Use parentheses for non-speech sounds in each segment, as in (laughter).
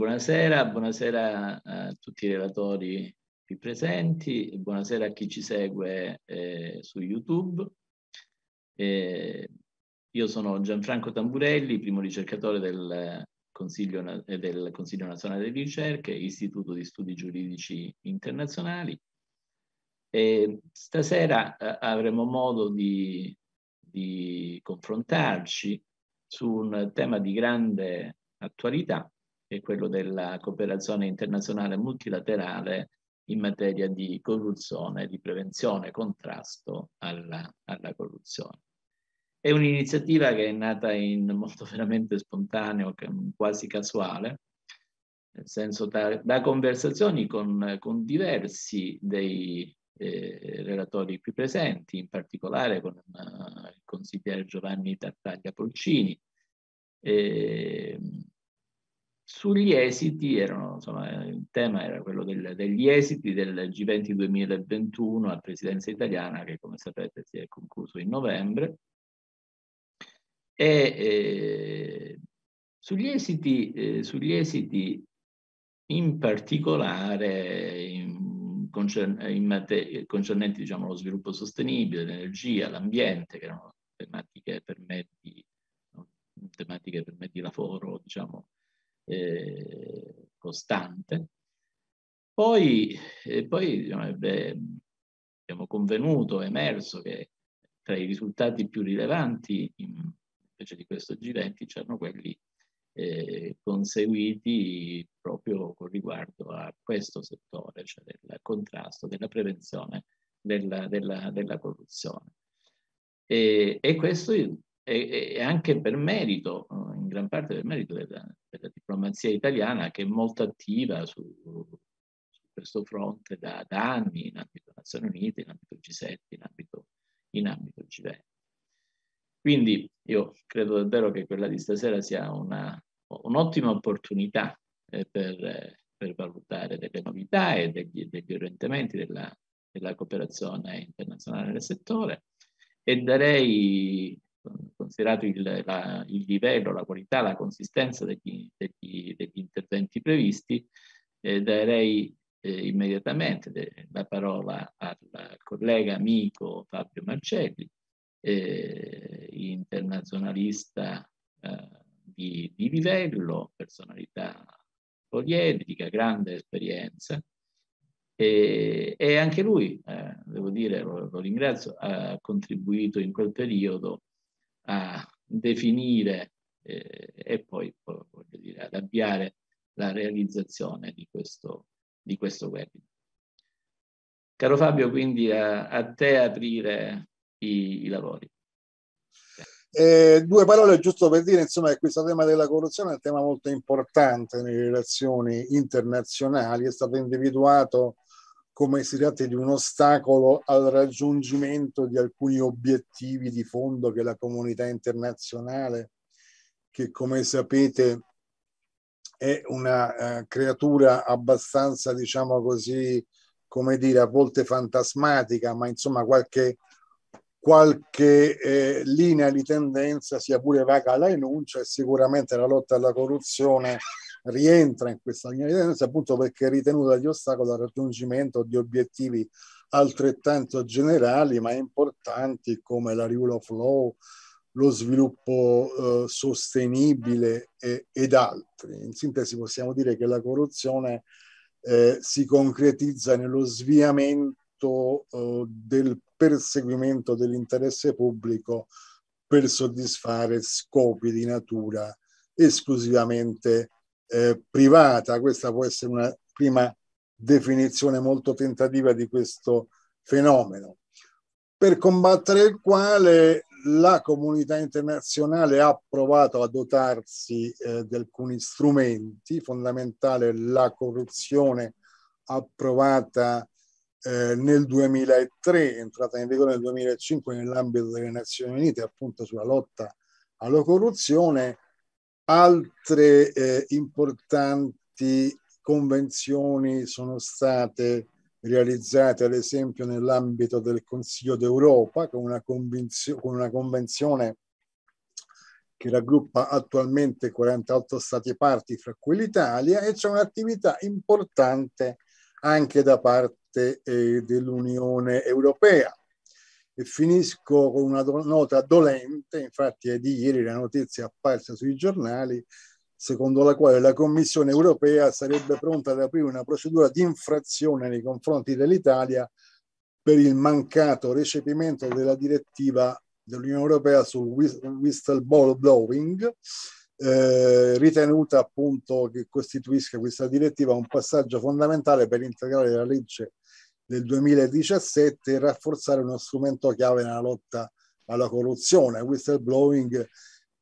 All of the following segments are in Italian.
buonasera, buonasera a tutti i relatori qui presenti, buonasera a chi ci segue eh, su YouTube. Eh, io sono Gianfranco Tamburelli, primo ricercatore del Consiglio, del Consiglio Nazionale di Ricerche, Istituto di Studi Giuridici Internazionali. E stasera eh, avremo modo di, di confrontarci su un tema di grande attualità, è quello della cooperazione internazionale multilaterale in materia di corruzione, di prevenzione e contrasto alla, alla corruzione. È un'iniziativa che è nata in modo veramente spontaneo, quasi casuale, nel senso da, da conversazioni con, con, diversi dei eh, relatori qui presenti, in particolare con uh, il consigliere Giovanni Tartaglia Polcini, eh, sugli esiti erano, insomma, il tema era quello del, degli esiti del G20 2021 a presidenza italiana che come sapete si è concluso in novembre. E eh, sugli, esiti, eh, sugli esiti in particolare in, concern, in concernenti diciamo, lo sviluppo sostenibile, l'energia, l'ambiente, che erano tematiche per me di, tematiche per me di lavoro diciamo, eh, costante. Poi, poi beh, abbiamo convenuto, emerso che tra i risultati più rilevanti in, invece di questo G20 c'erano quelli eh, conseguiti proprio con riguardo a questo settore, cioè del contrasto, della prevenzione della, della, della corruzione. E, e questo è, è, anche per merito, in gran parte per merito della, della diplomazia italiana che è molto attiva su, su questo fronte da, da, anni in ambito Nazioni Unite, in ambito G7, in ambito, in ambito G20. Quindi io credo davvero che quella di stasera sia un'ottima opportunità eh, per, eh, per, valutare delle novità e degli, degli orientamenti della, della, cooperazione internazionale nel settore e darei, considerato il, la, il livello, la qualità, la consistenza degli, degli, degli interventi previsti, eh, darei eh, immediatamente la parola al collega amico Fabio Marcelli eh, internazionalista eh, di, di, livello, personalità poliedrica, grande esperienza. E, e anche lui, eh, devo dire, lo, lo, ringrazio, ha contribuito in quel periodo a definire eh, e poi, voglio dire, ad avviare la realizzazione di questo, di questo webinar. Caro Fabio, quindi a, a te aprire i, i lavori. Eh, due parole giusto per dire insomma che questo tema della corruzione è un tema molto importante nelle relazioni internazionali, è stato individuato come si tratta di un ostacolo al raggiungimento di alcuni obiettivi di fondo che la comunità internazionale, che come sapete è una uh, creatura abbastanza, diciamo così, come dire, a volte fantasmatica, ma insomma qualche qualche eh, linea di tendenza, sia pure vaga la enuncia, e sicuramente la lotta alla corruzione rientra in questa linea di tendenza appunto perché è ritenuta di ostacolo al raggiungimento di obiettivi altrettanto generali ma importanti come la rule of law, lo sviluppo eh, sostenibile e, ed altri. In sintesi possiamo dire che la corruzione eh, si concretizza nello sviamento eh, del perseguimento dell'interesse pubblico per soddisfare scopi di natura esclusivamente eh, privata. Questa può essere una prima definizione molto tentativa di questo fenomeno, per combattere il quale la comunità internazionale ha provato a dotarsi eh, di alcuni strumenti, fondamentale la corruzione approvata eh, nel 2003, entrata in vigore nel 2005 nell'ambito delle Nazioni Unite appunto sulla lotta alla corruzione, altre eh, importanti convenzioni sono state realizzate ad esempio nell'ambito del Consiglio d'Europa con una, con una convenzione che raggruppa attualmente 48 stati parti, fra cui l'Italia, e c'è un'attività importante anche da parte eh, dell'Unione Europea. E finisco con una do- nota dolente, infatti è di ieri la notizia apparsa sui giornali, secondo la quale la Commissione Europea sarebbe pronta ad aprire una procedura di infrazione nei confronti dell'Italia per il mancato recepimento della direttiva dell'Unione Europea sul whistleblowing, eh, ritenuta appunto che costituisca questa direttiva un passaggio fondamentale per integrare la legge del 2017 e rafforzare uno strumento chiave nella lotta alla corruzione. Whistleblowing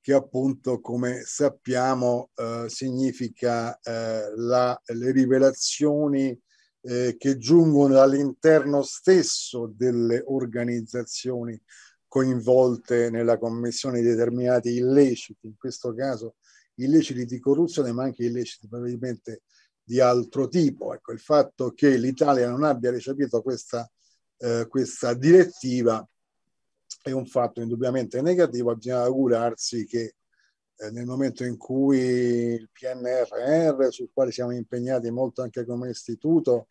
che appunto, come sappiamo, eh, significa eh, la, le rivelazioni eh, che giungono all'interno stesso delle organizzazioni coinvolte nella commissione di determinati illeciti, in questo caso illeciti di corruzione, ma anche illeciti probabilmente di altro tipo. Ecco, il fatto che l'Italia non abbia recepito questa, eh, questa direttiva è un fatto indubbiamente negativo, bisogna augurarsi che eh, nel momento in cui il PNRR, sul quale siamo impegnati molto anche come istituto,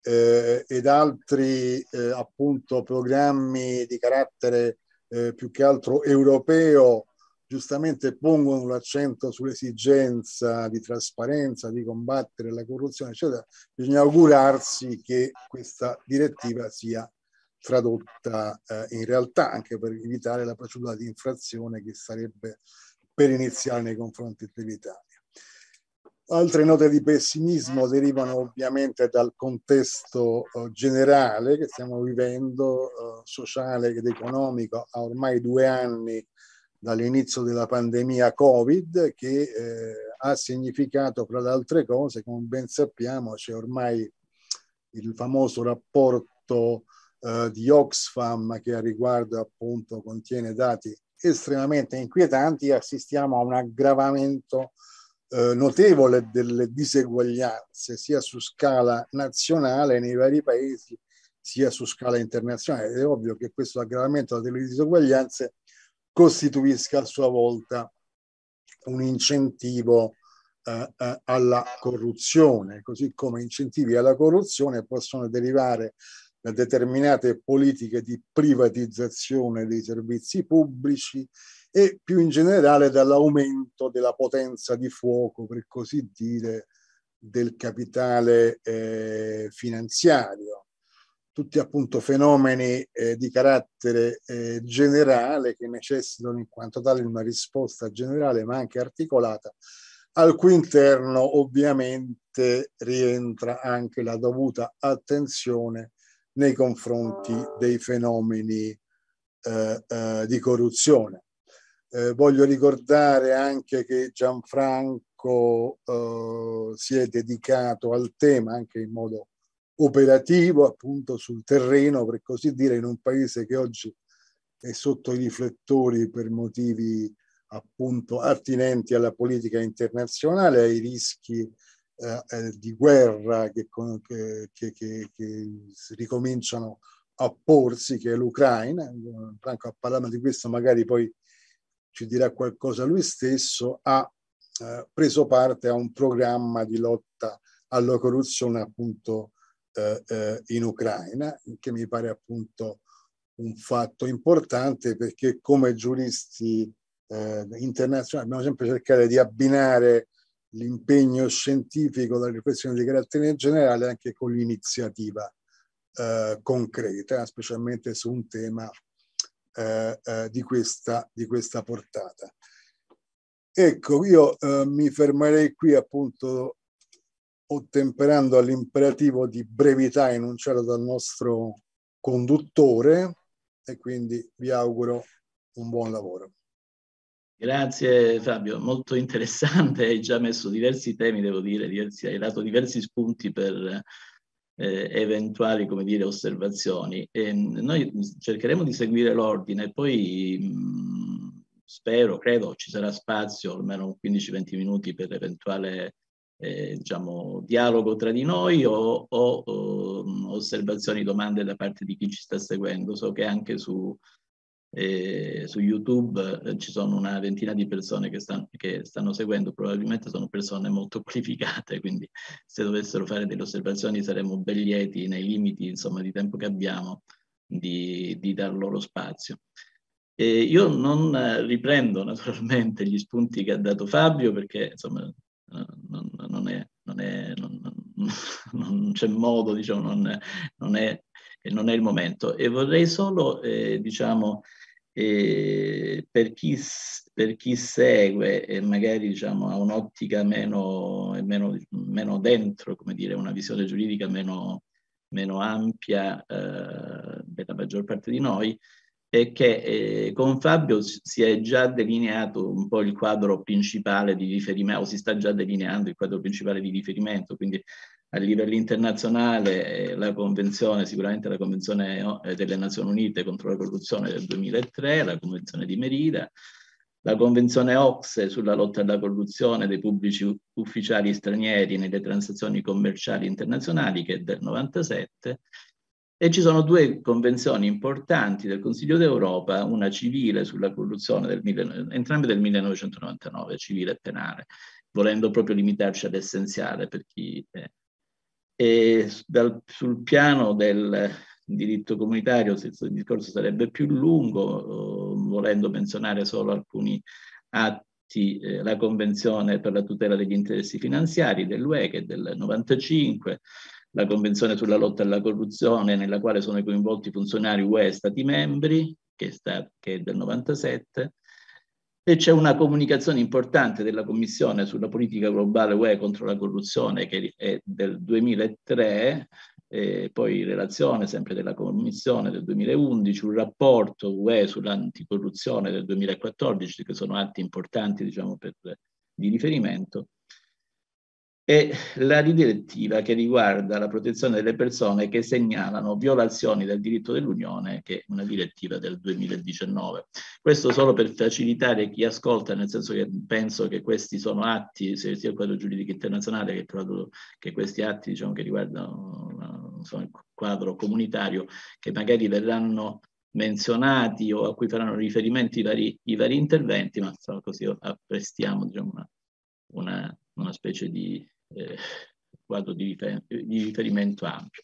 eh, ed altri eh, appunto programmi di carattere eh, più che altro europeo giustamente pongono l'accento sull'esigenza di trasparenza, di combattere la corruzione, eccetera, bisogna augurarsi che questa direttiva sia tradotta eh, in realtà anche per evitare la procedura di infrazione che sarebbe per iniziare nei confronti dell'Italia. Altre note di pessimismo derivano ovviamente dal contesto uh, generale che stiamo vivendo, uh, sociale ed economico, a ormai due anni dall'inizio della pandemia Covid, che eh, ha significato, fra le altre cose, come ben sappiamo, c'è ormai il famoso rapporto uh, di Oxfam che a riguardo appunto contiene dati estremamente inquietanti, assistiamo a un aggravamento eh, notevole delle diseguaglianze sia su scala nazionale nei vari paesi sia su scala internazionale. È ovvio che questo aggravamento delle diseguaglianze costituisca a sua volta un incentivo eh, eh, alla corruzione, così come incentivi alla corruzione possono derivare da determinate politiche di privatizzazione dei servizi pubblici e più in generale dall'aumento della potenza di fuoco, per così dire, del capitale eh, finanziario. Tutti appunto fenomeni eh, di carattere eh, generale che necessitano in quanto tale una risposta generale ma anche articolata, al cui interno ovviamente rientra anche la dovuta attenzione nei confronti dei fenomeni eh, eh, di corruzione. Eh, voglio ricordare anche che Gianfranco eh, si è dedicato al tema anche in modo operativo, appunto sul terreno, per così dire, in un paese che oggi è sotto i riflettori per motivi appunto attinenti alla politica internazionale, ai rischi eh, eh di guerra che, che, che, che, ricominciano a porsi, che è l'Ucraina. Franco ha parlato di questo, magari poi ci dirà qualcosa lui stesso, ha eh, preso parte a un programma di lotta alla corruzione appunto eh, eh, in Ucraina, che mi pare appunto un fatto importante perché come giuristi eh, internazionali dobbiamo sempre cercare di abbinare l'impegno scientifico, la riflessione di carattere generale anche con l'iniziativa eh, concreta, specialmente su un tema eh, eh, di, questa, di questa portata. Ecco, io eh, mi fermerei qui appunto ottemperando all'imperativo di brevità enunciato dal nostro conduttore e quindi vi auguro un buon lavoro. Grazie Fabio, molto interessante, hai già messo diversi temi, devo dire, diversi, hai dato diversi spunti per eh, eventuali come dire, osservazioni. E noi cercheremo di seguire l'ordine poi mh, spero, credo, ci sarà spazio, almeno 15-20 minuti per eventuale eh, diciamo, dialogo tra di noi o, o, o osservazioni, domande da parte di chi ci sta seguendo. So che anche su eh, su YouTube eh, ci sono una ventina di persone che, stanno, che stanno seguendo, probabilmente sono persone molto (laughs) qualificate, quindi se dovessero fare delle osservazioni saremmo ben lieti nei limiti insomma, di tempo che abbiamo di, di dar loro spazio. E io non riprendo (laughs) naturalmente gli spunti che ha dato Fabio perché insomma non, non, è, non, è, non (laughs) c'è modo, diciamo, è, non è il momento. E vorrei solo, eh, diciamo, eh, per, chi, per chi segue e magari diciamo, ha un'ottica meno, meno, meno dentro, come dire, una visione giuridica meno, meno ampia eh, della maggior parte di noi, è che eh, con Fabio si è già delineato un po' il quadro principale di riferimento, o si sta già delineando il quadro principale di riferimento, quindi a livello internazionale eh, la convenzione, sicuramente la convenzione eh, delle Nazioni Unite contro la corruzione del 2003, la convenzione di Merida, la convenzione OXE sulla lotta alla corruzione dei pubblici ufficiali stranieri nelle transazioni commerciali internazionali che è del 97 e ci sono due convenzioni importanti del Consiglio d'Europa, una civile sulla corruzione, del, entrambe del 1999, civile e penale, volendo proprio limitarci all'essenziale per chi... È. E dal, sul piano del diritto comunitario il discorso sarebbe più lungo, volendo menzionare solo alcuni atti, eh, la Convenzione per la tutela degli interessi finanziari dell'UE che è del 95, la Convenzione sulla lotta alla corruzione nella quale sono coinvolti funzionari UE Stati membri, che, sta, che è del 97, e c'è una comunicazione importante della Commissione sulla politica globale UE contro la corruzione che è del 2003, e poi relazione sempre della Commissione del 2011, un rapporto UE sull'anticorruzione del 2014, che sono atti importanti diciamo, per, di riferimento, e la direttiva che riguarda la protezione delle persone che segnalano violazioni del diritto dell'Unione, che è una direttiva del 2019. Questo solo per facilitare chi ascolta, nel senso che penso che questi sono atti, sia il quadro giuridico internazionale che credo che questi atti diciamo, che riguardano insomma, il quadro comunitario, che magari verranno menzionati o a cui faranno riferimento i vari, i vari interventi, ma insomma, così apprestiamo diciamo, una, una specie di eh, quadro di, rifer di, riferimento ampio.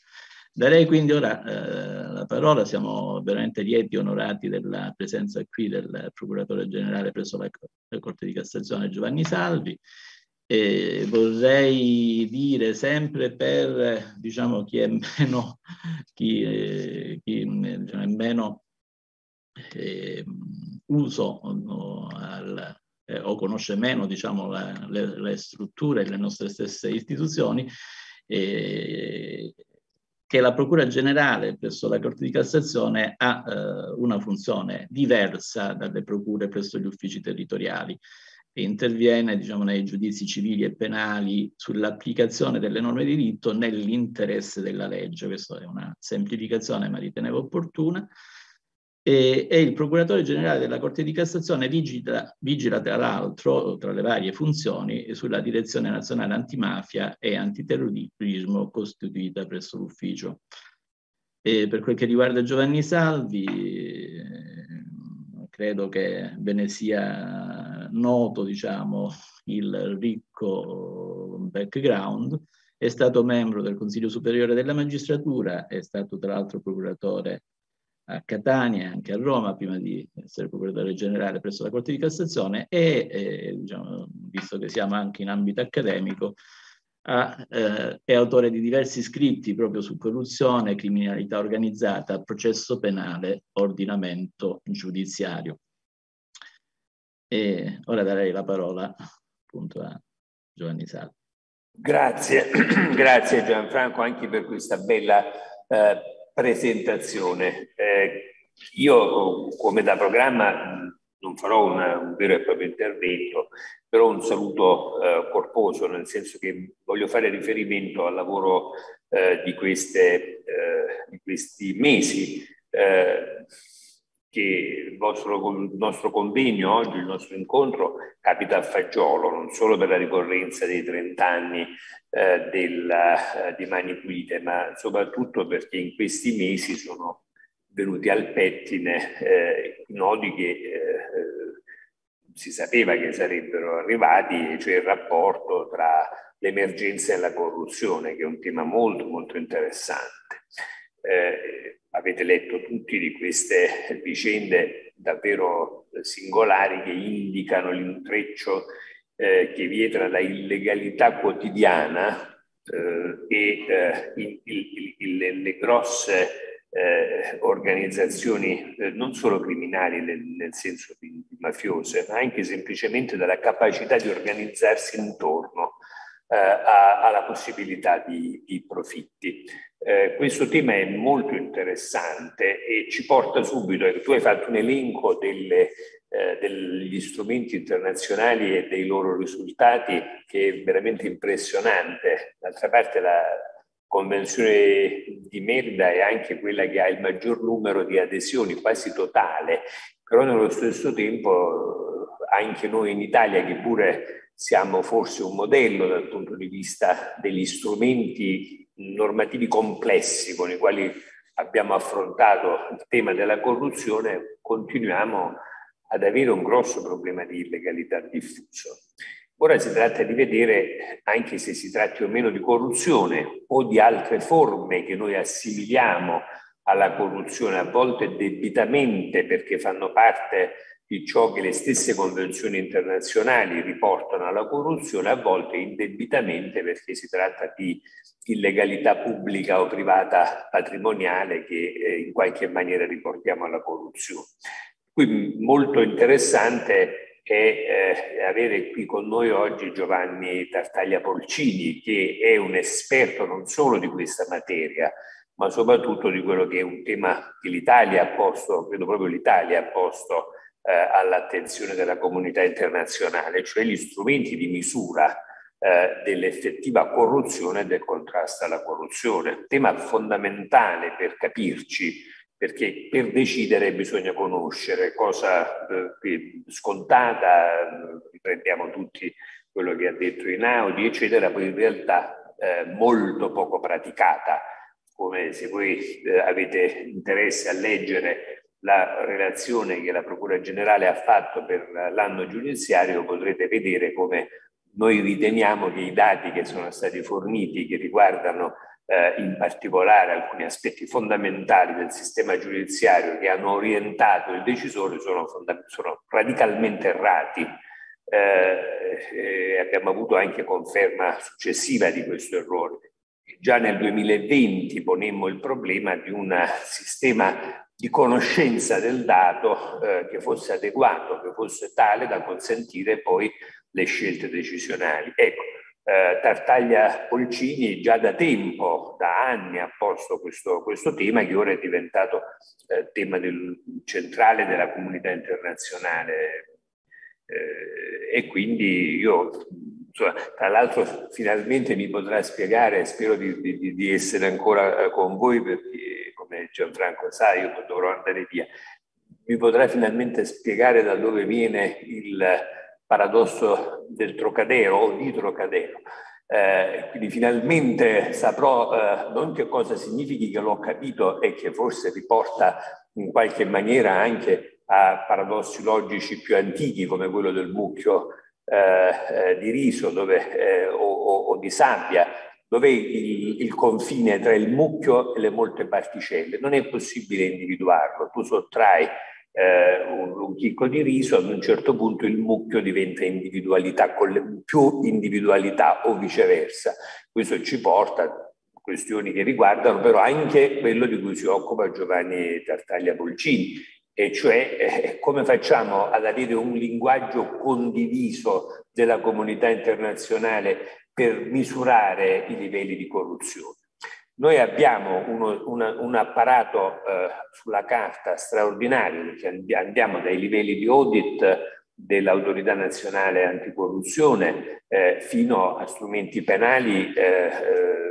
Darei quindi ora eh, la parola, siamo veramente lieti e onorati della presenza qui del procuratore generale presso la, la Corte di Cassazione Giovanni Salvi. E vorrei dire sempre per diciamo, chi è meno, chi, eh, chi diciamo, è meno eh, uso no, al, eh, o conosce meno diciamo, la, le, le, strutture le nostre stesse istituzioni, eh, che la Procura Generale presso la Corte di Cassazione ha eh, una funzione diversa dalle procure presso gli uffici territoriali e interviene diciamo, nei giudizi civili e penali sull'applicazione delle norme di diritto nell'interesse della legge. Questa è una semplificazione ma ritenevo opportuna e, e, il procuratore generale della Corte di Cassazione vigila, vigila tra l'altro, tra le varie funzioni, sulla direzione nazionale antimafia e antiterrorismo costituita presso l'ufficio. Per quel che riguarda Giovanni Salvi, eh, credo che ve ne sia noto diciamo, il ricco background, è stato membro del Consiglio Superiore della Magistratura, è stato tra l'altro procuratore a Catania anche a Roma prima di essere procuratore generale presso la Corte di Cassazione e, eh, diciamo, visto che siamo anche in ambito accademico, ha, eh, è autore di diversi scritti proprio su corruzione, criminalità organizzata, processo penale, ordinamento giudiziario. E ora darei la parola appunto a Giovanni Salvi. Grazie, (clears throat) grazie Gianfranco anche per questa bella eh, presentazione. Eh, io come da programma non farò una, un vero e proprio intervento, però un saluto eh, corposo, nel senso che voglio fare riferimento al lavoro eh, di, queste, eh, di, questi mesi eh, che il, vostro, il nostro convegno oggi, il nostro incontro, capita a fagiolo, non solo per la ricorrenza dei 30 anni eh, eh, di Mani Pulite, ma soprattutto perché in questi mesi sono venuti al pettine eh, nodi che eh, si sapeva che sarebbero arrivati, cioè il rapporto tra l'emergenza e la corruzione, che è un tema molto molto interessante. Eh, avete letto tutti di queste vicende davvero singolari che indicano l'intreccio eh, che vi è tra la illegalità quotidiana eh, e eh, il, il, il, le grosse eh, organizzazioni eh, non solo criminali nel, nel senso di, di, mafiose, ma anche semplicemente dalla capacità di organizzarsi intorno eh, alla possibilità di, di profitti. Eh, questo tema è molto interessante e ci porta subito, tu hai fatto un elenco delle, eh, degli strumenti internazionali e dei loro risultati che è veramente impressionante. D'altra parte la Convenzione di Merida è anche quella che ha il maggior numero di adesioni, quasi totale, però nello stesso tempo anche noi in Italia che pure siamo forse un modello dal punto di vista degli strumenti normativi complessi con i quali abbiamo affrontato il tema della corruzione, continuiamo ad avere un grosso problema di illegalità diffuso. Ora si tratta di vedere, anche se si tratti o meno di corruzione o di altre forme che noi assimiliamo alla corruzione, a volte debitamente perché fanno parte di ciò che le stesse convenzioni internazionali riportano alla corruzione, a volte indebitamente perché si tratta di illegalità pubblica o privata patrimoniale che eh, in qualche maniera riportiamo alla corruzione. Qui molto interessante è eh, avere qui con noi oggi Giovanni Tartaglia Polcini, che è un esperto non solo di questa materia, ma soprattutto di quello che è un tema che l'Italia ha posto, credo proprio l'Italia ha posto eh, all'attenzione della comunità internazionale, cioè gli strumenti di misura eh, dell'effettiva corruzione e del contrasto alla corruzione. Tema fondamentale per capirci, perché per decidere bisogna conoscere, cosa eh, scontata, riprendiamo tutti quello che ha detto Inaudi, eccetera, poi in realtà eh, molto poco praticata, come se voi eh, avete interesse a leggere la relazione che la Procura Generale ha fatto per l'anno giudiziario potrete vedere come noi riteniamo che i dati che sono stati forniti, che riguardano eh, in particolare alcuni aspetti fondamentali del sistema giudiziario che hanno orientato il decisore, sono, sono radicalmente errati. Eh, abbiamo avuto anche conferma successiva di questo errore. Già nel 2020 ponemmo il problema di un sistema di conoscenza del dato eh, che fosse adeguato, che fosse tale da consentire poi le scelte decisionali. Ecco, eh, Tartaglia Polcini già da tempo, da anni, ha posto questo, questo tema che ora è diventato eh, tema del, centrale della comunità internazionale. Eh, e quindi io tra l'altro finalmente mi potrà spiegare, spero di, di, di essere ancora eh, con voi perché come Gianfranco sa, io dovrò andare via, mi potrà finalmente spiegare da dove viene il paradosso del Trocadero o di Trocadero. Eh, quindi finalmente saprò eh, non che cosa significhi che l'ho capito e che forse riporta in qualche maniera anche a paradossi logici più antichi come quello del mucchio eh, eh di riso dove, eh, o, o, di sabbia Dov'è il, il, confine tra il mucchio e le molte particelle? Non è possibile individuarlo. Tu sottrai eh, un, un, chicco di riso, ad un certo punto il mucchio diventa individualità, con le, più individualità o viceversa. Questo ci porta a questioni che riguardano però anche quello di cui si occupa Giovanni Tartaglia Polcini, e cioè eh, come facciamo ad avere un linguaggio condiviso della comunità internazionale per misurare i livelli di corruzione. Noi abbiamo uno, una, un apparato eh, sulla carta straordinario, perché andiamo dai livelli di audit dell'autorità nazionale anticorruzione eh, fino a strumenti penali eh, eh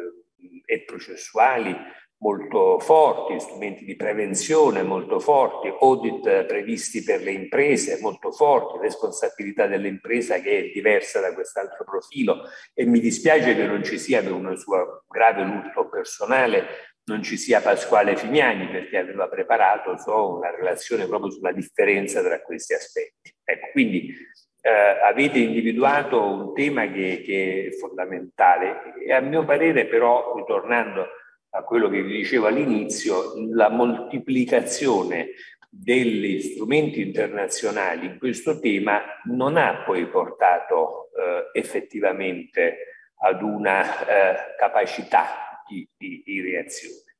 e processuali molto forti, strumenti di prevenzione molto forti, audit previsti per le imprese molto forti, responsabilità dell'impresa che è diversa da quest'altro profilo e mi dispiace che non ci sia per un suo grave lutto personale non ci sia Pasquale Finiani perché aveva preparato so, una relazione proprio sulla differenza tra questi aspetti. Ecco, quindi eh, avete individuato un tema che, che, è fondamentale e a mio parere però, ritornando a quello che vi dicevo all'inizio, la moltiplicazione degli strumenti internazionali in questo tema non ha poi portato eh, effettivamente ad una eh, capacità di, di, di reazione.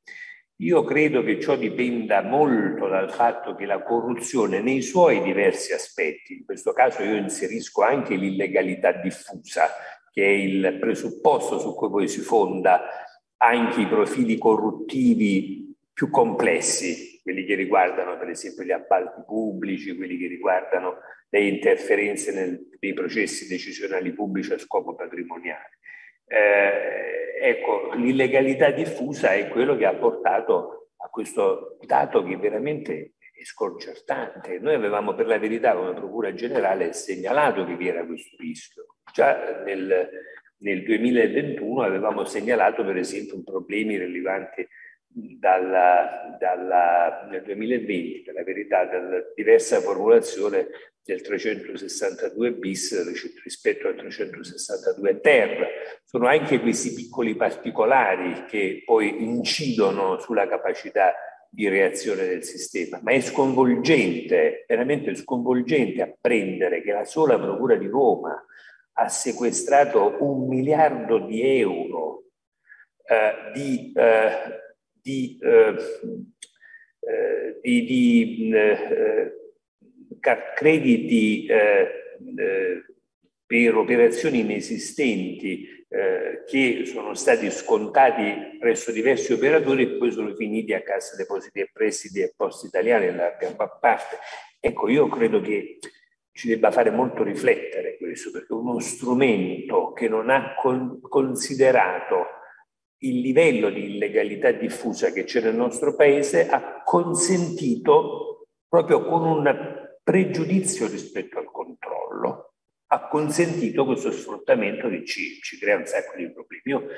Io credo che ciò dipenda molto dal fatto che la corruzione nei suoi diversi aspetti, in questo caso io inserisco anche l'illegalità diffusa, che è il presupposto su cui poi si fonda anche i profili corruttivi più complessi, quelli che riguardano per esempio gli appalti pubblici, quelli che riguardano le interferenze nel, nei processi decisionali pubblici a scopo patrimoniale. Eh, ecco, l'illegalità diffusa è quello che ha portato a questo dato che veramente è sconcertante. Noi avevamo per la verità come Procura Generale segnalato che vi era questo rischio. Già nel, nel 2021 avevamo segnalato per esempio problemi rilevanti dalla, dalla, nel 2020, per la verità, dalla diversa formulazione del 362 bis rispetto al 362 ter. Sono anche questi piccoli particolari che poi incidono sulla capacità di reazione del sistema, ma è sconvolgente, veramente sconvolgente apprendere che la sola Procura di Roma ha sequestrato un miliardo di euro eh, di, eh, di, eh, eh di, di eh, crediti eh, per operazioni inesistenti che sono stati scontati presso diversi operatori e poi sono finiti a Cassa Depositi e Prestiti e Poste Italiane in larga parte. Ecco, io credo che ci debba fare molto riflettere questo, perché uno strumento che non ha con, considerato il livello di illegalità diffusa che c'è nel nostro paese, ha consentito, proprio con un pregiudizio rispetto al controllo, ha consentito questo sfruttamento che ci, ci crea un sacco di problemi. Io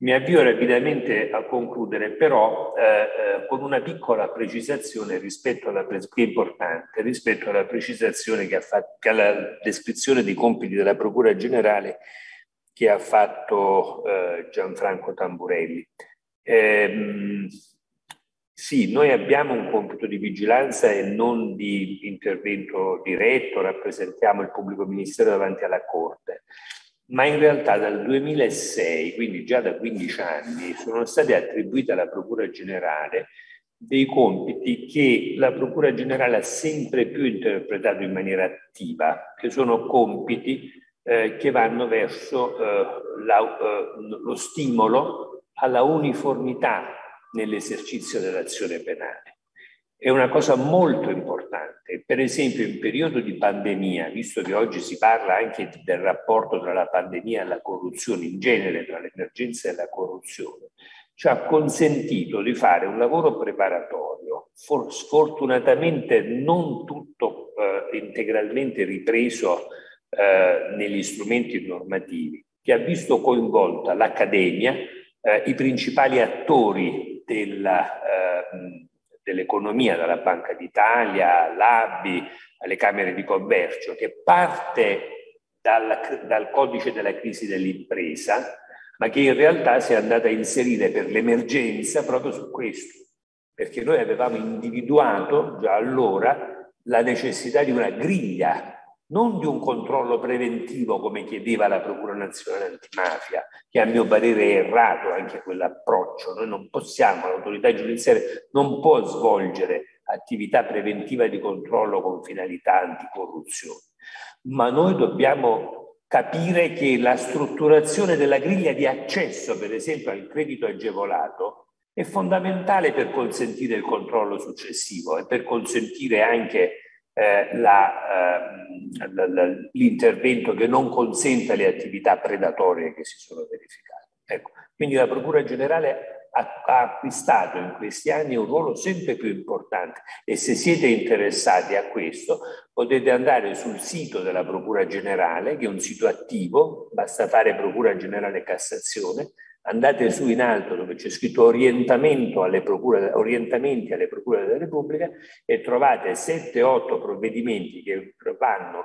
mi avvio rapidamente a concludere, però eh, eh, con una piccola precisazione rispetto alla che è importante, rispetto alla precisazione che ha fatto, alla descrizione dei compiti della Procura Generale che ha fatto eh, Gianfranco Tamburelli. Eh, sì, noi abbiamo un compito di vigilanza e non di intervento diretto, rappresentiamo il pubblico ministero davanti alla Corte ma in realtà dal 2006, quindi già da 15 anni, sono stati attribuiti alla Procura Generale dei compiti che la Procura Generale ha sempre più interpretato in maniera attiva, che sono compiti eh, che vanno verso eh, la, eh, lo stimolo alla uniformità nell'esercizio dell'azione penale. È una cosa molto importante. Per esempio, in periodo di pandemia, visto che oggi si parla anche del rapporto tra la pandemia e la corruzione, in genere tra l'emergenza e la corruzione, ci ha consentito di fare un lavoro preparatorio, for- sfortunatamente non tutto eh, integralmente ripreso eh, negli strumenti normativi, che ha visto coinvolta l'Accademia, eh, i principali attori della eh, dell'economia, dalla Banca d'Italia, all'ABI, alle Camere di Commercio, che parte dal, dal codice della crisi dell'impresa, ma che in realtà si è andata a inserire per l'emergenza proprio su questo, perché noi avevamo individuato già allora la necessità di una griglia non di un controllo preventivo come chiedeva la Procura Nazionale Antimafia, che a mio parere è errato anche quell'approccio. Noi non possiamo, l'autorità giudiziaria non può svolgere attività preventiva di controllo con finalità anticorruzione, ma noi dobbiamo capire che la strutturazione della griglia di accesso, per esempio, al credito agevolato, è fondamentale per consentire il controllo successivo e per consentire anche eh, la, eh, l'intervento che non consenta le attività predatorie che si sono verificate. Ecco, quindi la Procura Generale ha, ha, acquistato in questi anni un ruolo sempre più importante e se siete interessati a questo potete andare sul sito della Procura Generale, che è un sito attivo, basta fare Procura Generale Cassazione, andate su in alto dove c'è scritto orientamento alle procure, orientamenti alle procure della Repubblica e trovate 7-8 provvedimenti che vanno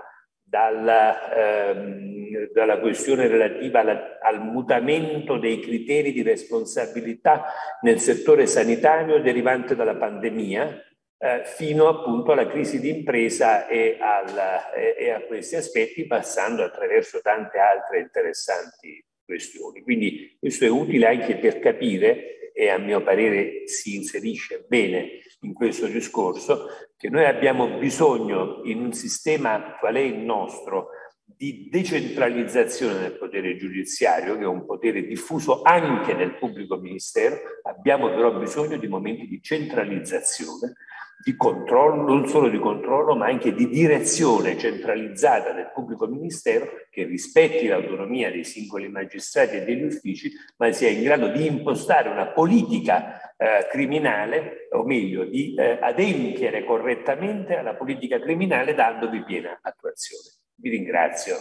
dalla, ehm, dalla questione relativa alla, al mutamento dei criteri di responsabilità nel settore sanitario derivante dalla pandemia, eh, fino appunto alla crisi di impresa e, e, e, a questi aspetti, passando attraverso tante altre interessanti questioni. Quindi questo è utile anche per capire, e a mio parere si inserisce bene in questo discorso, che noi abbiamo bisogno in un sistema qual è il nostro di decentralizzazione del potere giudiziario, che è un potere diffuso anche nel pubblico ministero, abbiamo però bisogno di momenti di centralizzazione di controllo, non solo di controllo, ma anche di direzione centralizzata del pubblico ministero che rispetti l'autonomia dei singoli magistrati e degli uffici, ma sia in grado di impostare una politica eh, criminale, o meglio, di eh, adempiere correttamente alla politica criminale dandovi piena attuazione. Vi ringrazio.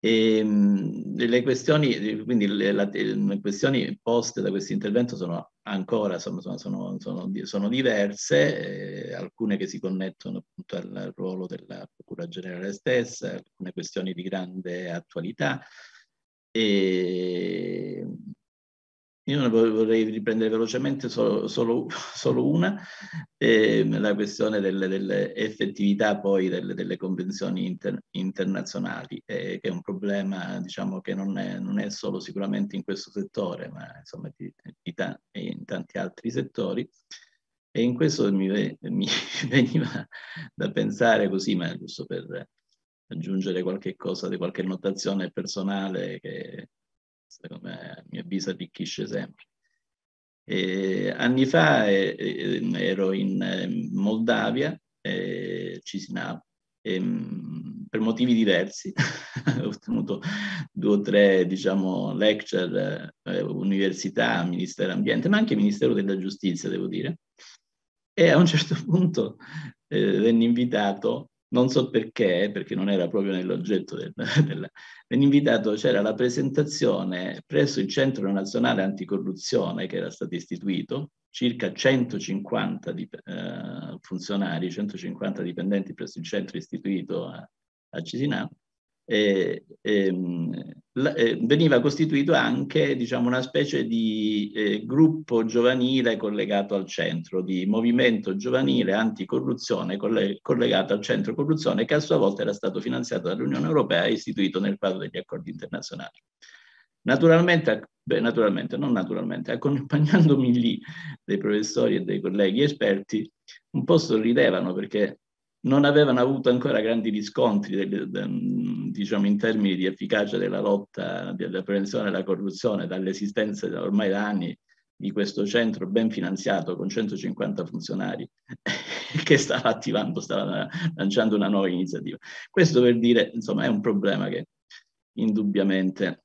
E, ehm, le questioni, quindi le, le, questioni poste da questo intervento sono ancora sono, sono, sono, sono diverse, eh, alcune che si connettono appunto al ruolo della Procura Generale stessa, alcune questioni di grande attualità. E, io ne vorrei riprendere velocemente solo, solo, solo una, eh, la questione delle, delle effettività poi delle, delle convenzioni inter, internazionali, eh, che è un problema diciamo, che non è, non è, solo sicuramente in questo settore, ma insomma di, di ta- in tanti altri settori. E in questo mi, mi (laughs) veniva da pensare così, ma giusto per aggiungere qualche cosa, di qualche notazione personale che secondo me a mio avviso arricchisce sempre. E anni fa eh, eh ero in eh, Moldavia, eh, Cisinau, mm, per motivi diversi (laughs) ho ottenuto due o tre diciamo, lecture, eh, università, Ministero Ambiente, ma anche Ministero della Giustizia, devo dire. E a un certo (laughs) punto eh, venne invitato non so perché, perché non era proprio nell'oggetto del, (laughs) del invitato, c'era la presentazione presso il Centro Nazionale Anticorruzione che era stato istituito, circa 150 di, eh, funzionari, 150 dipendenti presso il centro istituito a, a Cisinano, e, e, la, e, veniva costituito anche diciamo, una specie di eh, gruppo giovanile collegato al centro, di movimento giovanile anticorruzione coll- collegato al centro corruzione che a sua volta era stato finanziato dall'Unione Europea e istituito nel quadro degli accordi internazionali. Naturalmente, beh, naturalmente, non naturalmente, accompagnandomi lì dei professori e dei colleghi esperti, un po' sorridevano perché non avevano avuto ancora grandi riscontri diciamo, in termini di efficacia della lotta, della prevenzione della corruzione, dall'esistenza ormai da anni di questo centro ben finanziato con 150 funzionari (laughs) che stava attivando, stava lanciando una nuova iniziativa. Questo per dire, insomma, è un problema che indubbiamente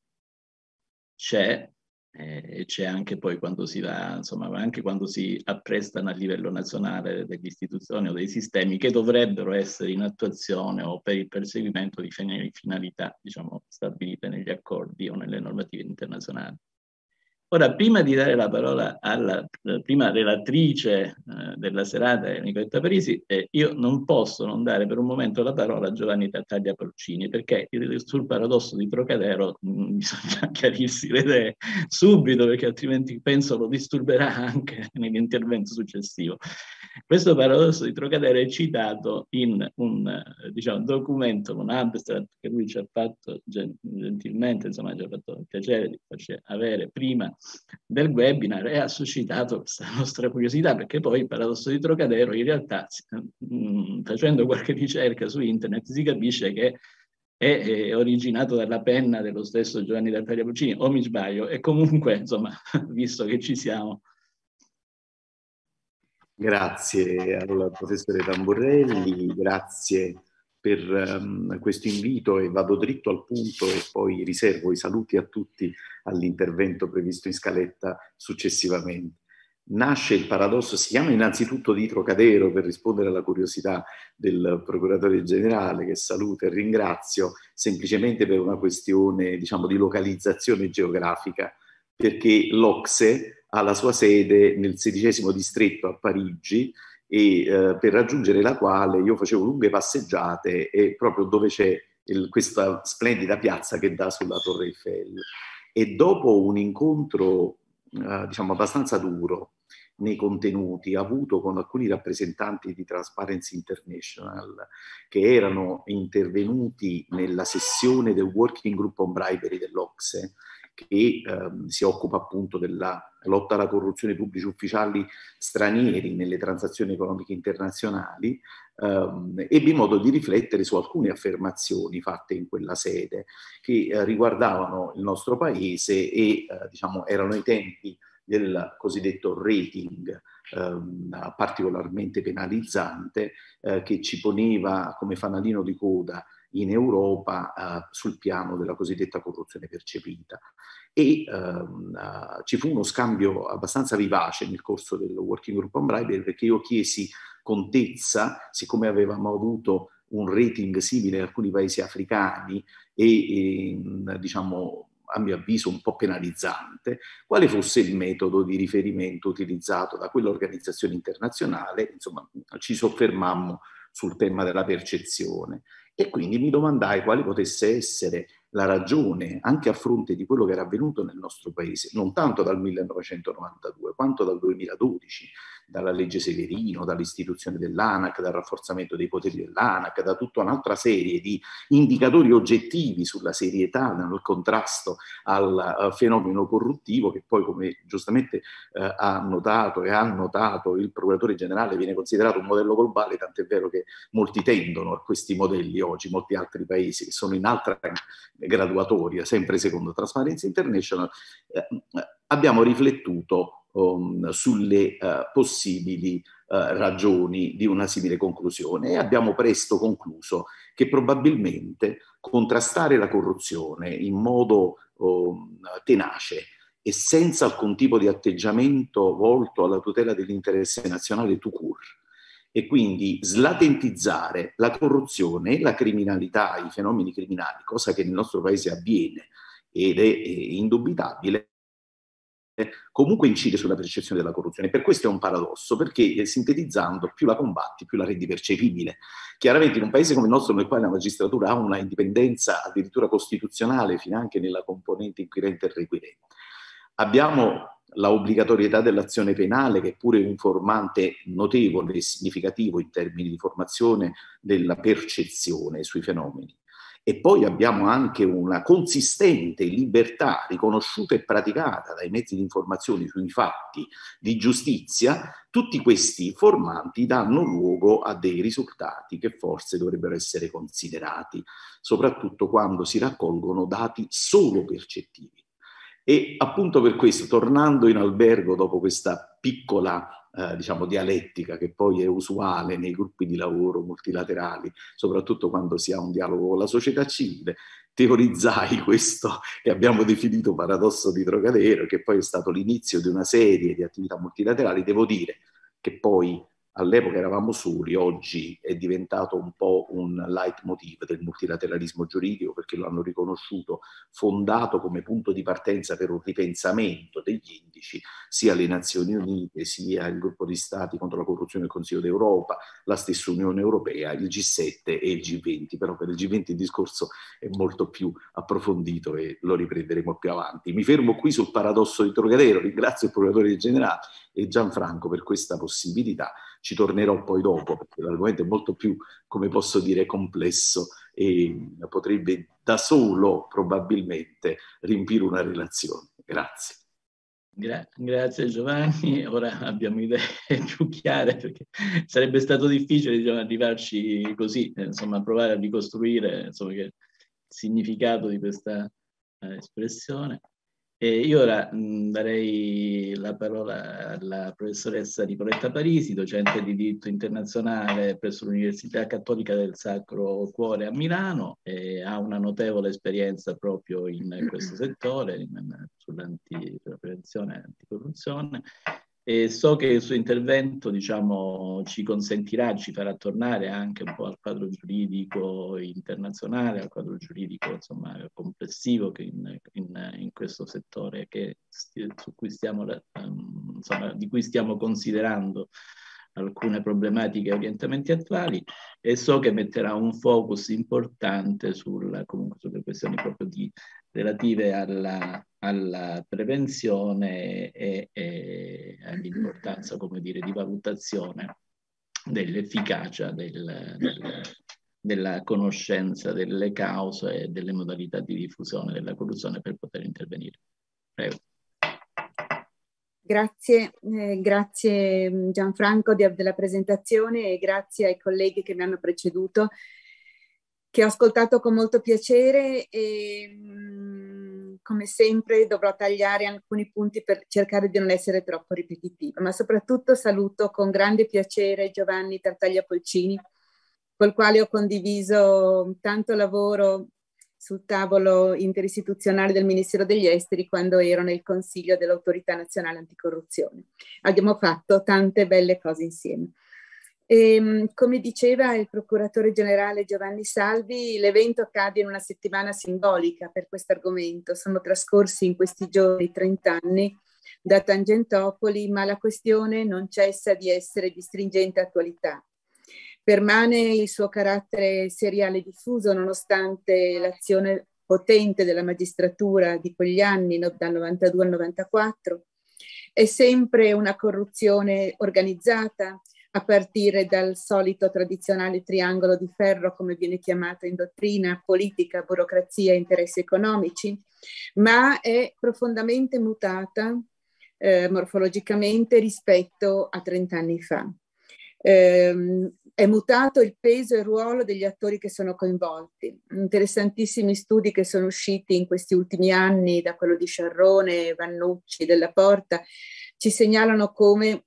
c'è e c'è anche poi quando si va, insomma, anche quando si apprestano a livello nazionale delle istituzioni o dei sistemi che dovrebbero essere in attuazione o per il perseguimento di finalità, diciamo, stabilite negli accordi o nelle normative internazionali. Ora, prima di dare la parola alla prima relatrice eh, della serata, Nicoletta Parisi, eh, io non posso non dare per un momento la parola a Giovanni Tattaglia Porcini, perché sul paradosso di Trocadero mh, mm, (laughs) bisogna chiarirsi le idee subito, perché altrimenti penso lo disturberà anche (laughs) nell'intervento successivo. Questo paradosso di Trocadero è citato in un diciamo, documento, un abstract che lui ci ha fatto gentilmente, insomma ci ha fatto il piacere di farci avere prima del webinar e ha suscitato questa (laughs) nostra curiosità perché poi il paradosso di Trocadero in realtà mm, facendo qualche ricerca su internet si capisce che è, originato dalla penna dello stesso Giovanni Tartaglia Puccini o mi sbaglio e comunque (laughs) insomma visto che ci siamo. Grazie al professore Tamburelli, grazie per um, questo invito e vado dritto al punto e poi riservo i saluti a tutti all'intervento previsto in scaletta successivamente. nasce il paradosso, si chiama innanzitutto di Trocadero per rispondere alla curiosità del procuratore generale che saluto e ringrazio, semplicemente per una questione diciamo, di localizzazione geografica, perché l'Ocse ha la sua sede nel sedicesimo distretto a Parigi e eh, per raggiungere la quale io facevo lunghe passeggiate e proprio dove c'è il, questa splendida piazza che dà sulla Torre Eiffel. E dopo un incontro eh, diciamo abbastanza duro nei contenuti avuto con alcuni rappresentanti di Transparency International che erano intervenuti nella sessione del Working Group on Bribery dell'Ocse che ehm, si occupa appunto della lotta alla corruzione pubblici ufficiali stranieri nelle transazioni economiche internazionali, ehm, ebbi modo di riflettere su alcune affermazioni fatte in quella sede che eh, riguardavano il nostro paese e eh, diciamo erano i tempi del cosiddetto rating ehm, particolarmente penalizzante eh, che ci poneva come fanalino di coda in Europa eh, sul piano della cosiddetta corruzione percepita. E ehm, uh, ci fu uno scambio abbastanza vivace nel corso del Working Group on Bribery perché io chiesi contezza, siccome avevamo avuto un rating simile in alcuni paesi africani e, e diciamo a mio avviso un po' penalizzante, quale fosse il metodo di riferimento utilizzato da quell'organizzazione internazionale, insomma ci soffermammo sul tema della percezione e quindi mi domandai quale potesse essere la ragione, anche a fronte di quello che era avvenuto nel nostro paese, non tanto dal 1992 quanto dal 2012, dalla legge Severino, dall'istituzione dell'ANAC, dal rafforzamento dei poteri dell'ANAC, da tutta un'altra serie di indicatori oggettivi sulla serietà nel contrasto al uh, fenomeno corruttivo che poi, come giustamente uh, ha notato e ha notato il procuratore generale, viene considerato un modello globale, tant'è vero che molti tendono a questi modelli oggi, molti altri paesi che sono in altra graduatoria, sempre secondo Transparency International, eh, abbiamo riflettuto um, sulle uh, possibili uh, ragioni di una simile conclusione e abbiamo presto concluso che probabilmente contrastare la corruzione in modo um, tenace e senza alcun tipo di atteggiamento volto alla tutela dell'interesse nazionale tout court, e quindi slatentizzare la corruzione, la criminalità, i fenomeni criminali, cosa che nel nostro paese avviene ed è, è indubitabile, comunque incide sulla percezione della corruzione. Per questo è un paradosso, perché eh, sintetizzando, più la combatti, più la rendi percepibile. Chiaramente in un paese come il nostro, nel quale la magistratura ha una indipendenza addirittura costituzionale, fino anche nella componente inquirente e requirente, abbiamo la obbligatorietà dell'azione penale, che è pure un formante notevole e significativo in termini di formazione della percezione sui fenomeni e poi abbiamo anche una consistente libertà riconosciuta e praticata dai mezzi di informazione sui fatti di giustizia, tutti questi formanti danno luogo a dei risultati che forse dovrebbero essere considerati, soprattutto quando si raccolgono dati solo percettivi. E appunto per questo, tornando in albergo dopo questa piccola eh, diciamo, dialettica che poi è usuale nei gruppi di lavoro multilaterali, soprattutto quando si ha un dialogo con la società civile, teorizzai questo che abbiamo definito paradosso di Trocadero, che poi è stato l'inizio di una serie di attività multilaterali. Devo dire che poi all'epoca eravamo soli, oggi è diventato un po' un leitmotiv del multilateralismo giuridico perché lo hanno riconosciuto fondato come punto di partenza per un ripensamento degli indici sia le Nazioni Unite, sia il gruppo di Stati contro la corruzione del Consiglio d'Europa, la stessa Unione Europea, il G7 e il G20, però per il G20 il discorso è molto più approfondito e lo riprenderemo più avanti. Mi fermo qui sul paradosso di Trocadero, ringrazio il procuratore generale e Gianfranco per questa possibilità ci tornerò poi dopo, perché l'argomento è molto più, come posso dire, complesso e potrebbe da solo probabilmente riempire una relazione. Grazie. Gra- grazie Giovanni, (laughs) ora abbiamo idee (laughs) più chiare perché sarebbe stato difficile diciamo, arrivarci così, eh, insomma provare a ricostruire insomma, il significato di questa eh, espressione. E io ora mh, darei la parola alla professoressa Nicoletta Parisi, docente di diritto internazionale presso l'Università Cattolica del Sacro Cuore a Milano e ha una notevole esperienza proprio in questo settore, in, sulla prevenzione e anticorruzione. E so che il suo intervento diciamo, ci consentirà, ci farà tornare anche un po' al quadro giuridico internazionale, al quadro giuridico insomma, complessivo in, in, in, questo settore che, cui stiamo, um, insomma, di cui stiamo considerando alcune problematiche e orientamenti attuali e so che metterà un focus importante sul, comunque, sulle questioni proprio di relative alla, alla prevenzione e, e, all'importanza, come dire, di valutazione dell'efficacia del, del, della conoscenza delle cause e delle modalità di diffusione della corruzione per poter intervenire. Prego. Grazie, eh, grazie Gianfranco di, della presentazione e grazie ai colleghi che mi hanno preceduto che ho ascoltato con molto piacere e mm, come sempre dovrò tagliare alcuni punti per cercare di non essere troppo ripetitiva, ma soprattutto saluto con grande piacere Giovanni Tartaglia Polcini, col quale ho condiviso tanto lavoro sul tavolo interistituzionale del Ministero degli Esteri quando ero nel Consiglio dell'Autorità Nazionale Anticorruzione. Abbiamo fatto tante belle cose insieme. E, ehm, come diceva il procuratore generale Giovanni Salvi, l'evento accade in una settimana simbolica per questo argomento. Sono trascorsi in questi giorni 30 anni da Tangentopoli, ma la questione non cessa di essere di stringente attualità. Permane il suo carattere seriale diffuso nonostante l'azione potente della magistratura di quegli anni, dal 92 al 94. È sempre una corruzione organizzata, a partire dal solito tradizionale triangolo di ferro, come viene chiamato in dottrina, politica, burocrazia interessi economici, ma è profondamente mutata eh, morfologicamente rispetto a 30 anni fa. Eh, è mutato il peso e il ruolo degli attori che sono coinvolti. Interessantissimi studi che sono usciti in questi ultimi anni, da quello di Sciarrone, Vannucci, Della Porta, ci segnalano come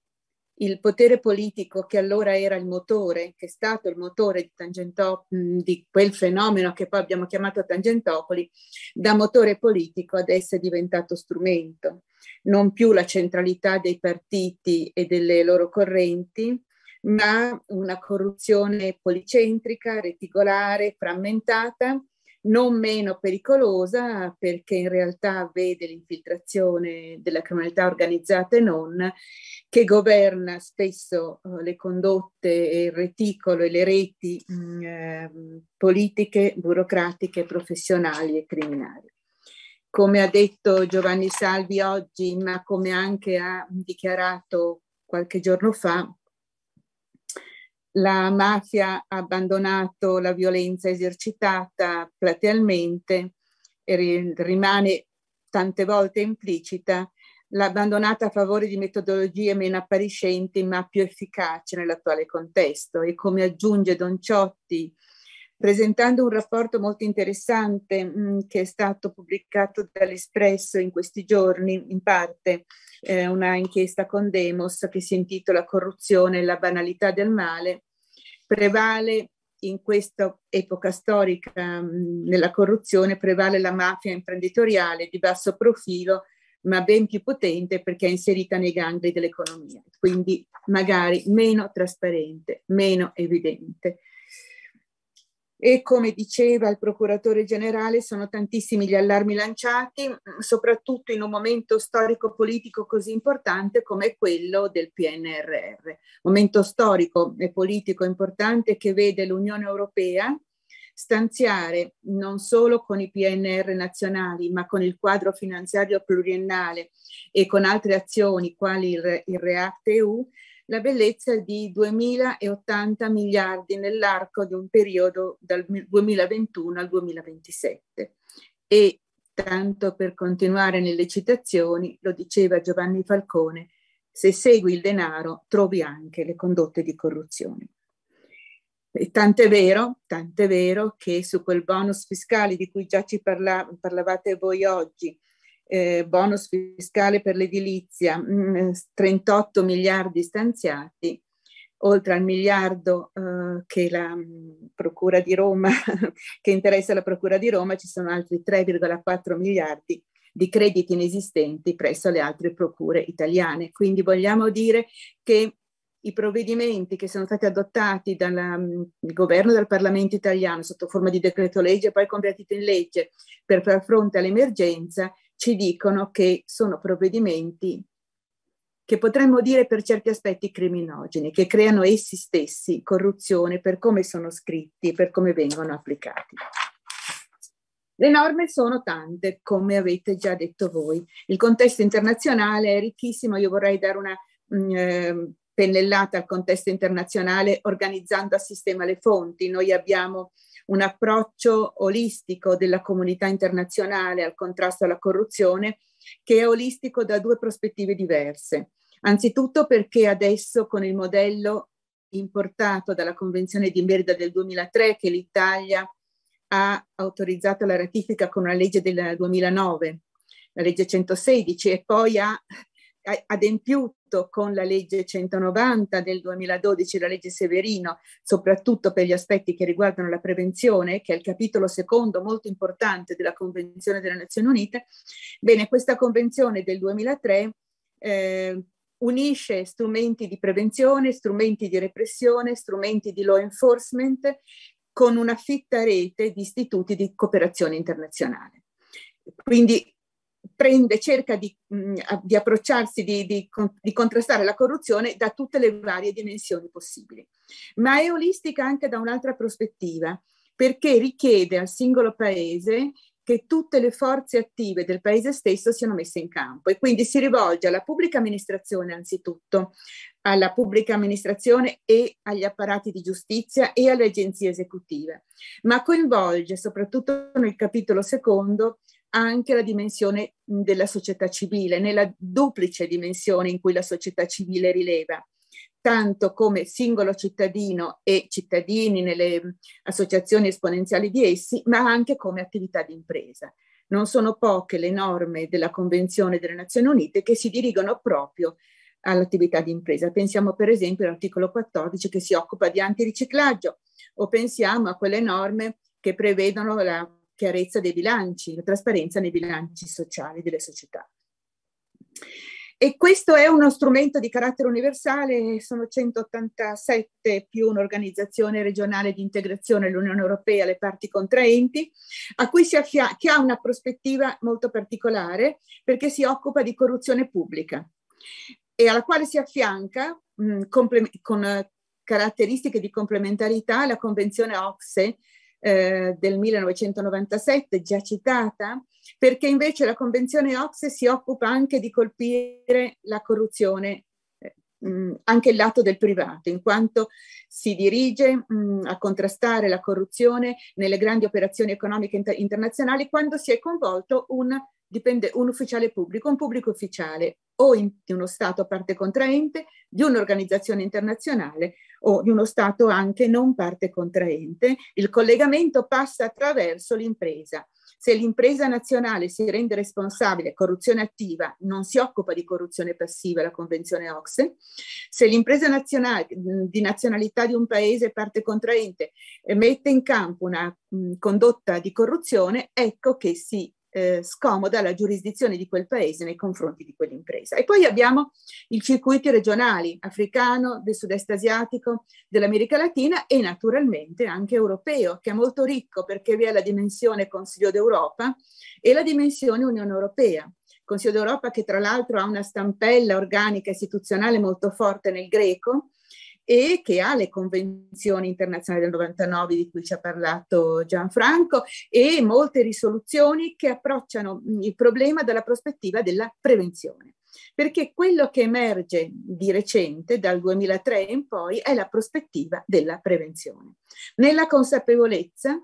il potere politico che allora era il motore, che è stato il motore di, Tangentop- di quel fenomeno che poi abbiamo chiamato Tangentopoli, da motore politico adesso è diventato strumento, non più la centralità dei partiti e delle loro correnti, ma una corruzione policentrica, reticolare, frammentata, non meno pericolosa perché in realtà vede l'infiltrazione della criminalità organizzata e non, che governa spesso uh, le condotte il reticolo e le reti eh, politiche, burocratiche, professionali e criminali. Come ha detto Giovanni Salvi oggi, ma come anche ha dichiarato qualche giorno fa, la mafia ha abbandonato la violenza esercitata platealmente e rimane tante volte implicita, l'ha abbandonata a favore di metodologie meno appariscenti ma più efficaci nell'attuale contesto. E come aggiunge Don Ciotti presentando un rapporto molto interessante mh, mm, che è stato pubblicato dall'Espresso in questi giorni, in parte eh, una inchiesta con Demos che si intitola Corruzione e la banalità del male, prevale in questa epoca storica mh, nella corruzione, prevale la mafia imprenditoriale di basso profilo, ma ben più potente perché è inserita nei gangli dell'economia, quindi magari meno trasparente, meno evidente. E come diceva il procuratore generale, sono tantissimi gli allarmi lanciati, soprattutto in un momento storico-politico così importante come quello del PNRR. Momento storico e politico importante che vede l'Unione Europea stanziare non solo con i PNR nazionali, ma con il quadro finanziario pluriennale e con altre azioni quali il, il REACT EU, la bellezza di 2080 miliardi nell'arco di un periodo dal 2021 al 2027. E tanto per continuare nelle citazioni, lo diceva Giovanni Falcone, se segui il denaro trovi anche le condotte di corruzione. E tant'è vero, tant'è vero che su quel bonus fiscale di cui già ci parla, parlavate voi oggi, eh, bonus fiscale per l'edilizia, mh, 38 miliardi stanziati, oltre al miliardo eh, che la mh, Procura di Roma, (laughs) che interessa la Procura di Roma, ci sono altri 3,4 miliardi di crediti inesistenti presso le altre procure italiane. Quindi vogliamo dire che i provvedimenti che sono stati adottati dal mm, governo e dal Parlamento italiano sotto forma di decreto legge e poi convertiti in legge per far fronte all'emergenza ci dicono che sono provvedimenti che potremmo dire per certi aspetti criminogeni, che creano essi stessi corruzione per come sono scritti, per come vengono applicati. Le norme sono tante, come avete già detto voi. Il contesto internazionale è ricchissimo, io vorrei dare una mh, mm, eh, pennellata al contesto internazionale organizzando a sistema le fonti. Noi abbiamo un approccio olistico della comunità internazionale al contrasto alla corruzione che è olistico da due prospettive diverse. Anzitutto perché adesso con il modello importato dalla Convenzione di Merida del 2003 che l'Italia ha autorizzato la ratifica con una legge del 2009, la legge 116, e poi ha adempiuto con la legge 190 del 2012, la legge Severino, soprattutto per gli aspetti che riguardano la prevenzione, che è il capitolo secondo molto importante della Convenzione delle Nazioni Unite. Bene, questa convenzione del 2003 eh, unisce strumenti di prevenzione, strumenti di repressione, strumenti di law enforcement con una fitta rete di istituti di cooperazione internazionale. Quindi prende, cerca di, mh, di approcciarsi, di, di, di, contrastare la corruzione da tutte le varie dimensioni possibili. Ma è olistica anche da un'altra prospettiva, perché richiede al singolo paese che tutte le forze attive del paese stesso siano messe in campo e quindi si rivolge alla pubblica amministrazione anzitutto, alla pubblica amministrazione e agli apparati di giustizia e alle agenzie esecutive, ma coinvolge soprattutto nel capitolo secondo anche la dimensione della società civile, nella duplice dimensione in cui la società civile rileva tanto come singolo cittadino e cittadini nelle associazioni esponenziali di essi, ma anche come attività di impresa. Non sono poche le norme della Convenzione delle Nazioni Unite che si dirigono proprio all'attività di impresa. Pensiamo per esempio all'articolo 14 che si occupa di antiriciclaggio o pensiamo a quelle norme che prevedono la chiarezza dei bilanci, la trasparenza nei bilanci sociali delle società. E questo è uno strumento di carattere universale, sono 187 più un'organizzazione regionale di integrazione dell'Unione Europea, le parti contraenti, a cui si affia- che ha una prospettiva molto particolare perché si occupa di corruzione pubblica e alla quale si affianca mh, comple- con caratteristiche di complementarità la Convenzione OXE eh, del 1997, già citata, perché invece la Convenzione OXE si occupa anche di colpire la corruzione eh, anche il lato del privato, in quanto si dirige mh, a contrastare la corruzione nelle grandi operazioni economiche inter- internazionali quando si è coinvolto un, dipende, un ufficiale pubblico, un pubblico ufficiale o in, di uno Stato parte contraente, di un'organizzazione internazionale o di uno Stato anche non parte contraente. Il collegamento passa attraverso l'impresa. Se l'impresa nazionale si rende responsabile, corruzione attiva, non si occupa di corruzione passiva, la Convenzione OXE. Se l'impresa nazionale, di nazionalità di un paese parte contraente mette in campo una condotta di corruzione, ecco che si eh, scomoda la giurisdizione di quel paese nei confronti di quell'impresa. E poi abbiamo i circuiti regionali, africano, del sud-est asiatico, dell'America Latina e naturalmente anche europeo, che è molto ricco perché vi è la dimensione Consiglio d'Europa e la dimensione Unione Europea. Consiglio d'Europa che tra l'altro ha una stampella organica istituzionale molto forte nel greco, e che ha le convenzioni internazionali del 99 di cui ci ha parlato Gianfranco e molte risoluzioni che approcciano il problema dalla prospettiva della prevenzione. Perché quello che emerge di recente, dal 2003 in poi, è la prospettiva della prevenzione. Nella consapevolezza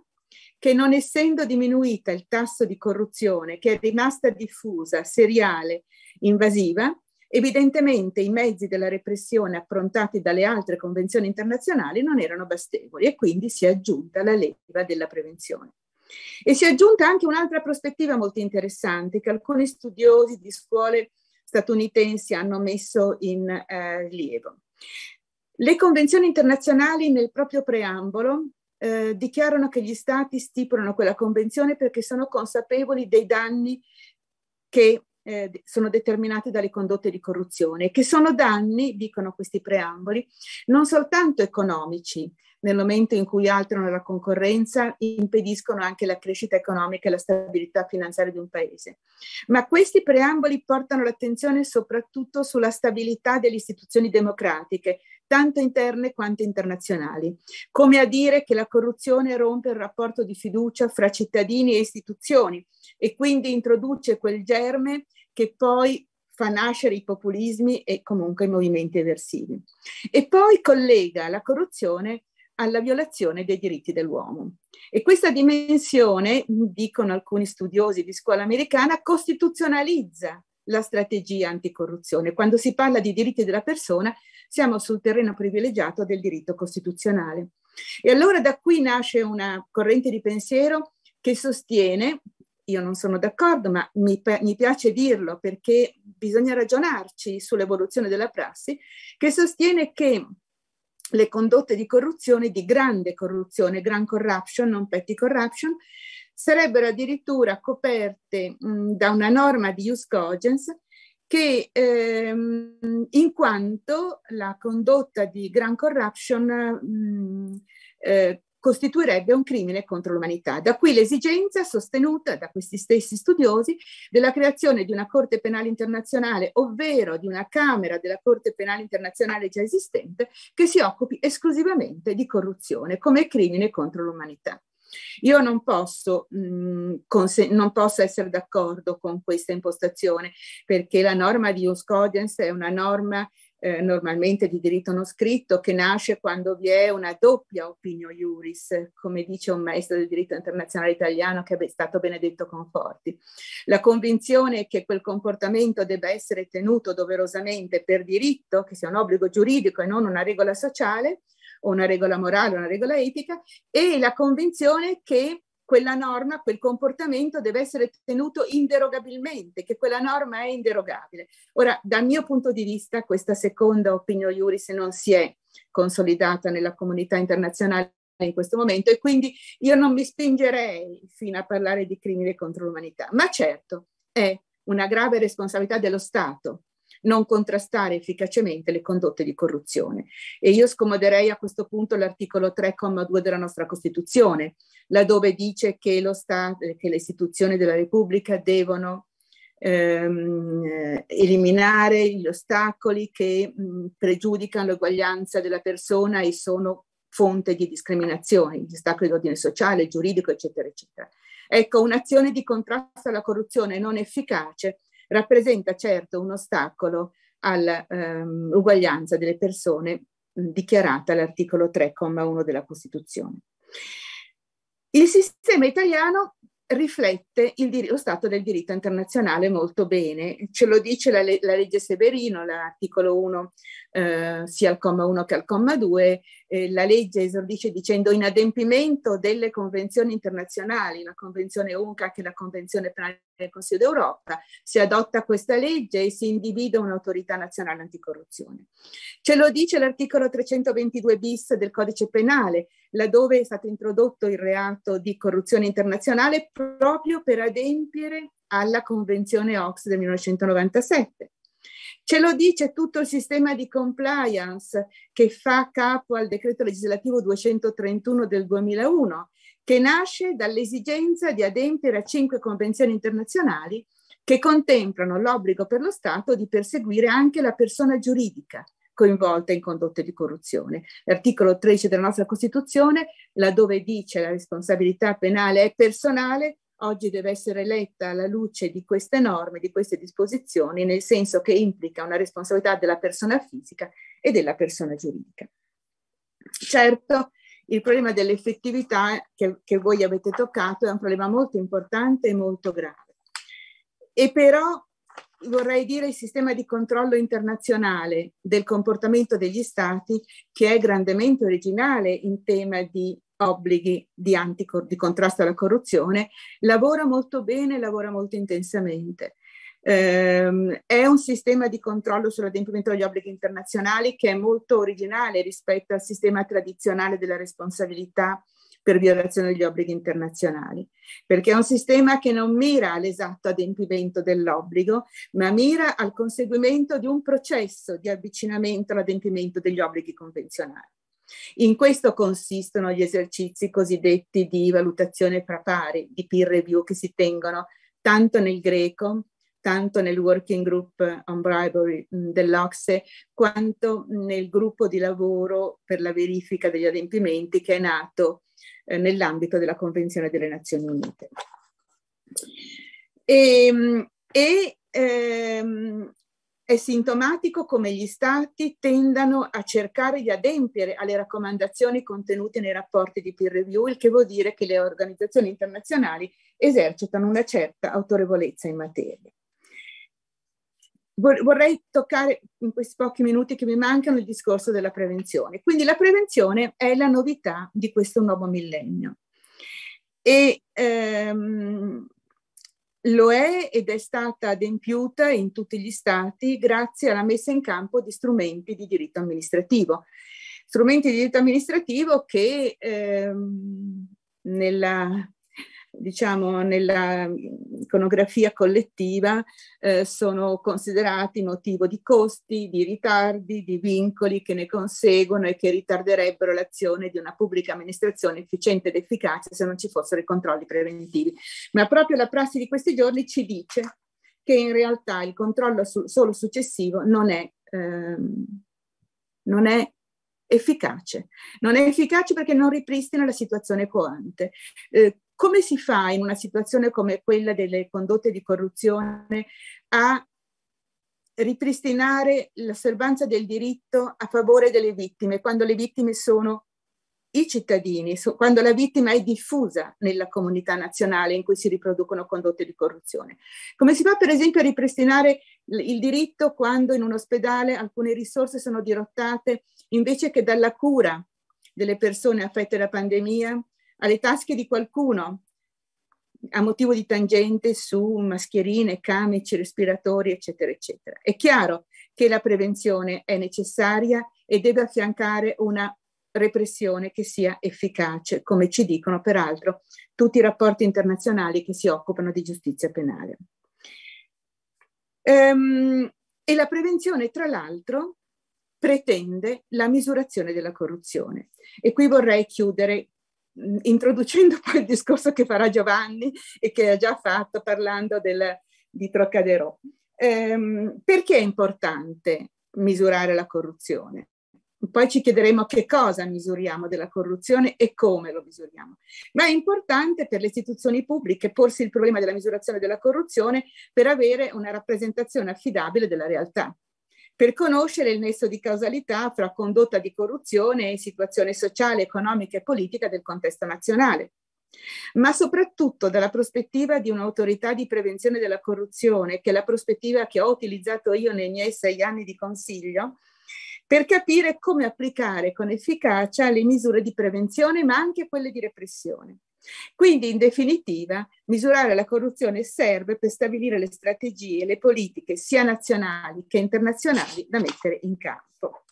che non essendo diminuita il tasso di corruzione, che è rimasta diffusa, seriale, invasiva, Evidentemente i mezzi della repressione approntati dalle altre convenzioni internazionali non erano bastevoli e quindi si è aggiunta la leva della prevenzione. E si è aggiunta anche un'altra prospettiva molto interessante che alcuni studiosi di scuole statunitensi hanno messo in eh, rilievo. Le convenzioni internazionali nel proprio preambolo eh, dichiarano che gli stati stipulano quella convenzione perché sono consapevoli dei danni che eh, sono determinati dalle condotte di corruzione, che sono danni, dicono questi preamboli, non soltanto economici, nel momento in cui alterano la concorrenza, impediscono anche la crescita economica e la stabilità finanziaria di un paese. Ma questi preamboli portano l'attenzione soprattutto sulla stabilità delle istituzioni democratiche, tanto interne quanto internazionali, come a dire che la corruzione rompe il rapporto di fiducia fra cittadini e istituzioni e quindi introduce quel germe che poi fa nascere i populismi e comunque i movimenti eversivi. E poi collega la corruzione alla violazione dei diritti dell'uomo. E questa dimensione, dicono alcuni studiosi di scuola americana, costituzionalizza la strategia anticorruzione. Quando si parla di diritti della persona, siamo sul terreno privilegiato del diritto costituzionale. E allora da qui nasce una corrente di pensiero che sostiene, io non sono d'accordo, ma mi, mi, piace dirlo perché bisogna ragionarci sull'evoluzione della prassi, che sostiene che le condotte di corruzione, di grande corruzione, grand corruption, non petty corruption, sarebbero addirittura coperte mh, da una norma di use cogens che ehm, in quanto la condotta di grand corruption mh, eh, costituirebbe un crimine contro l'umanità. Da qui l'esigenza sostenuta da questi stessi studiosi della creazione di una Corte Penale Internazionale, ovvero di una Camera della Corte Penale Internazionale già esistente, che si occupi esclusivamente di corruzione come crimine contro l'umanità. Io non posso, mh, mm, conse- non posso essere d'accordo con questa impostazione perché la norma di Uscodiens è una norma eh, normalmente di diritto non scritto, che nasce quando vi è una doppia opinio iuris, come dice un maestro del diritto internazionale italiano che è stato Benedetto Conforti. La convinzione che quel comportamento debba essere tenuto doverosamente per diritto, che sia un obbligo giuridico e non una regola sociale, o una regola morale, una regola etica, e la convinzione che quella norma, quel comportamento deve essere tenuto inderogabilmente, che quella norma è inderogabile. Ora, dal mio punto di vista, questa seconda opinione iuris non si è consolidata nella comunità internazionale in questo momento e quindi io non mi spingerei fino a parlare di crimine contro l'umanità, ma certo è una grave responsabilità dello Stato non contrastare efficacemente le condotte di corruzione. E io scomoderei a questo punto l'articolo 3,2 della nostra Costituzione, laddove dice che, lo Stato, che le istituzioni della Repubblica devono ehm, eliminare gli ostacoli che mh, pregiudicano l'uguaglianza della persona e sono fonte di discriminazione, gli ostacoli di ordine sociale, giuridico, eccetera, eccetera. Ecco, un'azione di contrasto alla corruzione non efficace rappresenta certo un ostacolo all'uguaglianza ehm, delle persone dichiarata all'articolo 3,1 della Costituzione. Il sistema italiano riflette il, lo stato del diritto internazionale molto bene. Ce lo dice la, la legge Severino, l'articolo 1, eh, sia al comma 1 che al comma 2. Eh, la legge esordisce dicendo in adempimento delle convenzioni internazionali, la convenzione UNCA che è la convenzione penale del Consiglio d'Europa, si adotta questa legge e si individua un'autorità nazionale anticorruzione. Ce lo dice l'articolo 322 bis del codice penale, laddove è stato introdotto il reato di corruzione internazionale proprio per adempiere alla Convenzione OX del 1997. Ce lo dice tutto il sistema di compliance che fa capo al decreto legislativo 231 del 2001, che nasce dall'esigenza di adempiere a cinque convenzioni internazionali che contemplano l'obbligo per lo Stato di perseguire anche la persona giuridica coinvolta in condotte di corruzione. L'articolo 13 della nostra Costituzione, laddove dice la responsabilità penale è personale, oggi deve essere letta alla luce di queste norme, di queste disposizioni, nel senso che implica una responsabilità della persona fisica e della persona giuridica. Certo, il problema dell'effettività che, che voi avete toccato è un problema molto importante e molto grave. E però vorrei dire il sistema di controllo internazionale del comportamento degli stati che è grandemente originale in tema di obblighi di, anticor- di contrasto alla corruzione, lavora molto bene, lavora molto intensamente. Ehm, è un sistema di controllo sull'adempimento degli obblighi internazionali che è molto originale rispetto al sistema tradizionale della responsabilità per violazione degli obblighi internazionali, perché è un sistema che non mira all'esatto adempimento dell'obbligo, ma mira al conseguimento di un processo di avvicinamento all'adempimento degli obblighi convenzionali. In questo consistono gli esercizi cosiddetti di valutazione fra pari, di peer review, che si tengono tanto nel greco tanto nel working group on bribery dell'Ocse quanto nel gruppo di lavoro per la verifica degli adempimenti che è nato eh, nell'ambito della Convenzione delle Nazioni Unite. E, ehm, e ehm, è sintomatico come gli stati tendano a cercare di adempiere alle raccomandazioni contenute nei rapporti di peer review, il che vuol dire che le organizzazioni internazionali esercitano una certa autorevolezza in materia vorrei toccare in questi pochi minuti che mi mancano il discorso della prevenzione. Quindi la prevenzione è la novità di questo nuovo millennio. E ehm, lo è ed è stata adempiuta in tutti gli stati grazie alla messa in campo di strumenti di diritto amministrativo. Strumenti di diritto amministrativo che ehm, nella diciamo, nella iconografia collettiva eh, sono considerati motivo di costi, di ritardi, di vincoli che ne conseguono e che ritarderebbero l'azione di una pubblica amministrazione efficiente ed efficace se non ci fossero i controlli preventivi. Ma proprio la prassi di questi giorni ci dice che in realtà il controllo su, solo successivo non è, ehm, non è efficace. Non è efficace perché non ripristina la situazione coante. Eh, come si fa in una situazione come quella delle condotte di corruzione a ripristinare l'osservanza del diritto a favore delle vittime, quando le vittime sono i cittadini, quando la vittima è diffusa nella comunità nazionale in cui si riproducono condotte di corruzione. Come si fa per esempio a ripristinare il diritto quando in un ospedale alcune risorse sono dirottate invece che dalla cura delle persone affette da pandemia alle tasche di qualcuno a motivo di tangente su mascherine, camici, respiratori, eccetera, eccetera. È chiaro che la prevenzione è necessaria e deve affiancare una repressione che sia efficace, come ci dicono peraltro tutti i rapporti internazionali che si occupano di giustizia penale. Ehm, e la prevenzione, tra l'altro, pretende la misurazione della corruzione. E qui vorrei chiudere Mm, introducendo (laughs) poi il discorso che farà Giovanni e che ha già fatto parlando del, di Trocadero. Ehm, perché è importante misurare la corruzione? Poi ci chiederemo che cosa misuriamo della corruzione e come lo misuriamo. Ma è importante per le istituzioni pubbliche porsi il problema della misurazione della corruzione per avere una rappresentazione affidabile della realtà per conoscere il nesso di causalità fra condotta di corruzione e situazione sociale, economica e politica del contesto nazionale ma soprattutto dalla prospettiva di un'autorità di prevenzione della corruzione, che è la prospettiva che ho utilizzato io nei miei sei anni di consiglio, per capire come applicare con efficacia le misure di prevenzione, ma anche quelle di repressione. Quindi, in definitiva, misurare la corruzione serve per stabilire le strategie e le politiche sia nazionali che internazionali da mettere in campo.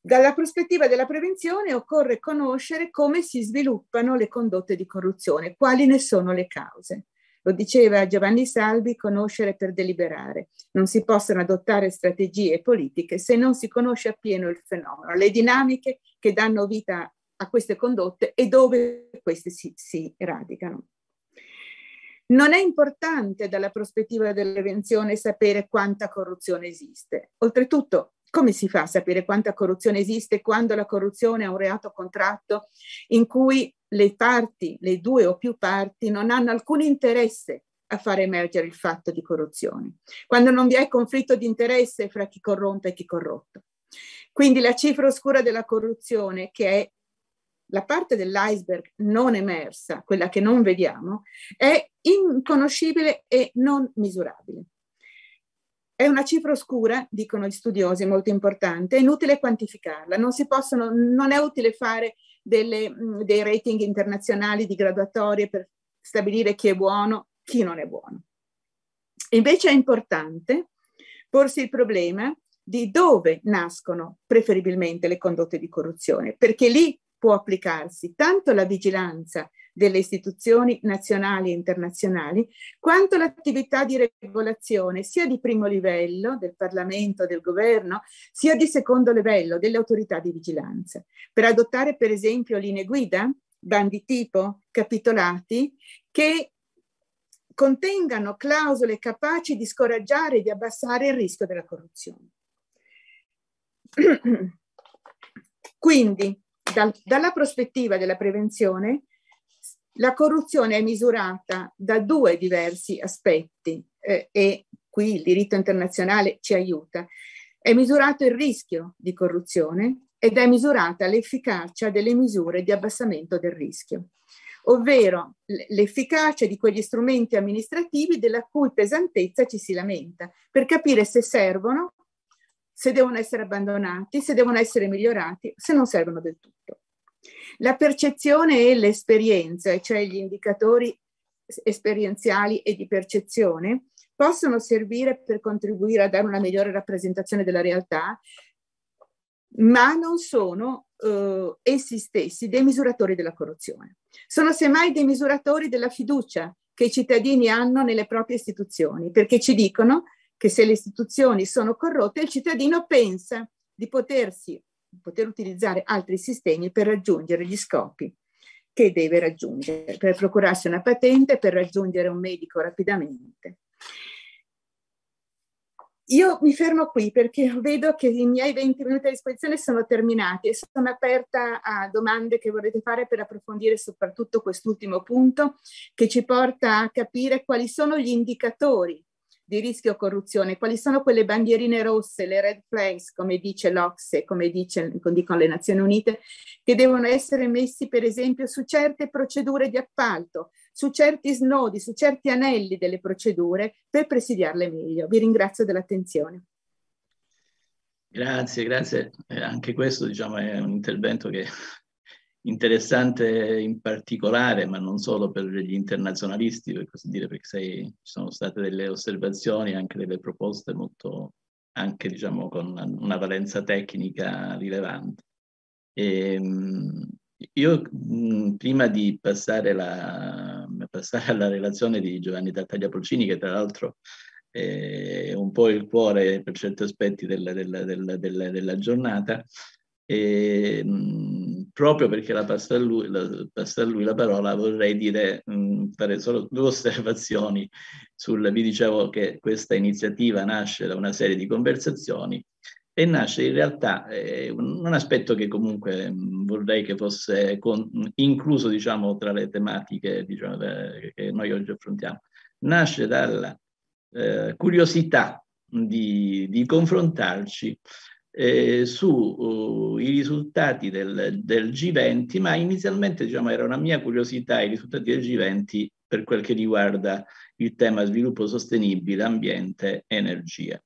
Dalla prospettiva della prevenzione occorre conoscere come si sviluppano le condotte di corruzione, quali ne sono le cause. Lo diceva Giovanni Salvi, conoscere per deliberare. Non si possono adottare strategie e politiche se non si conosce appieno il fenomeno, le dinamiche che danno vita a queste condotte e dove queste si, si radicano. Non è importante dalla prospettiva della prevenzione sapere quanta corruzione esiste. Oltretutto, come si fa a sapere quanta corruzione esiste quando la corruzione è un reato contratto in cui le parti, le due o più parti, non hanno alcun interesse a far emergere il fatto di corruzione, quando non vi è conflitto di interesse fra chi corrompe e chi corrotto. Quindi la cifra oscura della corruzione, che è la parte dell'iceberg non emersa, quella che non vediamo, è inconoscibile e non misurabile. È una cifra oscura, dicono gli studiosi, molto importante, è inutile quantificarla, non, possono, non è utile fare delle, dei rating internazionali di graduatorie per stabilire chi è buono, chi non è buono. Invece è importante porsi il problema di dove nascono preferibilmente le condotte di corruzione, perché lì può applicarsi tanto la vigilanza delle istituzioni nazionali e internazionali, quanto l'attività di regolazione sia di primo livello del Parlamento, del governo, sia di secondo livello delle autorità di vigilanza, per adottare per esempio linee guida, bandi tipo, capitolati, che contengano clausole capaci di scoraggiare e di abbassare il rischio della corruzione. (clears throat) Quindi, dal, dalla prospettiva della prevenzione, la corruzione è misurata da due diversi aspetti eh, e qui il diritto internazionale ci aiuta. È misurato il rischio di corruzione ed è misurata l'efficacia delle misure di abbassamento del rischio, ovvero l'efficacia di quegli strumenti amministrativi della cui pesantezza ci si lamenta, per capire se servono se devono essere abbandonati, se devono essere migliorati, se non servono del tutto. La percezione e l'esperienza, cioè gli indicatori esperienziali e di percezione, possono servire per contribuire a dare una migliore rappresentazione della realtà, ma non sono eh, essi stessi dei misuratori della corruzione. Sono semmai dei misuratori della fiducia che i cittadini hanno nelle proprie istituzioni, perché ci dicono che se le istituzioni sono corrotte, il cittadino pensa di potersi, poter utilizzare altri sistemi per raggiungere gli scopi che deve raggiungere, per procurarsi una patente, per raggiungere un medico rapidamente. Io mi fermo qui perché vedo che i miei 20 minuti a disposizione sono terminati e sono aperta a domande che vorrete fare per approfondire soprattutto quest'ultimo punto che ci porta a capire quali sono gli indicatori di rischio corruzione, quali sono quelle bandierine rosse, le red flags, come dice l'Ocse, come dice, dicono le Nazioni Unite, che devono essere messi per esempio su certe procedure di appalto, su certi snodi, su certi anelli delle procedure per presidiarle meglio. Vi ringrazio dell'attenzione. Grazie, grazie. Eh, anche questo diciamo, è un intervento che interessante in particolare, ma non solo per gli internazionalisti, per così dire, perché sai, ci sono state delle osservazioni, anche delle proposte molto, anche diciamo con una valenza tecnica rilevante. E, ehm, io prima di passare, la, passare, alla relazione di Giovanni Tartaglia Polcini, che tra l'altro è un po' il cuore per certi aspetti della, della, della, della giornata, e, mh, proprio perché la passa, a lui, la passa a lui la parola, vorrei dire, mh, fare solo due osservazioni. Sul, vi dicevo che questa iniziativa nasce da una serie di conversazioni e nasce in realtà eh, un, un, aspetto che comunque mh, vorrei che fosse con, incluso diciamo, tra le tematiche diciamo, de, che noi oggi affrontiamo. Nasce dalla eh, curiosità di, di confrontarci eh, sui uh, risultati del, del, G20, ma inizialmente diciamo, era una mia curiosità i risultati del G20 per quel che riguarda il tema sviluppo sostenibile, ambiente, energia.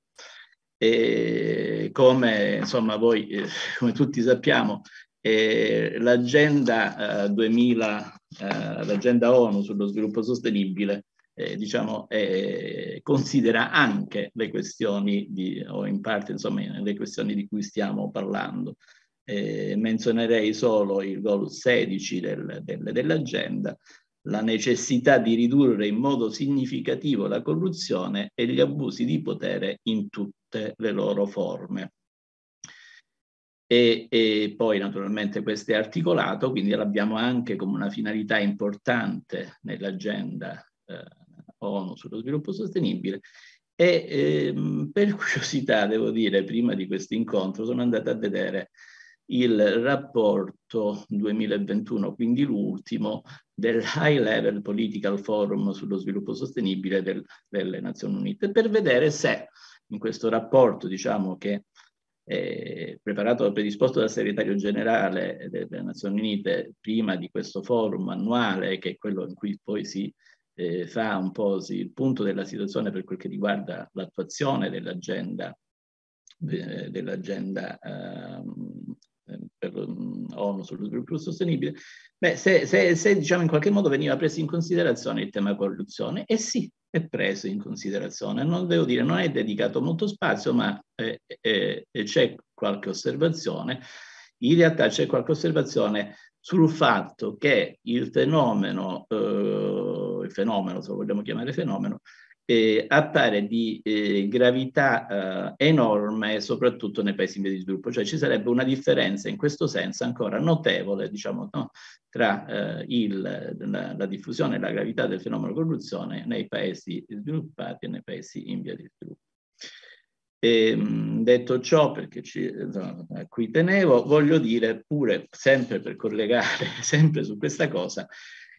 E come insomma voi, eh, (laughs) come tutti sappiamo, eh, l'agenda, 2000, eh, l'agenda ONU sullo sviluppo sostenibile eh, diciamo, eh, considera anche le questioni di, o in parte insomma le questioni di cui stiamo parlando. Eh, menzionerei solo il goal 16 del, del, dell'agenda, la necessità di ridurre in modo significativo la corruzione e gli abusi di potere in tutte le loro forme. E, e, poi naturalmente questo è articolato, quindi l'abbiamo anche come una finalità importante nell'agenda eh, ONU sullo sviluppo sostenibile. E ehm, per (laughs) curiosità devo dire prima di questo incontro sono andata a vedere il rapporto 2021, quindi l'ultimo del High Level Political Forum sullo sviluppo sostenibile del, delle Nazioni Unite, per vedere se in questo rapporto, diciamo che è preparato e predisposto dal segretario generale delle Nazioni Unite prima di questo forum annuale, che è quello in cui poi si eh, fa un po' sì, il punto della situazione per quel che riguarda l'attuazione dell'agenda eh, dell'agenda ehm, per l'ONU sullo sviluppo sostenibile, beh, se, se, se, diciamo in qualche modo veniva preso in considerazione il tema corruzione, e sì, è preso in considerazione. Non devo dire, non è dedicato molto spazio, ma eh, eh, c'è qualche osservazione. In realtà c'è qualche osservazione sul fatto che il fenomeno, eh, il fenomeno, se lo vogliamo chiamare fenomeno, eh, appare di eh, gravità eh, enorme soprattutto nei paesi in via di sviluppo, cioè ci sarebbe una differenza in questo senso ancora notevole diciamo, no, tra eh, il, la, la, diffusione e la gravità del fenomeno corruzione nei paesi sviluppati e nei paesi in via di sviluppo. E, ehm, detto ciò, perché ci, insomma, a cui tenevo, voglio dire pure, sempre per collegare, (laughs) sempre su questa cosa,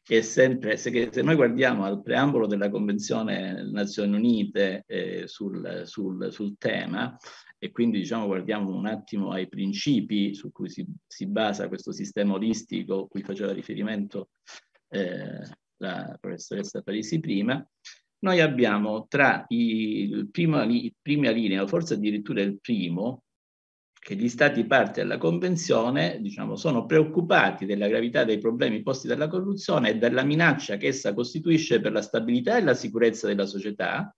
che è sempre, se, se, noi guardiamo al preambolo della Convenzione Nazioni Unite eh, sul, sul, sul, tema, e quindi diciamo guardiamo un attimo ai principi su cui si, si basa questo sistema olistico cui faceva riferimento eh, la professoressa Parisi prima, noi abbiamo tra i, il prima, prima linea, o forse addirittura il primo, che gli Stati parte alla Convenzione diciamo, sono preoccupati della gravità dei problemi posti dalla corruzione e della minaccia che essa costituisce per la stabilità e la sicurezza della società,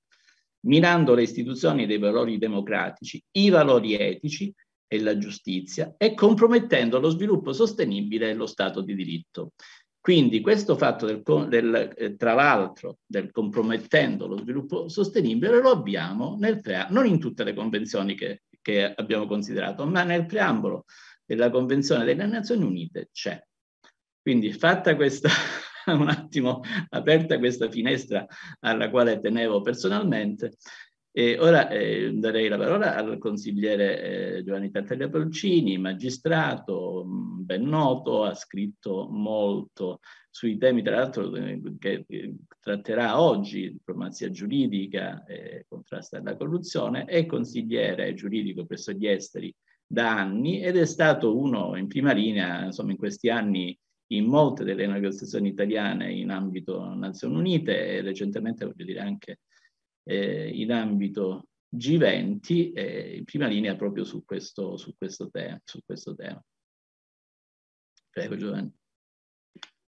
minando le istituzioni dei valori democratici, i valori etici e la giustizia e compromettendo lo sviluppo sostenibile e lo Stato di diritto. Quindi questo fatto, del, del, eh, tra l'altro, del compromettendo lo sviluppo sostenibile lo abbiamo nel non in tutte le convenzioni che che abbiamo considerato, ma nel preambolo della Convenzione delle Nazioni Unite c'è. Quindi fatta questa, (laughs) un attimo aperta questa finestra alla quale tenevo personalmente, e ora eh, darei la parola al consigliere eh, Giovanni Tartaglia Polcini, magistrato ben noto, ha scritto molto sui temi, tra l'altro, eh, che eh, tratterà oggi, diplomazia giuridica e contrasto alla corruzione, è consigliere giuridico presso gli esteri da anni ed è stato uno in prima linea, insomma, in questi anni in molte delle negoziazioni italiane in ambito Nazioni Unite e recentemente, voglio dire, anche eh, in ambito G20 eh, in prima linea proprio su questo, su questo, te su questo tema. Prego Giovanni.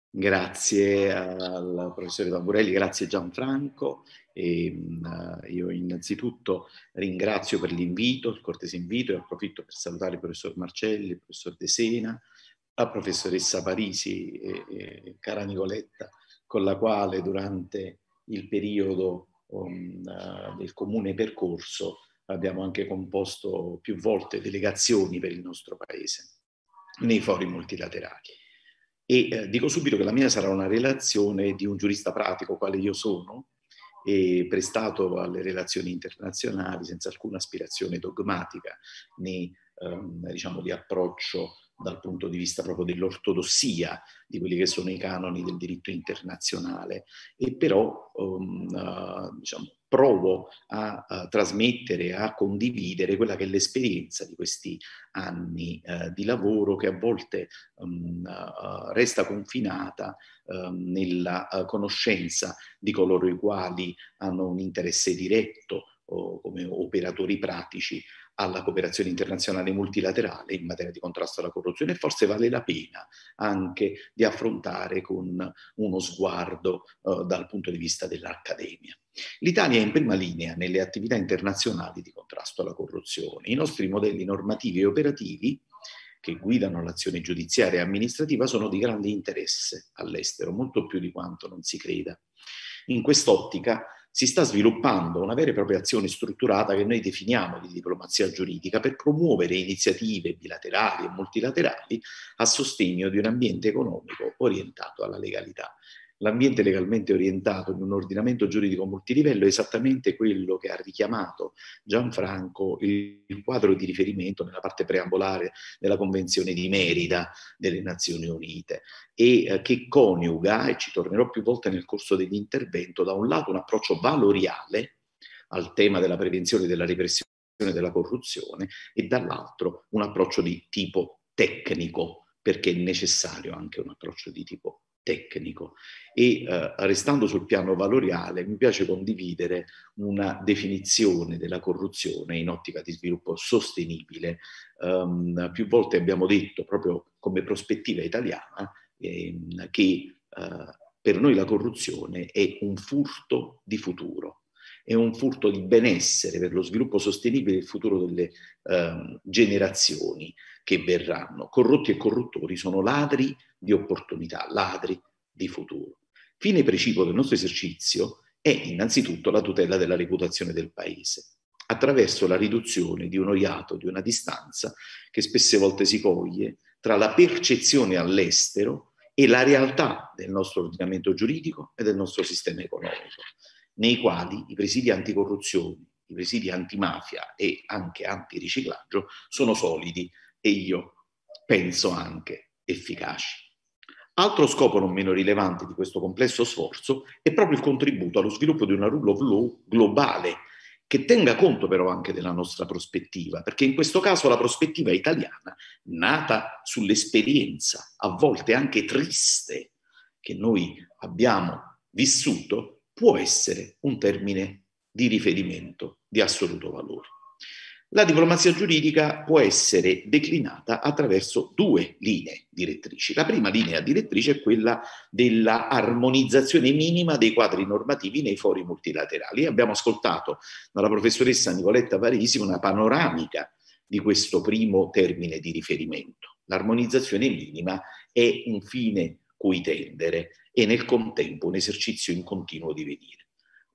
Grazie al professore Tamburelli, grazie Gianfranco. E, uh, io innanzitutto ringrazio per l'invito, il cortese invito e approfitto per salutare il professor Marcelli, il professor De Sena, la professoressa Parisi e, e cara Nicoletta, con la quale durante il periodo um, uh, del comune percorso abbiamo anche composto più volte delegazioni per il nostro paese nei fori multilaterali. E eh, dico subito che la mia sarà una relazione di un giurista pratico, quale io sono, e prestato alle relazioni internazionali senza alcuna aspirazione dogmatica né ehm, diciamo di approccio dal punto di vista proprio dell'ortodossia di quelli che sono i canoni del diritto internazionale. E però um, uh, diciamo, provo a, a, trasmettere, a condividere quella che è l'esperienza di questi anni uh, di lavoro che a volte um, uh, resta confinata um, nella conoscenza di coloro i quali hanno un interesse diretto o come operatori pratici alla cooperazione internazionale multilaterale in materia di contrasto alla corruzione e forse vale la pena anche di affrontare con uno sguardo uh, dal punto di vista dell'accademia. L'Italia è in prima linea nelle attività internazionali di contrasto alla corruzione. I nostri modelli normativi e operativi che guidano l'azione giudiziaria e amministrativa sono di grande interesse all'estero, molto più di quanto non si creda. In quest'ottica si sta sviluppando una vera e propria azione strutturata che noi definiamo di diplomazia giuridica per promuovere iniziative bilaterali e multilaterali a sostegno di un ambiente economico orientato alla legalità l'ambiente legalmente orientato di un ordinamento giuridico multilivello è esattamente quello che ha richiamato Gianfranco il, quadro di riferimento nella parte preambolare della Convenzione di Merida delle Nazioni Unite. E eh, che coniuga, e ci tornerò più volte nel corso dell'intervento, da un lato un approccio valoriale al tema della prevenzione della repressione della corruzione e dall'altro un approccio di tipo tecnico, perché è necessario anche un approccio di tipo tecnico e eh, restando sul piano valoriale mi piace condividere una definizione della corruzione in ottica di sviluppo sostenibile. Um, più volte abbiamo detto proprio come prospettiva italiana ehm, che eh, per noi la corruzione è un furto di futuro, è un furto di benessere per lo sviluppo sostenibile il futuro delle eh, generazioni che verranno. Corrotti e corruttori sono ladri di opportunità, ladri di futuro. Fine precipuo del nostro esercizio è innanzitutto la tutela della reputazione del Paese attraverso la riduzione di uno iato, di una distanza che spesse volte si coglie tra la percezione all'estero e la realtà del nostro ordinamento giuridico e del nostro sistema economico, nei quali i presidi anticorruzione, i presidi antimafia e anche antiriciclaggio sono solidi e io penso anche efficaci. Altro scopo non meno rilevante di questo complesso sforzo è proprio il contributo allo sviluppo di una rule of law globale che tenga conto però anche della nostra prospettiva, perché in questo caso la prospettiva italiana, nata sull'esperienza, a volte anche triste, che noi abbiamo vissuto, può essere un termine di riferimento di assoluto valore. La diplomazia giuridica può essere declinata attraverso due linee direttrici. La prima linea direttrice è quella dell'armonizzazione minima dei quadri normativi nei fori multilaterali. Abbiamo ascoltato dalla professoressa Nicoletta Parisi una panoramica di questo primo termine di riferimento. L'armonizzazione minima è un fine cui tendere e nel contempo un esercizio in continuo divenire.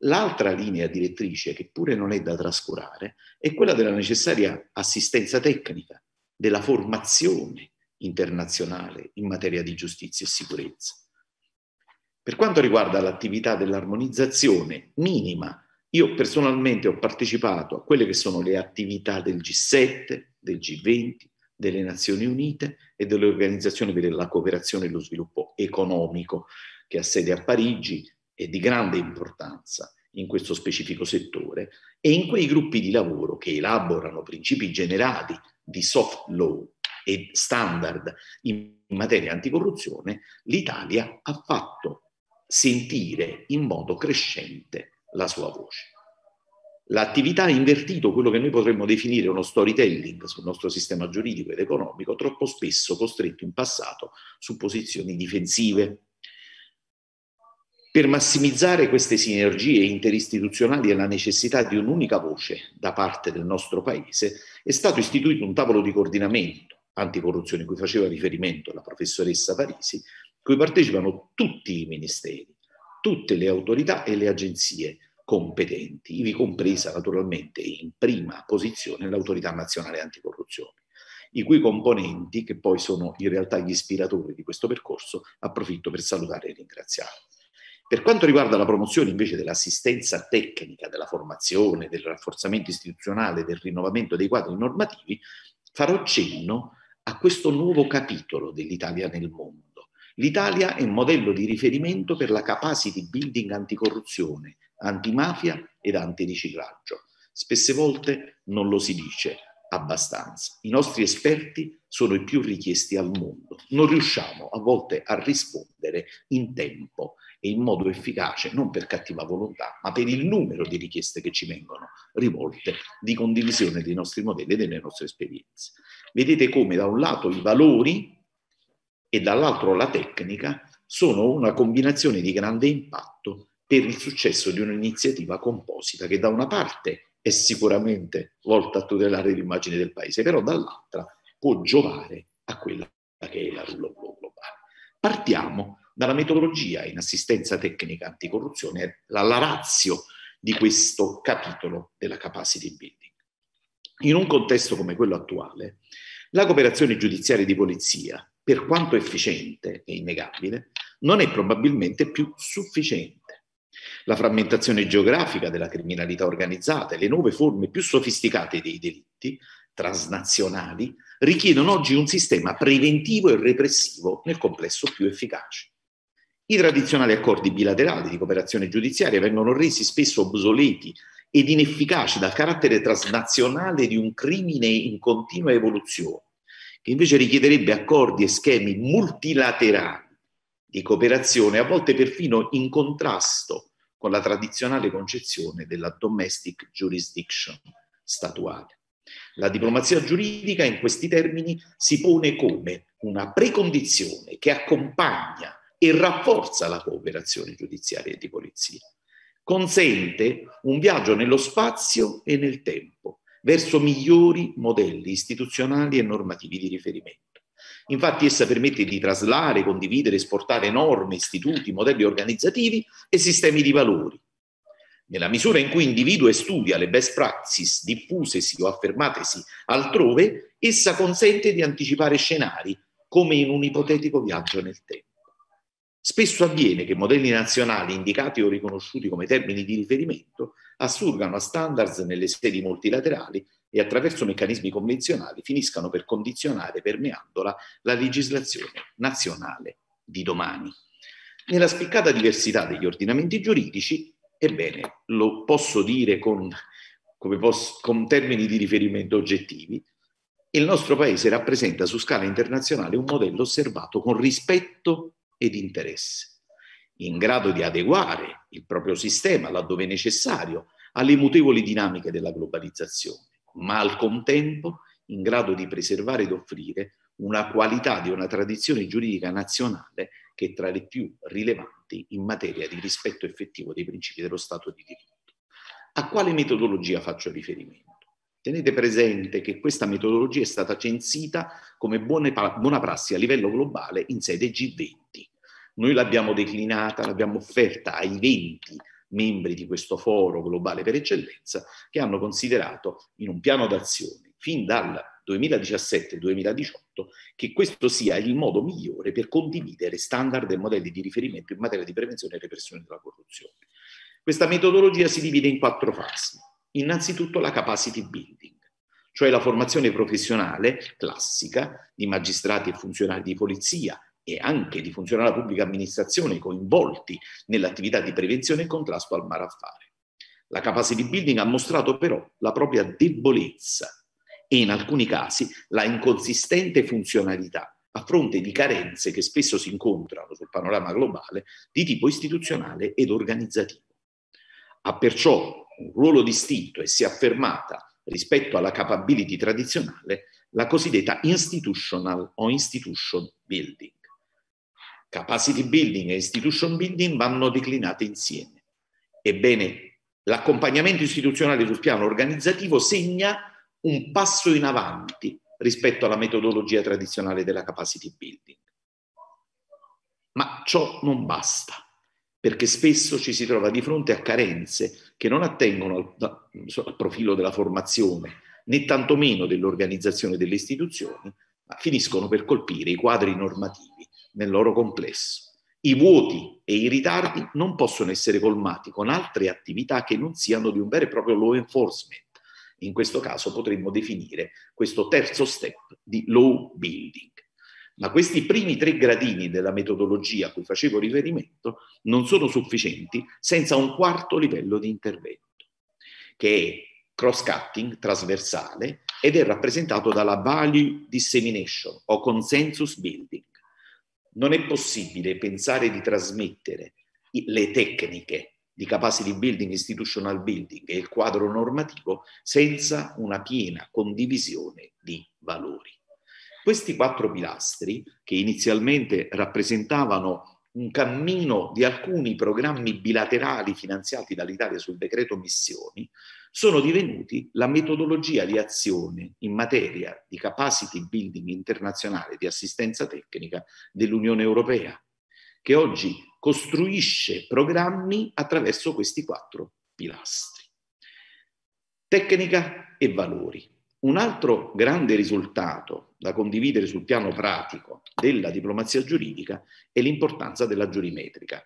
L'altra linea direttrice, che pure non è da trascurare, è quella della necessaria assistenza tecnica, della formazione internazionale in materia di giustizia e sicurezza. Per quanto riguarda l'attività dell'armonizzazione minima, io personalmente ho partecipato a quelle che sono le attività del G7, del G20, delle Nazioni Unite e delle organizzazioni per la cooperazione e lo sviluppo economico che ha sede a Parigi è di grande importanza in questo specifico settore e in quei gruppi di lavoro che elaborano principi generali di soft law e standard in materia anticorruzione, l'Italia ha fatto sentire in modo crescente la sua voce. L'attività ha invertito quello che noi potremmo definire uno storytelling sul nostro sistema giuridico ed economico, troppo spesso costretto in passato su posizioni difensive, per massimizzare queste sinergie interistituzionali e la necessità di un'unica voce da parte del nostro Paese, è stato istituito un tavolo di coordinamento anticorruzione cui faceva riferimento la professoressa Parisi, cui partecipano tutti i ministeri, tutte le autorità e le agenzie competenti, ivi compresa naturalmente in prima posizione l'autorità nazionale anticorruzione, i cui componenti, che poi sono in realtà gli ispiratori di questo percorso, approfitto per salutare e ringraziare. Per quanto riguarda la promozione invece dell'assistenza tecnica, della formazione, del rafforzamento istituzionale, del rinnovamento dei quadri normativi, farò cenno a questo nuovo capitolo dell'Italia nel mondo. L'Italia è un modello di riferimento per la capacity building anticorruzione, antimafia ed antiriciclaggio. Spesse volte non lo si dice abbastanza. I nostri esperti sono i più richiesti al mondo. Non riusciamo a volte a rispondere in tempo e in modo efficace, non per cattiva volontà, ma per il numero di richieste che ci vengono rivolte di condivisione dei nostri modelli e delle nostre esperienze. Vedete come da un lato i valori e dall'altro la tecnica sono una combinazione di grande impatto per il successo di un'iniziativa composita che da una parte è sicuramente volta a tutelare l'immagine del paese, però dall'altra può giovare a quella che è la rullo globale. Partiamo dalla metodologia in assistenza tecnica anticorruzione, la, la razio di questo capitolo della capacity building. In un contesto come quello attuale, la cooperazione giudiziaria di polizia, per quanto efficiente e innegabile, non è probabilmente più sufficiente. La frammentazione geografica della criminalità organizzata e le nuove forme più sofisticate dei delitti transnazionali richiedono oggi un sistema preventivo e repressivo nel complesso più efficace. I tradizionali accordi bilaterali di cooperazione giudiziaria vengono resi spesso obsoleti ed inefficaci dal carattere transnazionale di un crimine in continua evoluzione, che invece richiederebbe accordi e schemi multilaterali di cooperazione, a volte perfino in contrasto con la tradizionale concezione della domestic jurisdiction statuale. La diplomazia giuridica in questi termini si pone come una precondizione che accompagna e rafforza la cooperazione giudiziaria e di polizia. Consente un viaggio nello spazio e nel tempo verso migliori modelli istituzionali e normativi di riferimento. Infatti essa permette di traslare, condividere, esportare norme, istituti, modelli organizzativi e sistemi di valori. Nella misura in cui individua e studia le best practices diffusesi o affermatesi altrove, essa consente di anticipare scenari come in un ipotetico viaggio nel tempo. Spesso avviene che modelli nazionali indicati o riconosciuti come termini di riferimento assurgano a standards nelle sedi multilaterali e attraverso meccanismi convenzionali finiscano per condizionare, permeandola, la legislazione nazionale di domani. Nella spiccata diversità degli ordinamenti giuridici, ebbene, lo posso dire con, posso, con termini di riferimento oggettivi, il nostro paese rappresenta su scala internazionale un modello osservato con rispetto ed interesse, in grado di adeguare il proprio sistema, laddove necessario, alle mutevoli dinamiche della globalizzazione, ma al contempo in grado di preservare ed offrire una qualità di una tradizione giuridica nazionale che è tra le più rilevanti in materia di rispetto effettivo dei principi dello Stato di diritto. A quale metodologia faccio riferimento? Tenete presente che questa metodologia è stata censita come buona, prassi a livello globale in sede G20. Noi l'abbiamo declinata, l'abbiamo offerta ai 20 membri di questo foro globale per eccellenza che hanno considerato in un piano d'azione fin dal 2017-2018 che questo sia il modo migliore per condividere standard e modelli di riferimento in materia di prevenzione e repressione della corruzione. Questa metodologia si divide in quattro fasi. Innanzitutto la capacity building, cioè la formazione professionale classica di magistrati e funzionari di polizia e anche di funzionari della pubblica amministrazione coinvolti nell'attività di prevenzione e contrasto al malaffare. La capacity building ha mostrato però la propria debolezza e in alcuni casi la inconsistente funzionalità a fronte di carenze che spesso si incontrano sul panorama globale di tipo istituzionale ed organizzativo. Ha perciò un ruolo distinto e si è affermata rispetto alla capability tradizionale la cosiddetta institutional o institution building. Capacity building e institution building vanno declinate insieme. Ebbene, l'accompagnamento istituzionale sul piano organizzativo segna un passo in avanti rispetto alla metodologia tradizionale della capacity building. Ma ciò non basta perché spesso ci si trova di fronte a carenze che non attengono al, profilo della formazione, né tantomeno dell'organizzazione delle istituzioni, ma finiscono per colpire i quadri normativi nel loro complesso. I vuoti e i ritardi non possono essere colmati con altre attività che non siano di un vero e proprio law enforcement. In questo caso potremmo definire questo terzo step di law building. Ma questi primi tre gradini della metodologia a cui facevo riferimento non sono sufficienti senza un quarto livello di intervento, che è cross-cutting, trasversale, ed è rappresentato dalla value dissemination o consensus building. Non è possibile pensare di trasmettere le tecniche di capacity building, institutional building e il quadro normativo senza una piena condivisione di valori. Questi quattro pilastri, che inizialmente rappresentavano un cammino di alcuni programmi bilaterali finanziati dall'Italia sul decreto missioni, sono divenuti la metodologia di azione in materia di capacity building internazionale di assistenza tecnica dell'Unione Europea, che oggi costruisce programmi attraverso questi quattro pilastri. Tecnica e valori. Un altro grande risultato da condividere sul piano pratico della diplomazia giuridica è l'importanza della giurimetrica.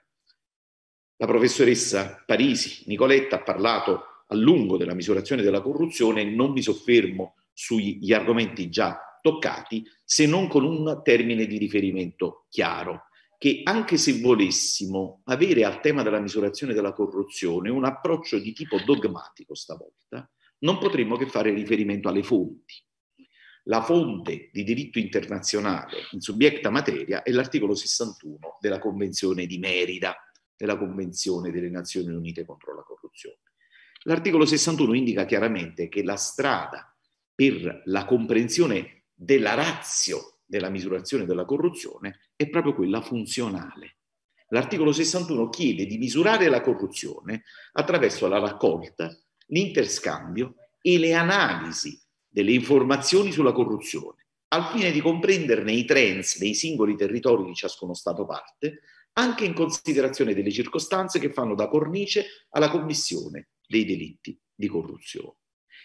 La professoressa Parisi Nicoletta ha parlato a lungo della misurazione della corruzione, non mi soffermo sugli argomenti già toccati, se non con un termine di riferimento chiaro, che anche se volessimo avere al tema della misurazione della corruzione un approccio di tipo dogmatico stavolta, non potremmo che fare riferimento alle fonti. La fonte di diritto internazionale in subiecta materia è l'articolo 61 della Convenzione di Merida, della Convenzione delle Nazioni Unite contro la corruzione. L'articolo 61 indica chiaramente che la strada per la comprensione della razio della misurazione della corruzione è proprio quella funzionale. L'articolo 61 chiede di misurare la corruzione attraverso la raccolta, l'interscambio e le analisi delle informazioni sulla corruzione, al fine di comprenderne i trends nei singoli territori di ciascuno Stato parte, anche in considerazione delle circostanze che fanno da cornice alla commissione dei delitti di corruzione.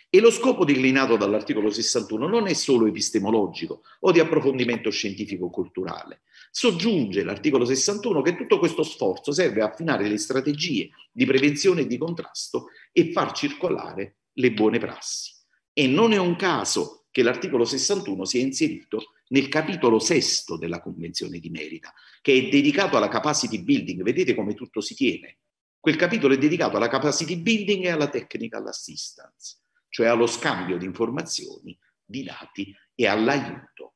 E lo scopo declinato dall'articolo 61 non è solo epistemologico o di approfondimento scientifico-culturale. Soggiunge l'articolo 61 che tutto questo sforzo serve a affinare le strategie di prevenzione e di contrasto e far circolare le buone prassi. E non è un caso che l'articolo 61 sia inserito nel capitolo sesto della Convenzione di Merida, che è dedicato alla capacity building. Vedete come tutto si tiene. Quel capitolo è dedicato alla capacity building e alla technical assistance cioè allo scambio di informazioni, di dati e all'aiuto.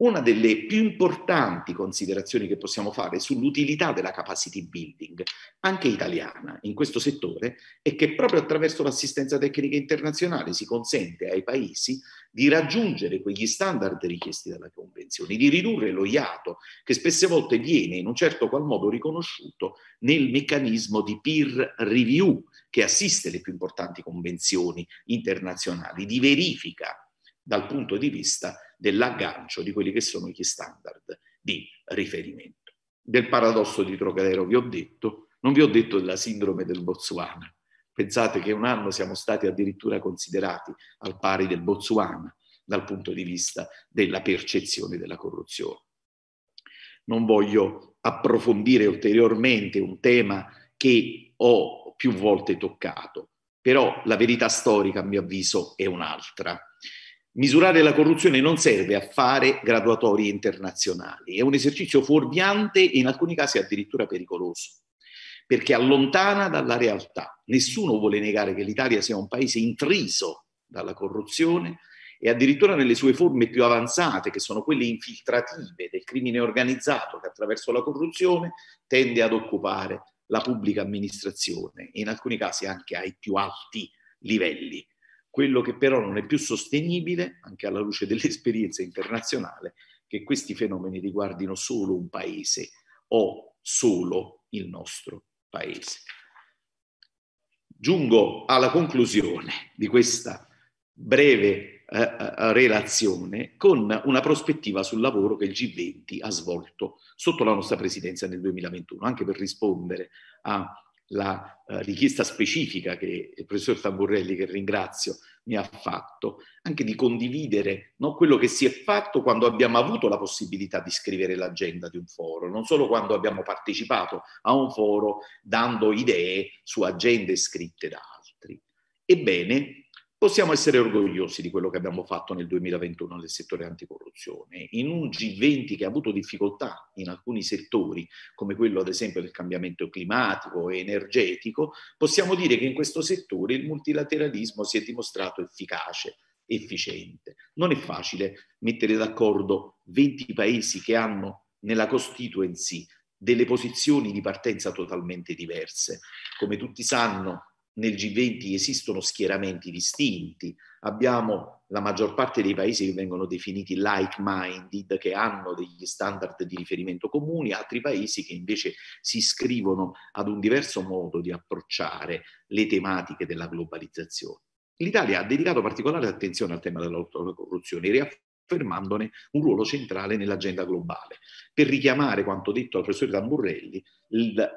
Una delle più importanti considerazioni che possiamo fare sull'utilità della capacity building, anche italiana, in questo settore, è che proprio attraverso l'assistenza tecnica internazionale si consente ai paesi di raggiungere quegli standard richiesti dalla Convenzione, di ridurre lo iato che spesse volte viene in un certo qual modo riconosciuto nel meccanismo di peer review che assiste le più importanti convenzioni internazionali, di verifica dal punto di vista dell'aggancio di quelli che sono gli standard di riferimento. Del paradosso di Trocadero vi ho detto, non vi ho detto della sindrome del Botswana. Pensate che un anno siamo stati addirittura considerati al pari del Botswana dal punto di vista della percezione della corruzione. Non voglio approfondire ulteriormente un tema che ho più volte toccato, però la verità storica, a mio avviso, è un'altra. Misurare la corruzione non serve a fare graduatorie internazionali, è un esercizio fuorviante e in alcuni casi addirittura pericoloso, perché allontana dalla realtà. Nessuno vuole negare che l'Italia sia un paese intriso dalla corruzione e addirittura nelle sue forme più avanzate, che sono quelle infiltrative del crimine organizzato che attraverso la corruzione tende ad occupare la pubblica amministrazione e in alcuni casi anche ai più alti livelli quello che però non è più sostenibile, anche alla luce dell'esperienza internazionale, che questi fenomeni riguardino solo un paese o solo il nostro paese. Giungo alla conclusione di questa breve eh, eh relazione con una prospettiva sul lavoro che il G20 ha svolto sotto la nostra presidenza nel 2021, anche per rispondere a la uh, richiesta specifica che il professor Tamburelli, che ringrazio, mi ha fatto, anche di condividere no, quello che si è fatto quando abbiamo avuto la possibilità di scrivere l'agenda di un foro, non solo quando abbiamo partecipato a un foro dando idee su agende scritte da altri. Ebbene, Possiamo essere orgogliosi di quello che abbiamo fatto nel 2021 nel settore anticorruzione. In un G20 che ha avuto difficoltà in alcuni settori, come quello ad esempio del cambiamento climatico e energetico, possiamo dire che in questo settore il multilateralismo si è dimostrato efficace, efficiente. Non è facile mettere d'accordo 20 paesi che hanno nella constituency delle posizioni di partenza totalmente diverse. Come tutti sanno, nel G20 esistono schieramenti distinti, abbiamo la maggior parte dei paesi che vengono definiti like-minded, che hanno degli standard di riferimento comuni, altri paesi che invece si iscrivono ad un diverso modo di approcciare le tematiche della globalizzazione. L'Italia ha dedicato particolare attenzione al tema della corruzione, affermandone un ruolo centrale nell'agenda globale. Per richiamare quanto detto dal professore Tamburrelli,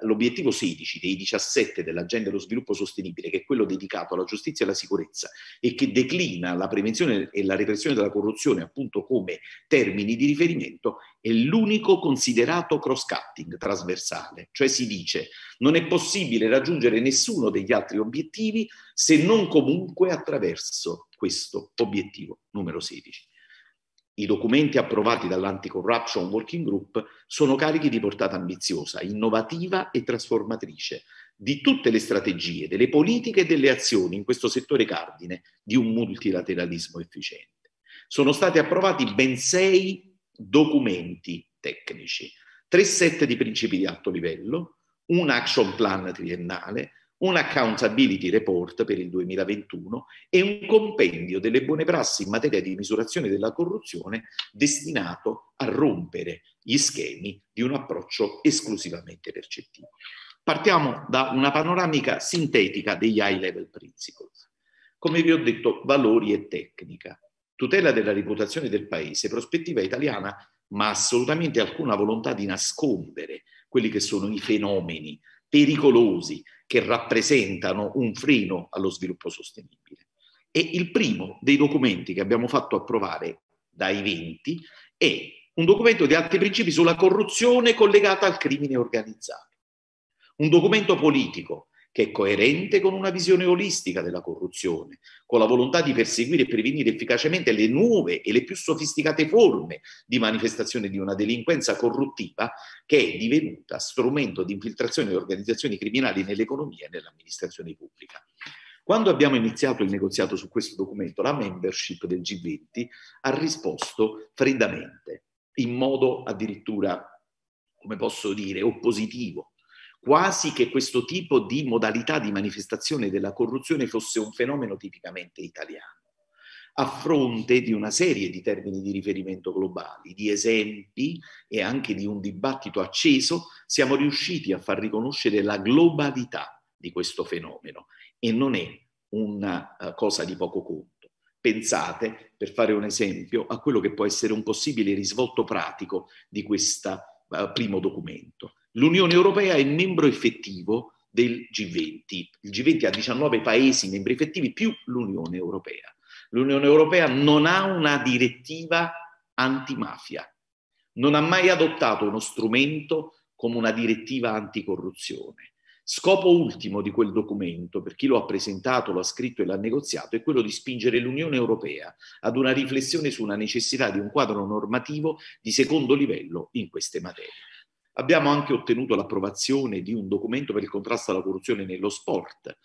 l'obiettivo 16 dei 17 dell'agenda dello sviluppo sostenibile, che è quello dedicato alla giustizia e alla sicurezza e che declina la prevenzione e la repressione della corruzione appunto come termini di riferimento, è l'unico considerato cross-cutting trasversale, cioè si dice non è possibile raggiungere nessuno degli altri obiettivi se non comunque attraverso questo obiettivo numero 16. I documenti approvati dall'Anti-Corruption Working Group sono carichi di portata ambiziosa, innovativa e trasformatrice di tutte le strategie, delle politiche e delle azioni in questo settore cardine di un multilateralismo efficiente. Sono stati approvati ben sei documenti tecnici, tre set di principi di alto livello, un action plan triennale, un accountability report per il 2021 e un compendio delle buone prassi in materia di misurazione della corruzione destinato a rompere gli schemi di un approccio esclusivamente percettivo. Partiamo da una panoramica sintetica degli high level principles. Come vi ho detto, valori e tecnica, tutela della reputazione del paese, prospettiva italiana, ma assolutamente alcuna volontà di nascondere quelli che sono i fenomeni pericolosi che rappresentano un freno allo sviluppo sostenibile. E il primo dei documenti che abbiamo fatto approvare dai 20 è un documento di alti principi sulla corruzione collegata al crimine organizzato. Un documento politico che è coerente con una visione olistica della corruzione, con la volontà di perseguire e prevenire efficacemente le nuove e le più sofisticate forme di manifestazione di una delinquenza corruttiva che è divenuta strumento di infiltrazione di organizzazioni criminali nell'economia e nell'amministrazione pubblica. Quando abbiamo iniziato il negoziato su questo documento, la membership del G20 ha risposto freddamente, in modo addirittura, come posso dire, oppositivo quasi che questo tipo di modalità di manifestazione della corruzione fosse un fenomeno tipicamente italiano, a fronte di una serie di termini di riferimento globali, di esempi e anche di un dibattito acceso, siamo riusciti a far riconoscere la globalità di questo fenomeno e non è una uh, cosa di poco conto. Pensate, per fare un esempio, a quello che può essere un possibile risvolto pratico di questo uh, primo documento L'Unione Europea è membro effettivo del G20. Il G20 ha 19 paesi membri effettivi più l'Unione Europea. L'Unione Europea non ha una direttiva antimafia, non ha mai adottato uno strumento come una direttiva anticorruzione. Scopo ultimo di quel documento, per chi lo ha presentato, lo ha scritto e l'ha negoziato, è quello di spingere l'Unione Europea ad una riflessione su una necessità di un quadro normativo di secondo livello in queste materie. Abbiamo anche ottenuto l'approvazione di un documento per il contrasto alla corruzione nello sport.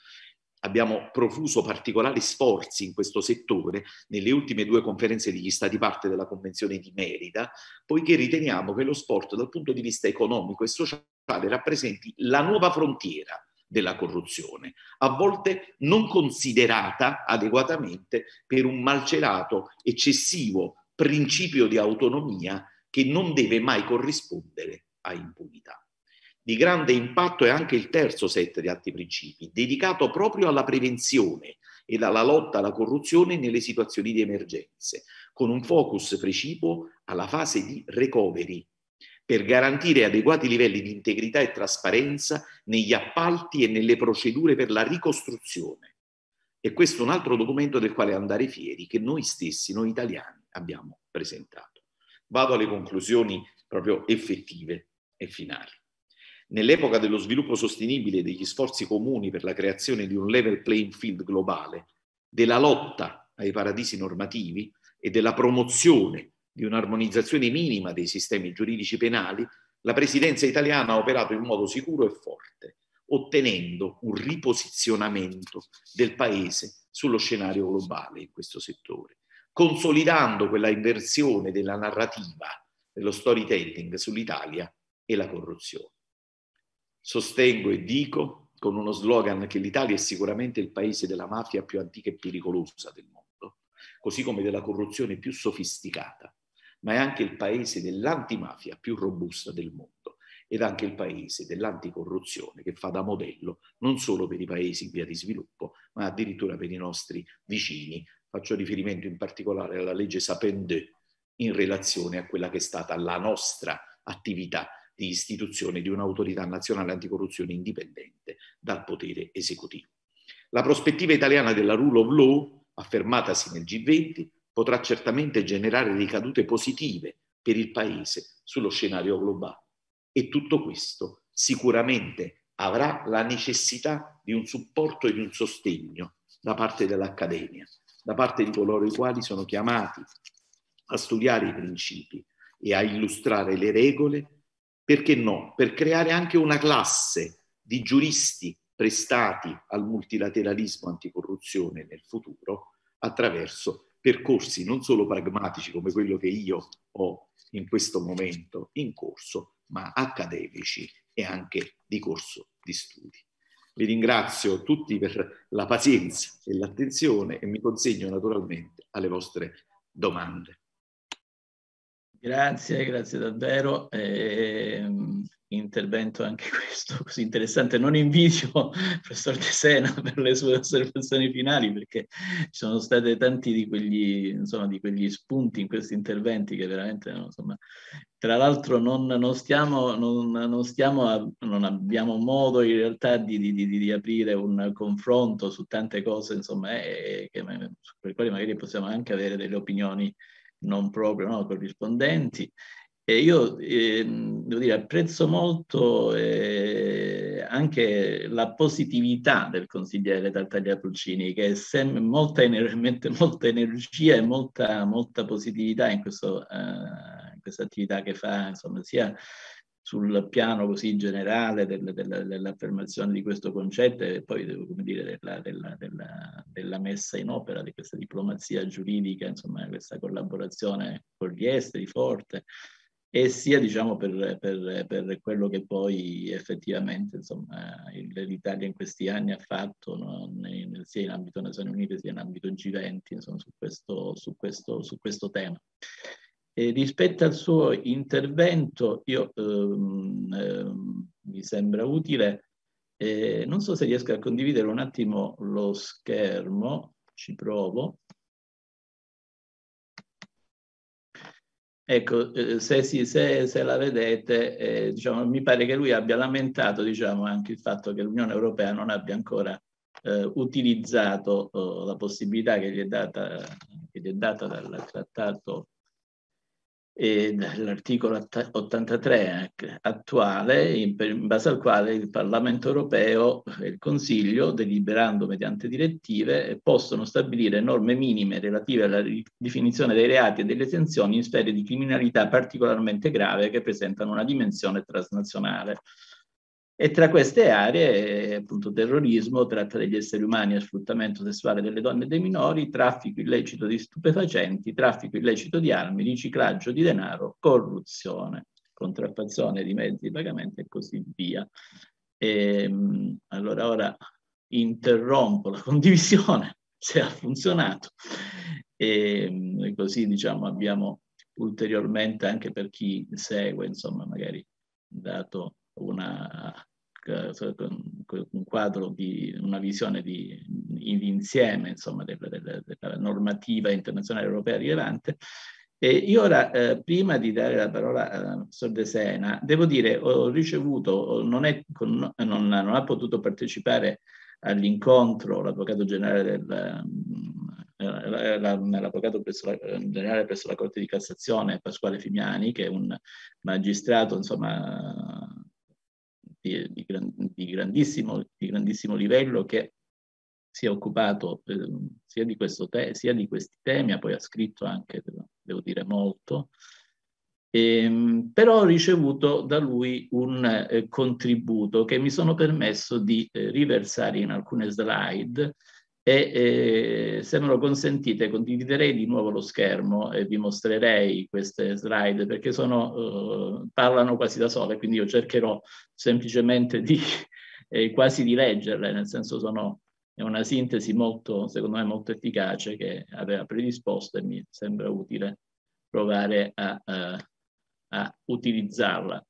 Abbiamo profuso particolari sforzi in questo settore nelle ultime due conferenze degli Stati parte della Convenzione di Merida, poiché riteniamo che lo sport dal punto di vista economico e sociale rappresenti la nuova frontiera della corruzione, a volte non considerata adeguatamente per un malcelato eccessivo principio di autonomia che non deve mai corrispondere a impunità. Di grande impatto è anche il terzo set di atti principi, dedicato proprio alla prevenzione ed alla lotta alla corruzione nelle situazioni di emergenze, con un focus precipuo alla fase di recovery, per garantire adeguati livelli di integrità e trasparenza negli appalti e nelle procedure per la ricostruzione. E questo è un altro documento del quale andare fieri che noi stessi, noi italiani, abbiamo presentato. Vado alle conclusioni proprio effettive e finali. Nell'epoca dello sviluppo sostenibile e degli sforzi comuni per la creazione di un level playing field globale, della lotta ai paradisi normativi e della promozione di un'armonizzazione minima dei sistemi giuridici penali, la presidenza italiana ha operato in modo sicuro e forte, ottenendo un riposizionamento del Paese sullo scenario globale in questo settore, consolidando quella inversione della narrativa, dello storytelling sull'Italia e la corruzione. Sostengo e dico con uno slogan che l'Italia è sicuramente il paese della mafia più antica e pericolosa del mondo, così come della corruzione più sofisticata, ma è anche il paese dell'antimafia più robusta del mondo ed anche il paese dell'anticorruzione che fa da modello non solo per i paesi in via di sviluppo, ma addirittura per i nostri vicini. Faccio riferimento in particolare alla legge Sapin 2 in relazione a quella che è stata la nostra attività di istituzione di un'autorità nazionale anticorruzione indipendente dal potere esecutivo. La prospettiva italiana della rule of law, affermatasi nel G20, potrà certamente generare ricadute positive per il Paese sullo scenario globale. E tutto questo sicuramente avrà la necessità di un supporto e di un sostegno da parte dell'Accademia, da parte di coloro i quali sono chiamati a studiare i principi e a illustrare le regole perché no? Per creare anche una classe di giuristi prestati al multilateralismo anticorruzione nel futuro attraverso percorsi non solo pragmatici come quello che io ho in questo momento in corso, ma accademici e anche di corso di studi. Vi ringrazio tutti per la pazienza e l'attenzione e mi consegno naturalmente alle vostre domande. Grazie, grazie davvero. Eh, intervento anche (laughs) questo così interessante. Non invidio il (laughs) professor De Sena (laughs) per le sue osservazioni finali perché ci sono stati tanti di quegli, insomma, di quegli spunti in questi interventi che veramente, insomma, tra l'altro non, non stiamo, non, non, stiamo a, non abbiamo modo in realtà di, di, di, di, aprire un confronto su tante cose, insomma, eh, che, su le quali magari possiamo anche avere delle opinioni non proprio no, corrispondenti. E io eh, devo dire, apprezzo molto eh, anche la positività del consigliere Tartaglia Pulcini, che è molta, ener- molta energia e molta, molta positività in, questo, eh, in questa attività che fa, insomma, sia sul piano così generale del, del, dell'affermazione di questo concetto e poi dire, della, della, della, della, messa in opera di questa diplomazia giuridica, insomma questa collaborazione con gli esteri forte e sia diciamo per, per, per quello che poi effettivamente insomma, l'Italia in questi anni ha fatto no? sia in ambito Nazioni Unite sia in ambito G20 insomma, su, questo, su, questo, su questo tema. E rispetto al suo intervento, io, ehm, ehm, mi sembra utile, eh, non so se riesco a condividere un attimo lo schermo, ci provo. Ecco, eh, se, si, se, se, la vedete, eh, diciamo, mi pare che lui abbia lamentato diciamo, anche il fatto che l'Unione Europea non abbia ancora eh, utilizzato oh, la possibilità che gli è data, che gli è data dal trattato e dall'articolo 83 attuale, in, base al quale il Parlamento europeo e il Consiglio, deliberando mediante direttive, possono stabilire norme minime relative alla definizione dei reati e delle sanzioni in sfere di criminalità particolarmente grave che presentano una dimensione transnazionale. E tra queste aree, appunto, terrorismo, tratta degli esseri umani e sfruttamento sessuale delle donne e dei minori, traffico illecito di stupefacenti, traffico illecito di armi, riciclaggio di denaro, corruzione, contraffazione di mezzi di pagamento e così via. E, ehm, allora ora interrompo la (laughs) condivisione, se ha funzionato, e, e così diciamo abbiamo ulteriormente anche per chi segue, insomma, magari dato una, un quadro di una visione di, di insieme insomma, della, della, della, normativa internazionale europea rilevante. E io ora, eh, prima di dare la parola al professor De Sena, devo dire, ho ricevuto, non, è, non, non ha potuto partecipare all'incontro l'avvocato generale del, eh, l'avvocato generale presso la Corte di Cassazione Pasquale Fimiani, che è un magistrato insomma, di, di, di, grandissimo, di grandissimo livello che si è occupato eh, sia, di te, sia, di questi temi, ha poi ha scritto anche, devo dire, molto, ehm, però ho ricevuto da lui un eh, contributo che mi sono permesso di eh, riversare in alcune slide e eh, se me lo consentite condividerei di nuovo lo schermo e vi mostrerei queste slide perché sono, eh, parlano quasi da sole, quindi io cercherò semplicemente di (laughs) eh, quasi di leggerle, nel senso sono è una sintesi molto, secondo me, molto efficace che aveva predisposto e mi sembra utile provare a, a, a utilizzarla.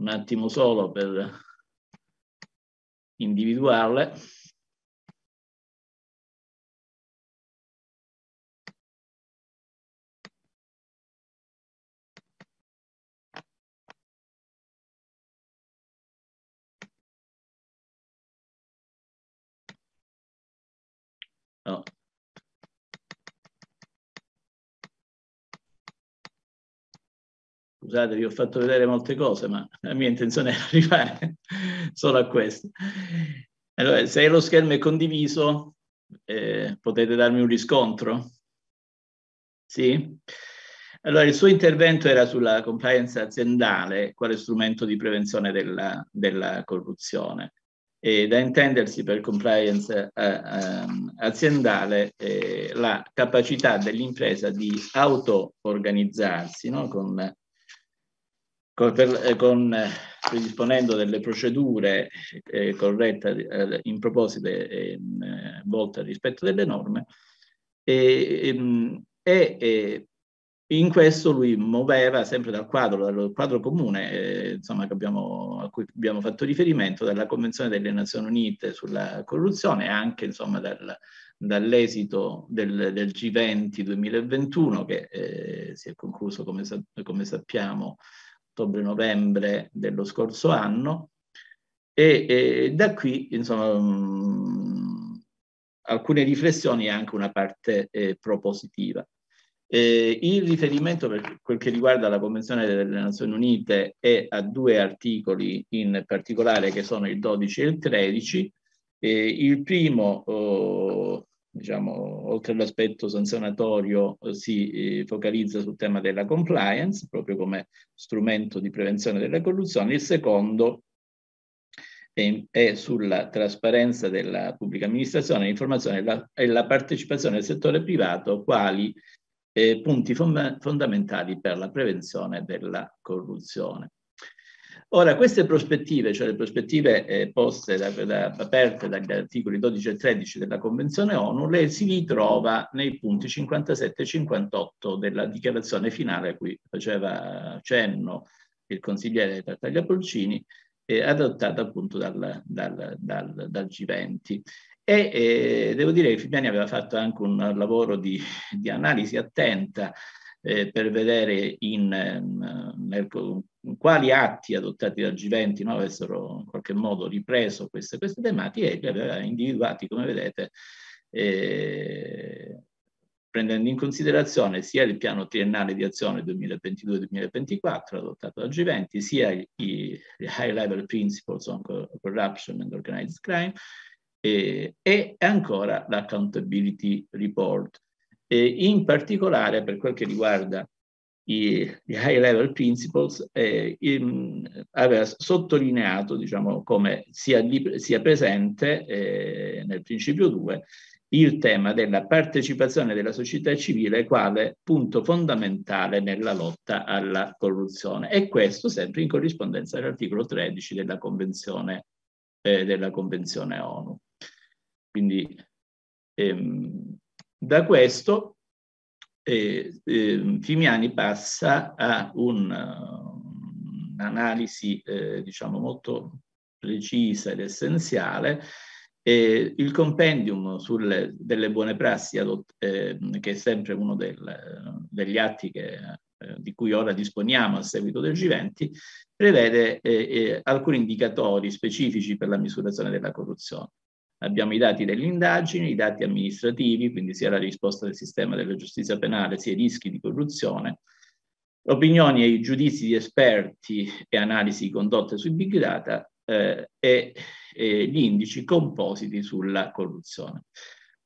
Un attimo solo per individuarle. No. Scusate, vi ho fatto vedere molte cose, ma la mia intenzione è (laughs) arrivare solo a questo. Allora, se lo schermo è condiviso, eh, potete darmi un riscontro? Sì? Allora, il suo intervento era sulla compliance aziendale, quale strumento di prevenzione della, della corruzione e da intendersi per compliance eh, eh, aziendale eh, la capacità dell'impresa di auto-organizzarsi no? con, con, per, con predisponendo delle procedure eh, corrette eh, in proposito eh, volte al rispetto delle norme e, ehm, e, e, in questo lui muoveva sempre dal quadro, dal quadro comune eh, insomma, abbiamo, a cui abbiamo fatto riferimento, dalla Convenzione delle Nazioni Unite sulla corruzione e anche insomma, dal, dall'esito del, del, G20 2021 che eh, si è concluso come, come sappiamo ottobre-novembre dello scorso anno e, e da qui insomma mh, alcune riflessioni e anche una parte eh, propositiva. Eh, il riferimento per quel che riguarda la Convenzione delle Nazioni Unite è a due articoli in particolare che sono il 12 e il 13. Eh, il primo oh, diciamo, oltre all'aspetto sanzionatorio, eh, si eh, focalizza sul tema della compliance, proprio come strumento di prevenzione della corruzione. Il secondo è, è sulla trasparenza della pubblica amministrazione, l'informazione e la, e la partecipazione del settore privato quali eh, punti fondamentali per la prevenzione della corruzione. Ora, queste prospettive, cioè le prospettive eh, poste da, da, aperte dagli articoli 12 e 13 della Convenzione ONU, le si ritrova nei punti 57 e 58 della dichiarazione finale a cui faceva cenno il consigliere Tartaglia Polcini, eh, adottata appunto dal, dal, dal, dal G20. E eh, devo dire che Fibiani aveva fatto anche un lavoro di, di analisi attenta eh, per vedere in, ehm, nel, in, quali atti adottati dal G20 no, avessero in qualche modo ripreso queste, queste tematiche e li aveva individuati, come vedete, eh, prendendo in considerazione sia il piano triennale di azione 2022-2024 adottato dal G20, sia i, i High Level Principles on Corruption and Organized Crime e, e ancora l'Accountability Report e in particolare per quel che riguarda i, i high level principles, eh, in, aveva sottolineato diciamo, come sia, sia presente eh, nel principio 2 il tema della partecipazione della società civile quale punto fondamentale nella lotta alla corruzione e questo sempre in corrispondenza all'articolo 13 della Convenzione, eh, della convenzione ONU. Quindi ehm, da questo eh, eh, Fimiani passa a un'analisi uh, diciamo molto precisa ed essenziale il compendium sulle, delle buone prassi, adott- eh, che è sempre uno del, degli atti che, eh, di cui ora disponiamo a seguito del G20, prevede eh, eh, alcuni indicatori specifici per la misurazione della corruzione. Abbiamo i dati delle indagini, i dati amministrativi, quindi sia la risposta del sistema della giustizia penale, sia i rischi di corruzione, opinioni e i giudizi di esperti e analisi condotte sui big data eh, e, e, gli indici compositi sulla corruzione.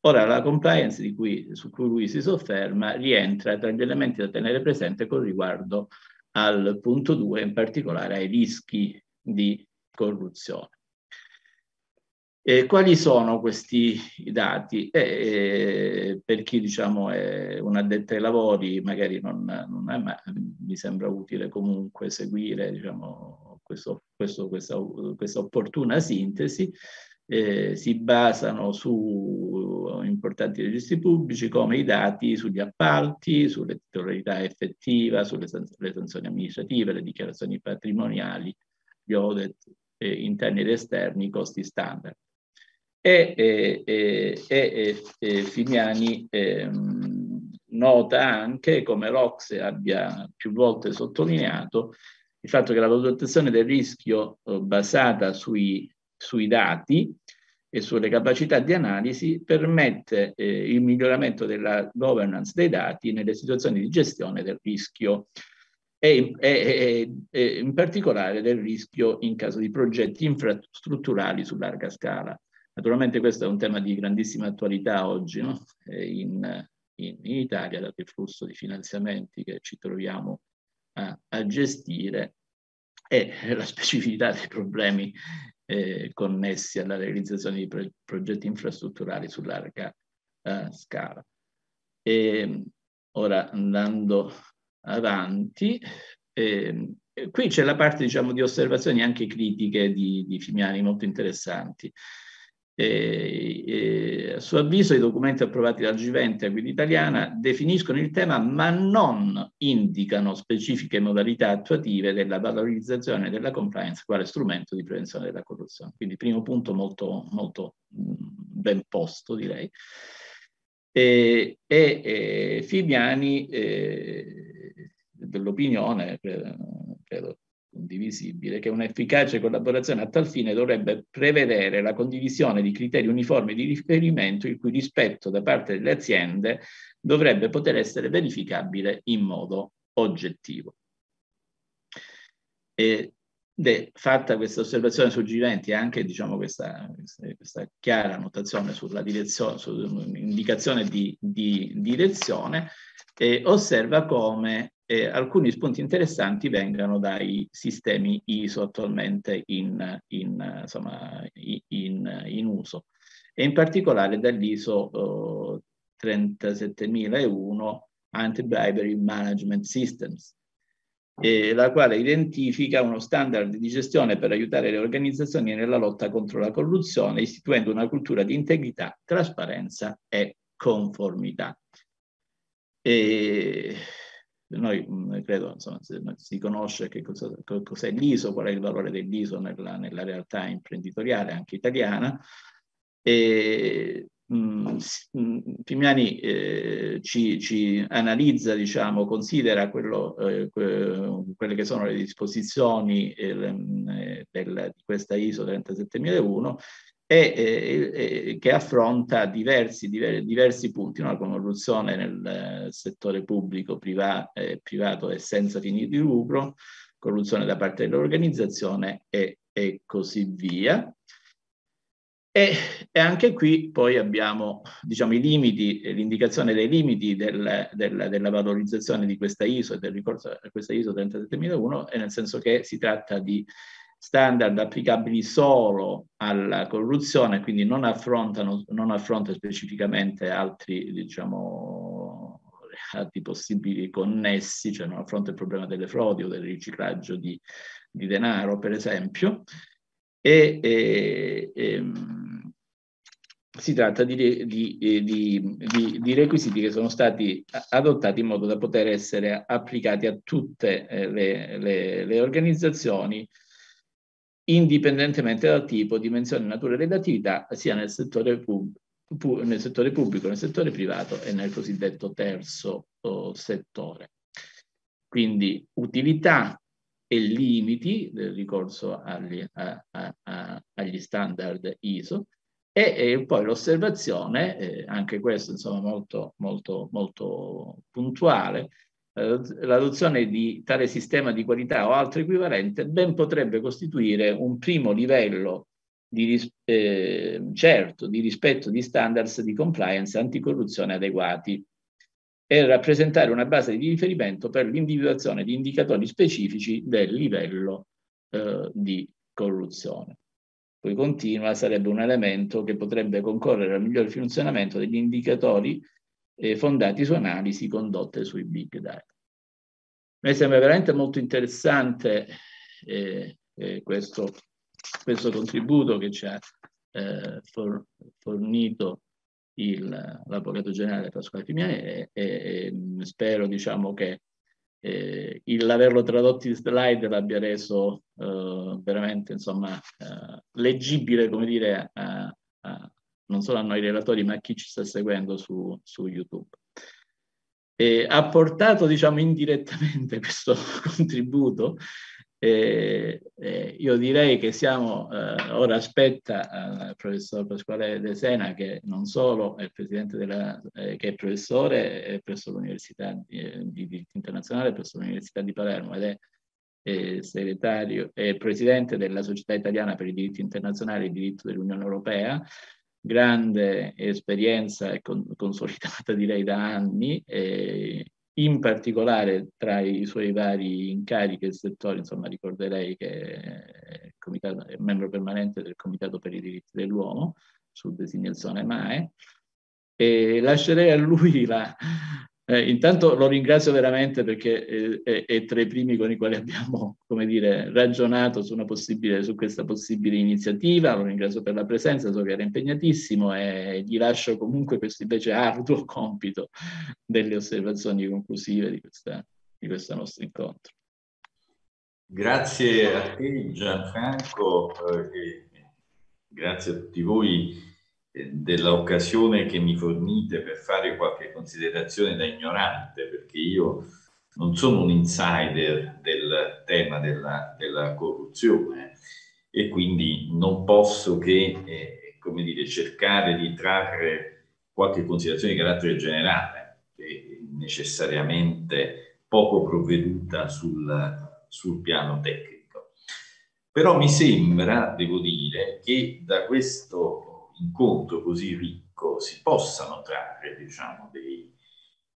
Ora, la compliance cui, su cui lui si sofferma rientra tra gli elementi da tenere presente con riguardo al punto 2, in particolare ai rischi di corruzione. E quali sono questi dati? Eh, per chi diciamo, è un addetto ai lavori magari non, non è, ma mi sembra utile comunque seguire diciamo, questo, questo, questa, questa, opportuna sintesi. Eh, si basano su importanti registri pubblici come i dati sugli appalti, sulle titolarità effettiva, sulle sanzioni amministrative, le dichiarazioni patrimoniali, gli audit eh, interni ed esterni, i costi standard e, e, e, e Fimiani ehm, nota anche come l'Ocse abbia più volte sottolineato il fatto che la valutazione del rischio eh, basata sui, sui, dati e sulle capacità di analisi permette eh, il miglioramento della governance dei dati nelle situazioni di gestione del rischio e, e, e in particolare del rischio in caso di progetti infrastrutturali su larga scala. Naturalmente questo è un tema di grandissima attualità oggi no? in, in, in, Italia, dato il flusso di finanziamenti che ci troviamo a, a gestire e (laughs) la specificità dei problemi eh, connessi alla realizzazione di pro progetti infrastrutturali su larga uh, scala. E, ora andando avanti, eh, qui c'è la parte diciamo, di osservazioni anche critiche di, di Fimiani molto interessanti. E, e, a suo avviso i documenti approvati dal G20 a guida italiana definiscono il tema ma non indicano specifiche modalità attuative della valorizzazione della compliance quale strumento di prevenzione della corruzione. Quindi primo punto molto, molto ben posto direi. E, e Fibiani eh, dell'opinione, credo, credo condivisibile, che un'efficace collaborazione a tal fine dovrebbe prevedere la condivisione di criteri uniformi di riferimento il cui rispetto da parte delle aziende dovrebbe poter essere verificabile in modo oggettivo. Ed è fatta questa osservazione sul G20 e anche diciamo, questa, questa, chiara notazione sulla direzione, sull'indicazione di, di direzione, eh, osserva come eh, alcuni spunti interessanti vengano dai sistemi ISO attualmente in, in, insomma, in, in uso e in particolare dall'ISO eh, 37001 Anti-Bribery Management Systems, eh, la quale identifica uno standard di gestione per aiutare le organizzazioni nella lotta contro la corruzione, istituendo una cultura di integrità, trasparenza e conformità. E noi mm, credo insomma, si conosce che cosa, cos'è l'ISO, qual è il valore dell'ISO nella, nella realtà imprenditoriale anche italiana. E, mh, mm, Pimiani eh, ci, ci, analizza, diciamo, considera quello, eh, que, quelle che sono le disposizioni eh, del, di questa ISO 37001 e, che affronta diversi, diver, diversi punti, come corruzione nel settore pubblico, priva, eh, privato e senza fini di lucro, corruzione da parte dell'organizzazione e, e così via. E, e, anche qui poi abbiamo diciamo, i limiti, l'indicazione dei limiti del, del, della valorizzazione di questa ISO e del ricorso a questa ISO 37001, nel senso che si tratta di standard applicabili solo alla corruzione, quindi non affrontano, non affronta specificamente altri, diciamo, reati possibili connessi, cioè non affronta il problema delle frodi o del riciclaggio di, di denaro, per esempio, e, e, e ehm, si tratta di, di, di, di, requisiti che sono stati adottati in modo da poter essere applicati a tutte eh, le, le, le organizzazioni indipendentemente dal tipo, dimensione, natura e relatività, sia nel settore, pub, pu, nel settore pubblico, nel settore privato e nel cosiddetto terzo oh, settore. Quindi utilità e limiti del ricorso agli, a, a, a, agli standard ISO e, e poi l'osservazione, eh, anche questo insomma molto, molto, molto puntuale, l'adozione di tale sistema di qualità o altro equivalente ben potrebbe costituire un primo livello di, eh, certo di rispetto di standards di compliance anticorruzione adeguati e rappresentare una base di riferimento per l'individuazione di indicatori specifici del livello eh, di corruzione. Poi continua, sarebbe un elemento che potrebbe concorrere al miglior funzionamento degli indicatori eh, fondati su analisi condotte sui big data. Mi sembra veramente molto interessante eh, eh, questo, questo, contributo che ci ha eh, for, fornito l'Avvocato Generale Pasquale Fimiani e, e, e, spero diciamo, che eh, l'averlo tradotto in slide l'abbia reso eh, veramente insomma, eh, leggibile come dire, a, a, non solo a noi relatori ma a chi ci sta seguendo su, su YouTube. E ha portato diciamo indirettamente (laughs) questo contributo eh, eh, io direi che siamo, eh, ora aspetta il professor Pasquale De Sena che non solo è presidente della, eh, che è professore presso l'Università di, di diritto internazionale presso l'Università di Palermo ed è eh, segretario e presidente della Società Italiana per i diritti internazionali e il diritto dell'Unione Europea, grande esperienza e con, consolidata (laughs) direi da anni, eh, in particolare tra i suoi vari incarichi e settori, insomma ricorderei che è, è membro permanente del Comitato per i diritti dell'uomo su designazione MAE, e lascerei a lui la, Eh, intanto lo ringrazio veramente perché è, è, è, tra i primi con i quali abbiamo, (laughs) come dire, ragionato su, su, questa possibile iniziativa. Lo ringrazio per la presenza, so che era impegnatissimo e gli lascio comunque questo invece arduo (laughs) compito delle osservazioni conclusive di, questa, di questo nostro incontro. Grazie a te Gianfranco eh, grazie a tutti voi dell'occasione che mi fornite per fare qualche considerazione da ignorante, perché io non sono un insider del tema della, della corruzione e quindi non posso che, eh, come dire, cercare di trarre qualche considerazione di carattere generale, che necessariamente poco provveduta sul, sul piano tecnico. Però mi sembra, devo dire, che da questo incontro così ricco si possano trarre, diciamo, dei,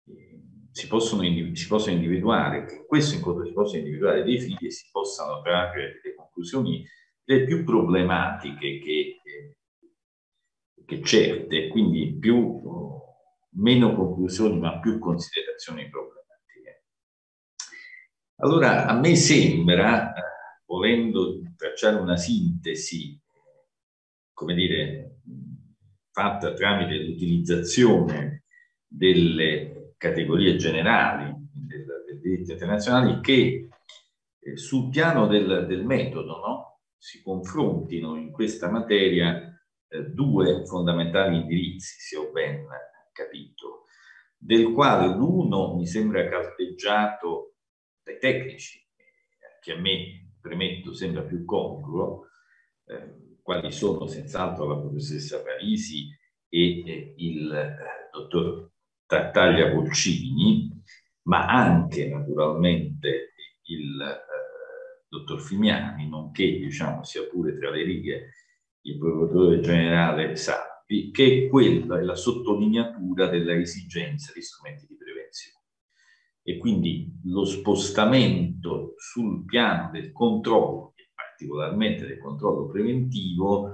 eh, si, possono si possono individuare, che questo incontro si possono individuare dei figli e si possano trarre delle conclusioni le più problematiche che, eh, che certe, quindi più, meno conclusioni ma più considerazioni problematiche. Allora, a me sembra, eh, volendo tracciare una sintesi come dire, fatta tramite l'utilizzazione delle categorie generali del, del diritto internazionale che eh, sul piano del, del metodo no, si confrontino in questa materia eh, due fondamentali indirizzi, se ho ben capito, del quale l'uno mi sembra calpeggiato dai tecnici, che a me, premetto, sembra più congruo, eh, quali sono senz'altro la professoressa Parisi e eh, il eh, dottor Tartaglia Polcini, ma anche naturalmente il eh, dottor Fimiani, nonché, diciamo, sia pure tra le righe, il procuratore generale Sappi, che quella è la sottolineatura della esigenza di strumenti di prevenzione. E quindi lo spostamento sul piano del controllo particolarmente del controllo preventivo,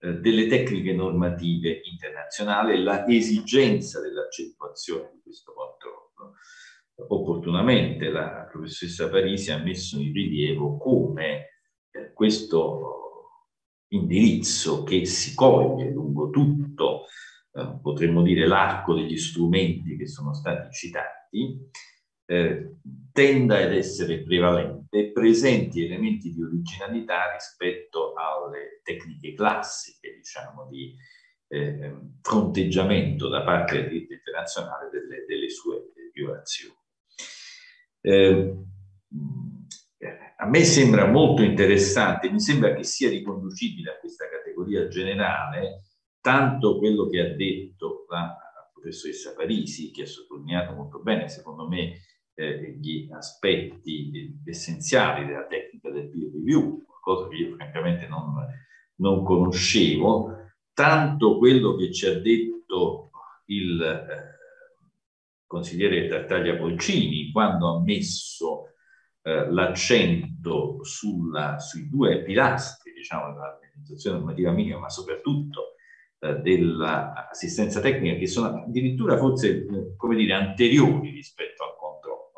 eh, delle tecniche normative internazionali e la esigenza dell'accentuazione di questo controllo. Opportunamente la professoressa Parisi ha messo in rilievo come eh, questo indirizzo che si coglie lungo tutto, eh, potremmo dire, l'arco degli strumenti che sono stati citati, eh, tenda ad essere prevalente presenti elementi di originalità rispetto alle tecniche classiche, diciamo, di eh, fronteggiamento da parte del diritto internazionale delle, delle sue violazioni. Eh, a me sembra molto interessante, mi sembra che sia riconducibile a questa categoria generale tanto quello che ha detto la professoressa Parisi, che ha sottolineato molto bene, secondo me, eh, gli aspetti essenziali della tecnica del peer review, qualcosa che io francamente non, non conoscevo, tanto quello che ci ha detto il eh, consigliere Tartaglia Polcini quando ha messo eh, l'accento sui due pilastri, diciamo, dell'organizzazione normativa minima, ma soprattutto eh, dell'assistenza tecnica, che sono addirittura forse, eh, come dire, anteriori rispetto a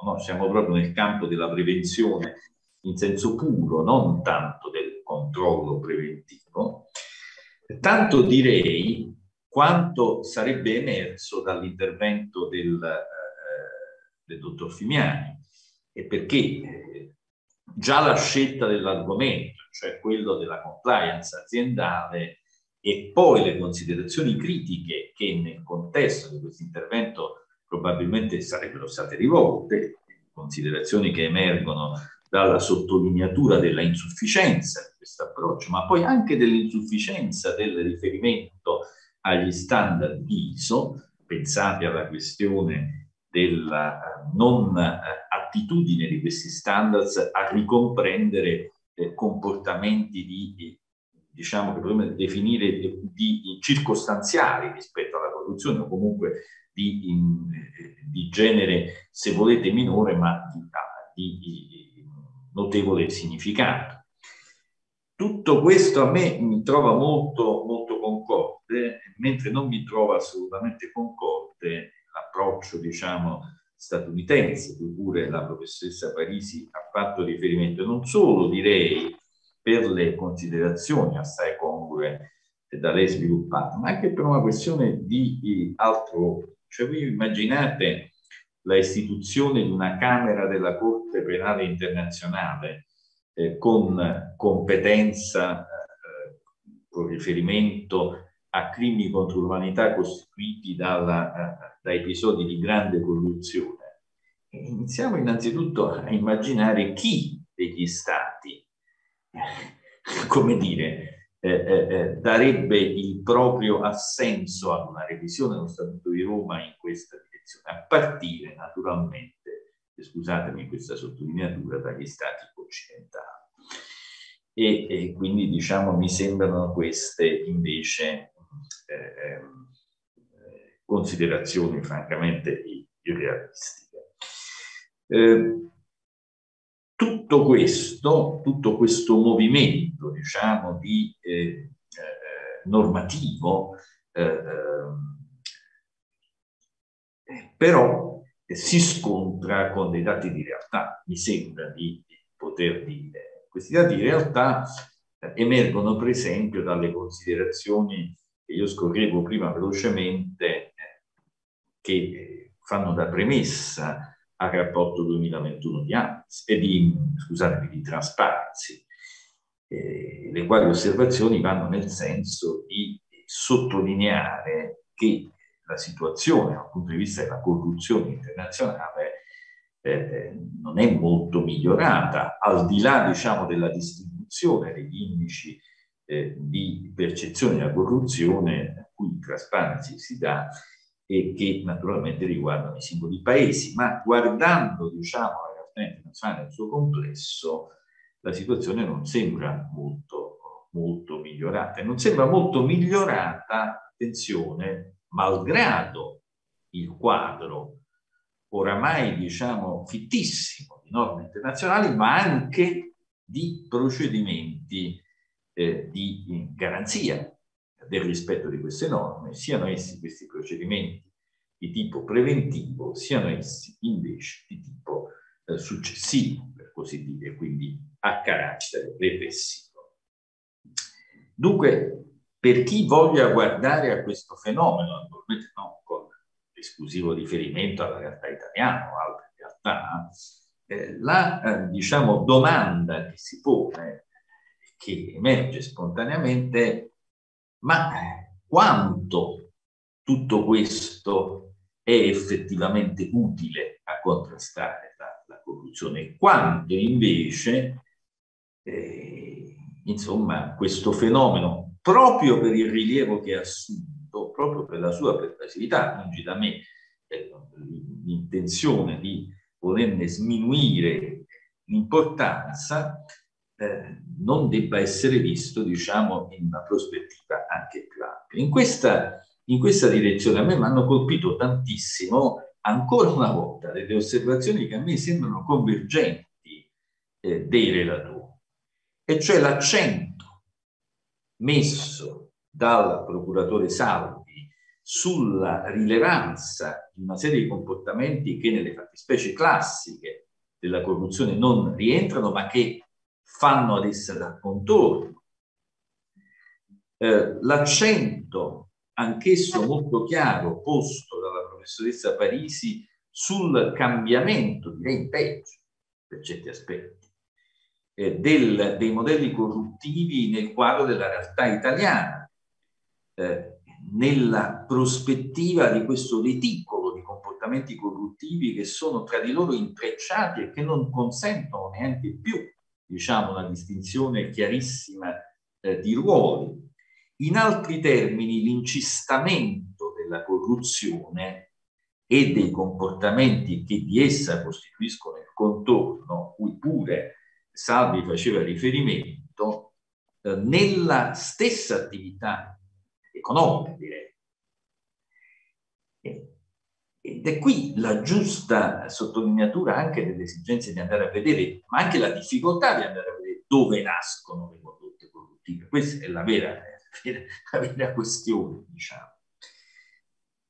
no? siamo proprio nel campo della prevenzione in senso puro, non tanto del controllo preventivo, tanto direi quanto sarebbe emerso dall'intervento del, eh, del dottor Fimiani, e perché eh, già la scelta dell'argomento, cioè quello della compliance aziendale, e poi le considerazioni critiche che nel contesto di questo intervento probabilmente sarebbero state rivolte, considerazioni che emergono dalla sottolineatura della insufficienza di questo approccio, ma poi anche dell'insufficienza del riferimento agli standard ISO, pensate alla questione della eh, non eh, attitudine di questi standards a ricomprendere eh, comportamenti di, diciamo che potremmo definire di, circostanziali rispetto alla corruzione o comunque di, in, di genere, se volete, minore, ma di, di notevole significato. Tutto questo a me mi trova molto, molto concorde, mentre non mi trova assolutamente concorde l'approccio, diciamo, statunitense, cui pure la professoressa Parisi ha fatto riferimento, non solo direi per le considerazioni assai congrue da lei sviluppate, ma anche per una questione di altro. Cioè voi immaginate la istituzione di una Camera della Corte Penale Internazionale eh, con competenza eh, con riferimento a crimini contro l'umanità costituiti dalla, eh, da episodi di grande corruzione. Iniziamo innanzitutto a immaginare chi degli stati, (laughs) come dire, eh, eh, eh, darebbe il proprio assenso ad una revisione dello Statuto di Roma in questa direzione, a partire naturalmente, scusatemi questa sottolineatura, dagli stati occidentali. E, e quindi diciamo mi sembrano queste invece eh, ehm, considerazioni francamente irrealistiche. Eh, tutto questo, tutto questo movimento, diciamo, di eh, eh, normativo, eh, eh, però si scontra con dei dati di realtà, mi sembra di, di poter dire. Questi dati di realtà emergono per esempio dalle considerazioni che io scorrevo prima velocemente, che fanno da premessa al rapporto 2021 di, eh, di, scusatemi, di Transparency, eh, le quali osservazioni vanno nel senso di sottolineare che la situazione dal punto di vista della corruzione internazionale eh, non è molto migliorata, al di là diciamo, della distribuzione degli indici eh, di percezione della corruzione a cui Transparency si dà e che naturalmente riguardano i singoli paesi, ma guardando diciamo, la realtà internazionale nel suo complesso, la situazione non sembra molto, molto migliorata. E non sembra molto migliorata, attenzione, malgrado il quadro oramai diciamo fittissimo di norme internazionali, ma anche di procedimenti eh, di garanzia del rispetto di queste norme, siano essi questi procedimenti di tipo preventivo, siano essi invece di tipo eh, successivo, per così dire, quindi a carattere repressivo. Dunque, per chi voglia guardare a questo fenomeno, naturalmente non con esclusivo riferimento alla realtà italiana o altre realtà, eh, la eh, diciamo, domanda che si pone che emerge spontaneamente, ma quanto tutto questo è effettivamente utile a contrastare la corruzione quanto invece, eh, insomma, questo fenomeno, proprio per il rilievo che ha assunto, proprio per la sua pervasività, lungi da me eh, l'intenzione di volerne sminuire l'importanza, eh, non debba essere visto, diciamo, in una prospettiva anche più ampia. In questa, in questa direzione a me mi hanno colpito tantissimo, ancora una volta, delle osservazioni che a me sembrano convergenti eh, dei relatori, e cioè l'accento messo dal procuratore Salvi sulla rilevanza di una serie di comportamenti che nelle fattispecie classiche della corruzione non rientrano, ma che fanno ad essa da contorno. Eh, l'accento, anch'esso molto chiaro, posto professoressa Parisi sul cambiamento, direi in peggio, per certi aspetti, eh, del, dei modelli corruttivi nel quadro della realtà italiana, eh, nella prospettiva di questo reticolo di comportamenti corruttivi che sono tra di loro intrecciati e che non consentono neanche più diciamo, una distinzione chiarissima eh, di ruoli. In altri termini, l'incistamento della corruzione e dei comportamenti che di essa costituiscono il contorno, cui pure Salvi faceva riferimento, eh, nella stessa attività economica, direi. Ed è qui la giusta sottolineatura anche delle esigenze di andare a vedere, ma anche la difficoltà di andare a vedere dove nascono le condotte corruttive. Questa è la vera, (laughs) la vera questione, diciamo.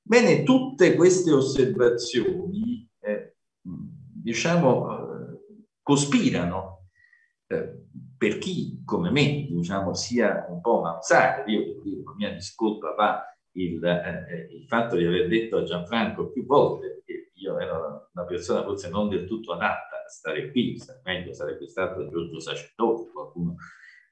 Bene, tutte queste osservazioni, eh, diciamo, eh, cospirano eh, per chi come me, diciamo, sia un po' avanzato. Io, io la mia discolpa va il, eh, il, fatto di aver detto a Gianfranco più volte che io ero una persona forse non del tutto adatta a stare qui, meglio sarebbe stato Giorgio Sacerdote, qualcuno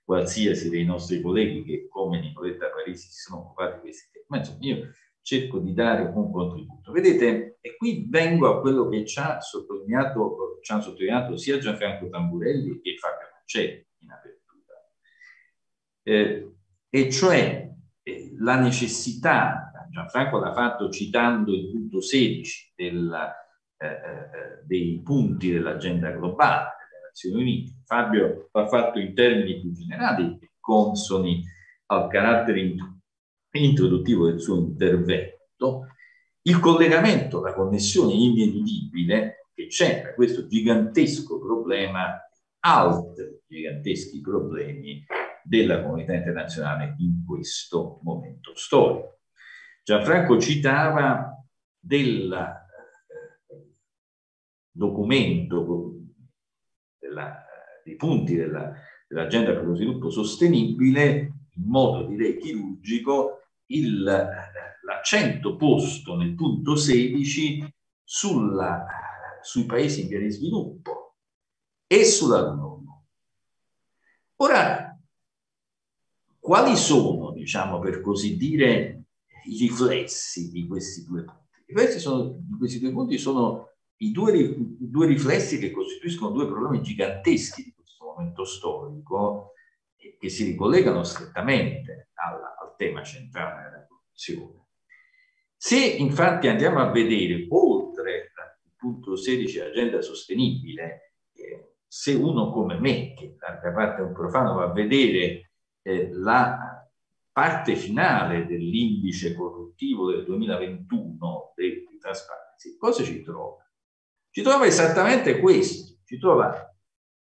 qualsiasi dei nostri colleghi che come Nicoletta Parisi si sono occupati di questi temi. Ma insomma, io cerco di dare un contributo. Vedete, e qui vengo a quello che ci, ha sottolineato, ci hanno sottolineato sia Gianfranco Tamburelli che Fabio Concetti in apertura, eh, e cioè eh, la necessità, Gianfranco l'ha fatto citando il punto 16 della, eh, eh, dei punti dell'agenda globale delle Nazioni Unite, Fabio l'ha fatto in termini più generali, consoni al carattere introduttivo del suo intervento, il collegamento, la connessione ineludibile che c'è tra questo gigantesco problema, altri giganteschi problemi della comunità internazionale in questo momento storico. Gianfranco citava del eh, documento, della, dei punti della, dell'agenda per lo sviluppo sostenibile, in modo direi chirurgico, l'accento posto nel punto 16 sulla, sui paesi in via di sviluppo e sulla l'ONU. Ora, quali sono, diciamo per così dire, i riflessi di questi due punti? I riflessi sono, di questi due punti sono i due, due riflessi che costituiscono due problemi giganteschi di questo momento storico che si ricollegano strettamente al, al tema centrale della corruzione. Se infatti andiamo a vedere oltre il punto 16 agenda sostenibile, eh, se uno come me, che d'altra parte è un profano, va a vedere eh, la parte finale dell'indice corruttivo del 2021 di Transparency, cosa ci trova? Ci trova esattamente questo, ci trova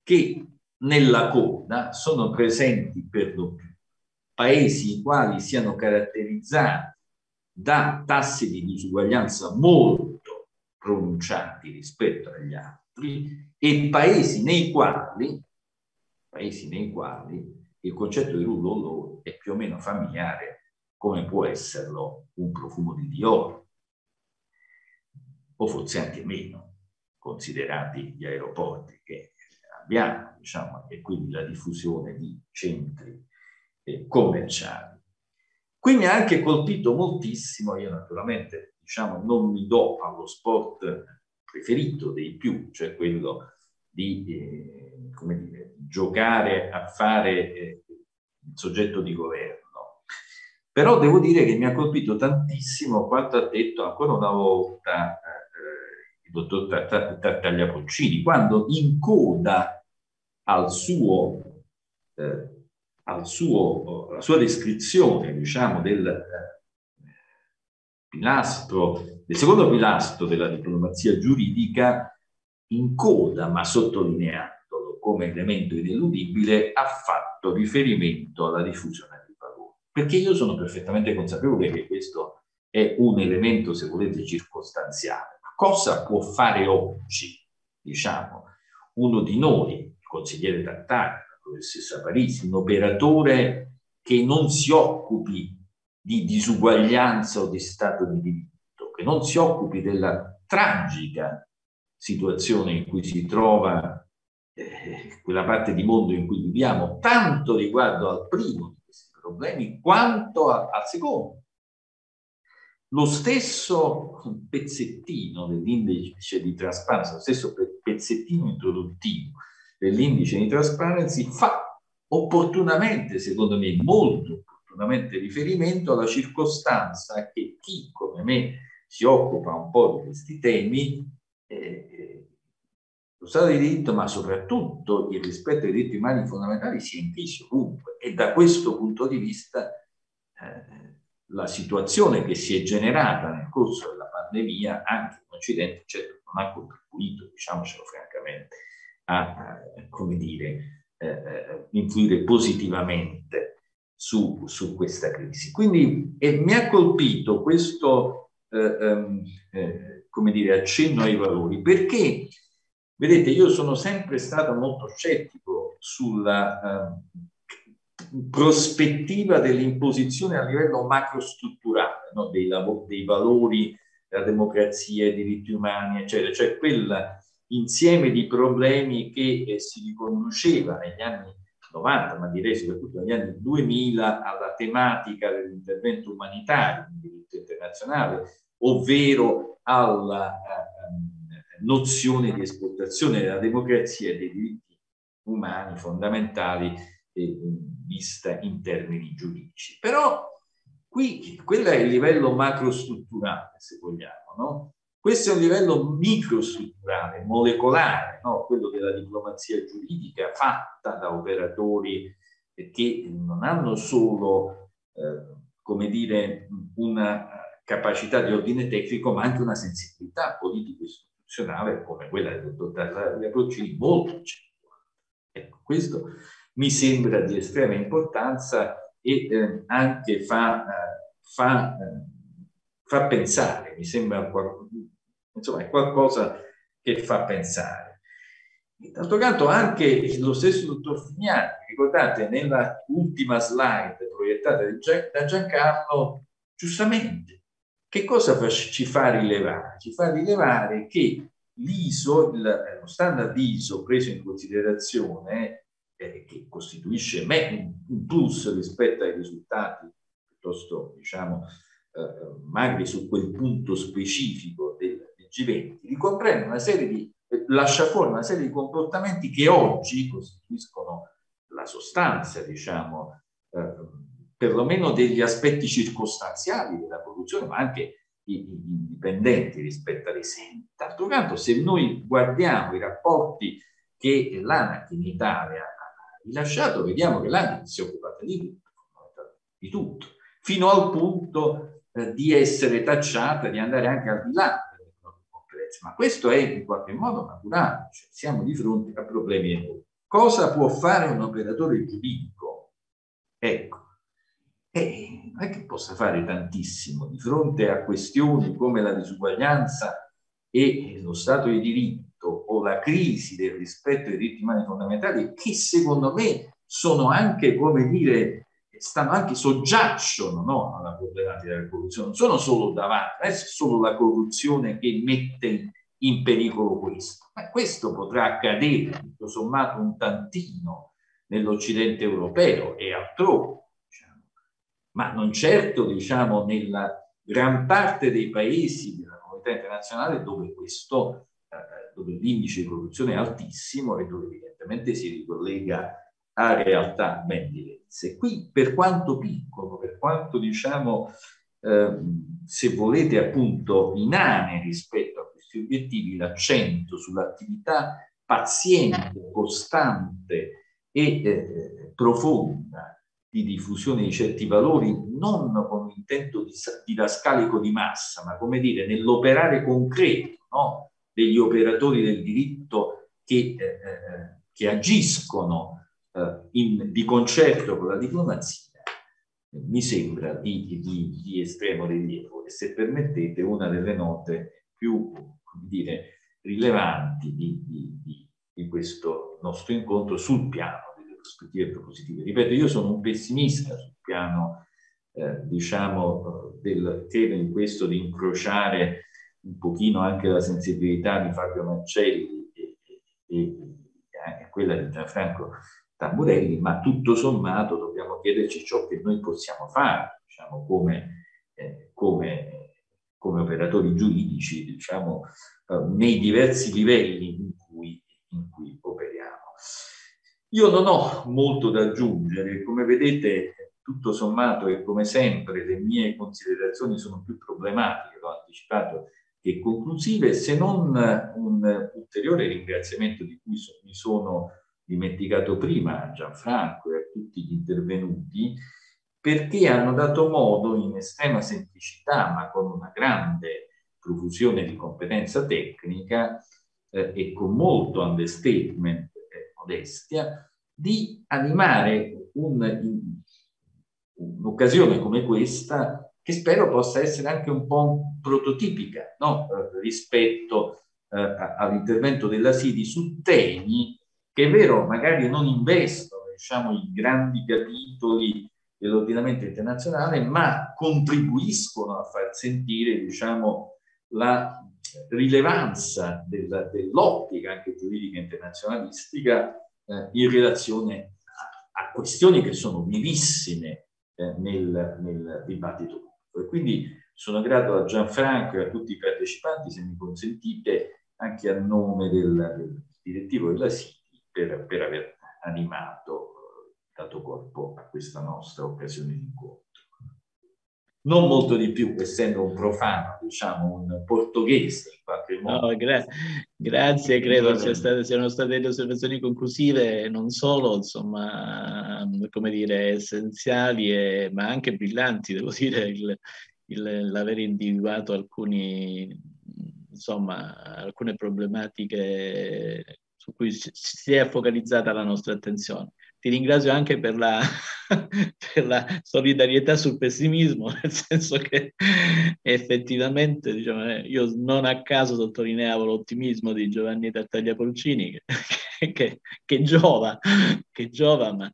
che nella coda sono presenti per lo più paesi i quali siano caratterizzati da tassi di disuguaglianza molto pronunciati rispetto agli altri e paesi nei quali, paesi nei quali il concetto di rule of law è più o meno familiare come può esserlo un profumo di Dior, o forse anche meno, considerati gli aeroporti che abbiamo, diciamo, e quindi la diffusione di centri eh, commerciali. Qui mi ha anche colpito moltissimo, io naturalmente diciamo, non mi do allo sport preferito dei più, cioè quello di eh, dire, giocare a fare eh, il soggetto di governo. Però devo dire che mi ha colpito tantissimo quanto ha detto ancora una volta eh, il dottor Tartaglia Poncini, quando in coda al suo, eh, al suo, alla sua descrizione diciamo, del eh, pilastro, del secondo pilastro della diplomazia giuridica, in coda, ma sottolineandolo come elemento ineludibile, ha fatto riferimento alla diffusione del valore. Perché io sono perfettamente consapevole che questo è un elemento, se volete, circostanziale. Ma cosa può fare oggi, diciamo, uno di noi, consigliere Tartaglia, la professoressa Parisi, un operatore che non si occupi di disuguaglianza o di stato di diritto, che non si occupi della tragica situazione in cui si trova eh, quella parte di mondo in cui viviamo, tanto riguardo al primo di questi problemi quanto a, al secondo. Lo stesso pezzettino dell'indice di trasparenza, lo stesso pezzettino introduttivo dell'indice di trasparency fa opportunamente, secondo me, molto opportunamente riferimento alla circostanza che chi come me si occupa un po' di questi temi eh, lo Stato di diritto, ma soprattutto il rispetto ai diritti umani fondamentali sia intesi ovunque. E da questo punto di vista eh, la situazione che si è generata nel corso della pandemia, anche in Occidente, certo, non ha contribuito, diciamocelo francamente, a, come dire, eh, eh, influire positivamente su, su, questa crisi. Quindi mi ha colpito questo eh, ehm, eh, come dire, accenno ai valori, perché, vedete, io sono sempre stato molto scettico sulla eh, prospettiva dell'imposizione a livello macrostrutturale no? dei, dei valori, la democrazia, i diritti umani, eccetera, cioè quel insieme di problemi che eh, si riconosceva negli anni 90, ma direi soprattutto negli anni 2000, alla tematica dell'intervento umanitario, il diritto internazionale, ovvero alla eh, nozione di esportazione della democrazia e dei diritti umani fondamentali eh, vista in termini giuridici. Però qui quello è il livello macrostrutturale, se vogliamo, no? Questo è un livello microstrutturale, molecolare, no? quello della diplomazia giuridica fatta da operatori che non hanno solo, eh, come dire, una capacità di ordine tecnico, ma anche una sensibilità politico-istituzionale come quella del dottor Tarzaria Procini, molto accentuata. Ecco, questo mi sembra di estrema importanza e eh, anche fa, eh, fa, eh, fa, pensare, mi sembra insomma è qualcosa che fa pensare. D'altro canto anche lo stesso dottor Fignani, ricordate nella ultima slide proiettata da Giancarlo, giustamente, che cosa ci fa rilevare? Ci fa rilevare che l'ISO, il, lo standard ISO preso in considerazione, eh, che costituisce un plus rispetto ai risultati piuttosto, diciamo, eh, magri su quel punto specifico G20 ricomprende una serie di, lascia fuori una serie di comportamenti che oggi costituiscono la sostanza, diciamo, eh, perlomeno degli aspetti circostanziali della corruzione, ma anche indipendenti rispetto alle esenti. D'altro canto, se noi guardiamo i rapporti che l'ANAC in Italia ha rilasciato, vediamo che l'ANAC si è occupata di tutto, di tutto fino al punto eh, di essere tacciata, di andare anche al di là sicurezza, ma questo è in qualche modo naturale, cioè siamo di fronte a problemi enormi. Cosa può fare un operatore giuridico? Ecco, eh, non è che possa fare tantissimo di fronte a questioni come la disuguaglianza e lo Stato di diritto o la crisi del rispetto ai diritti umani fondamentali, che secondo me sono anche, come dire, stanno anche soggiacciono no, alla problematica della corruzione, non sono solo davanti, non è solo la corruzione che mette in pericolo questo, ma questo potrà accadere tutto sommato un tantino nell'Occidente europeo e altrove, diciamo. ma non certo diciamo nella gran parte dei paesi della comunità internazionale dove questo, eh, dove l'indice di corruzione è altissimo e dove evidentemente si ricollega a realtà ben diverse. Qui, per quanto piccolo, per quanto diciamo, eh, se volete, appunto, inane rispetto a questi obiettivi, l'accento sull'attività paziente, costante e eh, profonda di diffusione di certi valori, non con intento di didascalico di massa, ma come dire, nell'operare concreto no? degli operatori del diritto che, eh, eh che agiscono in, di concerto con la diplomazia mi sembra di, di, di, estremo rilievo e se permettete una delle note più dire, rilevanti di, di, questo nostro incontro sul piano delle prospettive propositive. Ripeto, io sono un pessimista sul piano, eh, diciamo, del, credo in questo di incrociare un pochino anche la sensibilità di Fabio Mancelli e, e, e quella di Gianfranco Tamburelli, ma tutto sommato dobbiamo chiederci ciò che noi possiamo fare, diciamo, come, eh, come, come operatori giuridici, diciamo, eh, nei diversi livelli in cui, in cui operiamo. Io non ho molto da aggiungere, come vedete tutto sommato e come sempre le mie considerazioni sono più problematiche, l'ho anticipato, che conclusive, se non un ulteriore ringraziamento di cui so, mi sono dimenticato prima a Gianfranco e a tutti gli intervenuti, perché hanno dato modo in estrema semplicità, ma con una grande profusione di competenza tecnica eh, e con molto understatement e modestia, di animare un, un'occasione come questa che spero possa essere anche un po' prototipica no? eh, rispetto eh, all'intervento della SIDI su temi che è vero, magari non investono diciamo, i grandi capitoli dell'ordinamento internazionale, ma contribuiscono a far sentire diciamo, la rilevanza della, dell'ottica anche giuridica internazionalistica eh, in relazione a, questioni che sono vivissime eh, nel, nel dibattito pubblico. E quindi sono grato a Gianfranco e a tutti i partecipanti, se mi consentite, anche a nome del, del direttivo della City, per, per aver animato, dato corpo a questa nostra occasione di incontro non molto di più, essendo un profano, diciamo, un portoghese in qualche modo. No, gra- grazie, credo state, siano state delle osservazioni conclusive, non solo, insomma, come dire, essenziali, e, ma anche brillanti, devo dire, il, il, l'aver individuato alcuni, insomma, alcune problematiche su cui si è focalizzata la nostra attenzione. Ti ringrazio anche per la, (laughs) per la, solidarietà sul pessimismo, (laughs) nel senso che effettivamente diciamo, eh, io non a caso sottolineavo l'ottimismo di Giovanni Tartaglia Polcini, (laughs) che, che, che giova, che giova, ma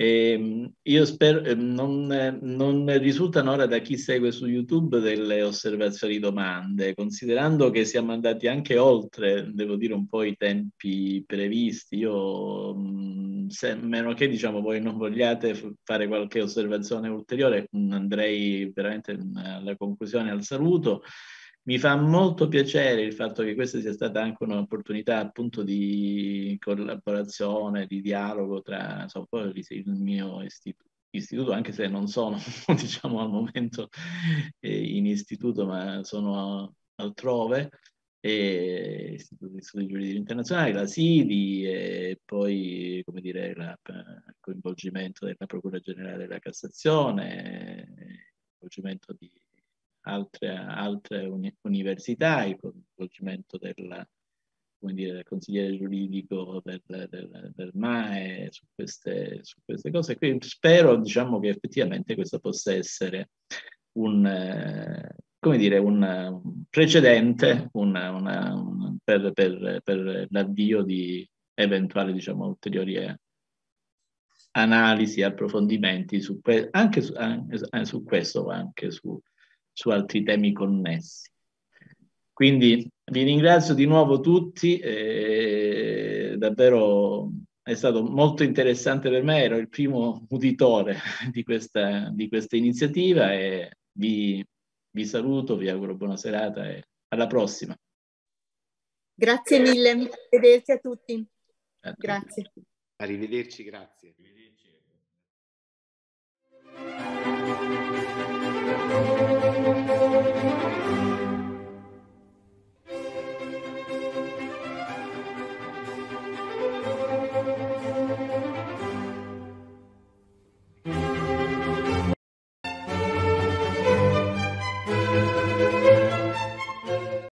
e io spero, ehm, non, non, risultano ora da chi segue su YouTube delle osservazioni domande, considerando che siamo andati anche oltre, devo dire, un po' i tempi previsti. Io, se, meno che diciamo voi non vogliate fare qualche osservazione ulteriore, andrei veramente alla conclusione, al saluto. Mi fa molto piacere il fatto che questa sia stata anche un'opportunità appunto di collaborazione, di dialogo tra insomma, il mio istituto, istituto, anche se non sono (laughs) diciamo al momento eh, in istituto, ma sono altrove, e Istituto di Studi Giuridici Internazionali, la SIDI e poi come dire, il coinvolgimento della Procura Generale della Cassazione, il coinvolgimento di altre, altre uni, università, il coinvolgimento del, dire, del consigliere giuridico del, del, del MAE su queste, su queste, cose. Quindi spero diciamo, che effettivamente questo possa essere un, eh, come dire, un precedente una, una, un, per, per, per l'avvio di eventuali diciamo, ulteriori analisi, approfondimenti su anche su, anche su questo, anche su su altri temi connessi. Quindi vi ringrazio di nuovo tutti, eh, davvero è stato molto interessante per me, ero il primo uditore (laughs) di questa, di questa iniziativa e vi, vi saluto, vi auguro buona serata e alla prossima. Grazie mille, arrivederci a tutti. Grazie. Arrivederci, grazie.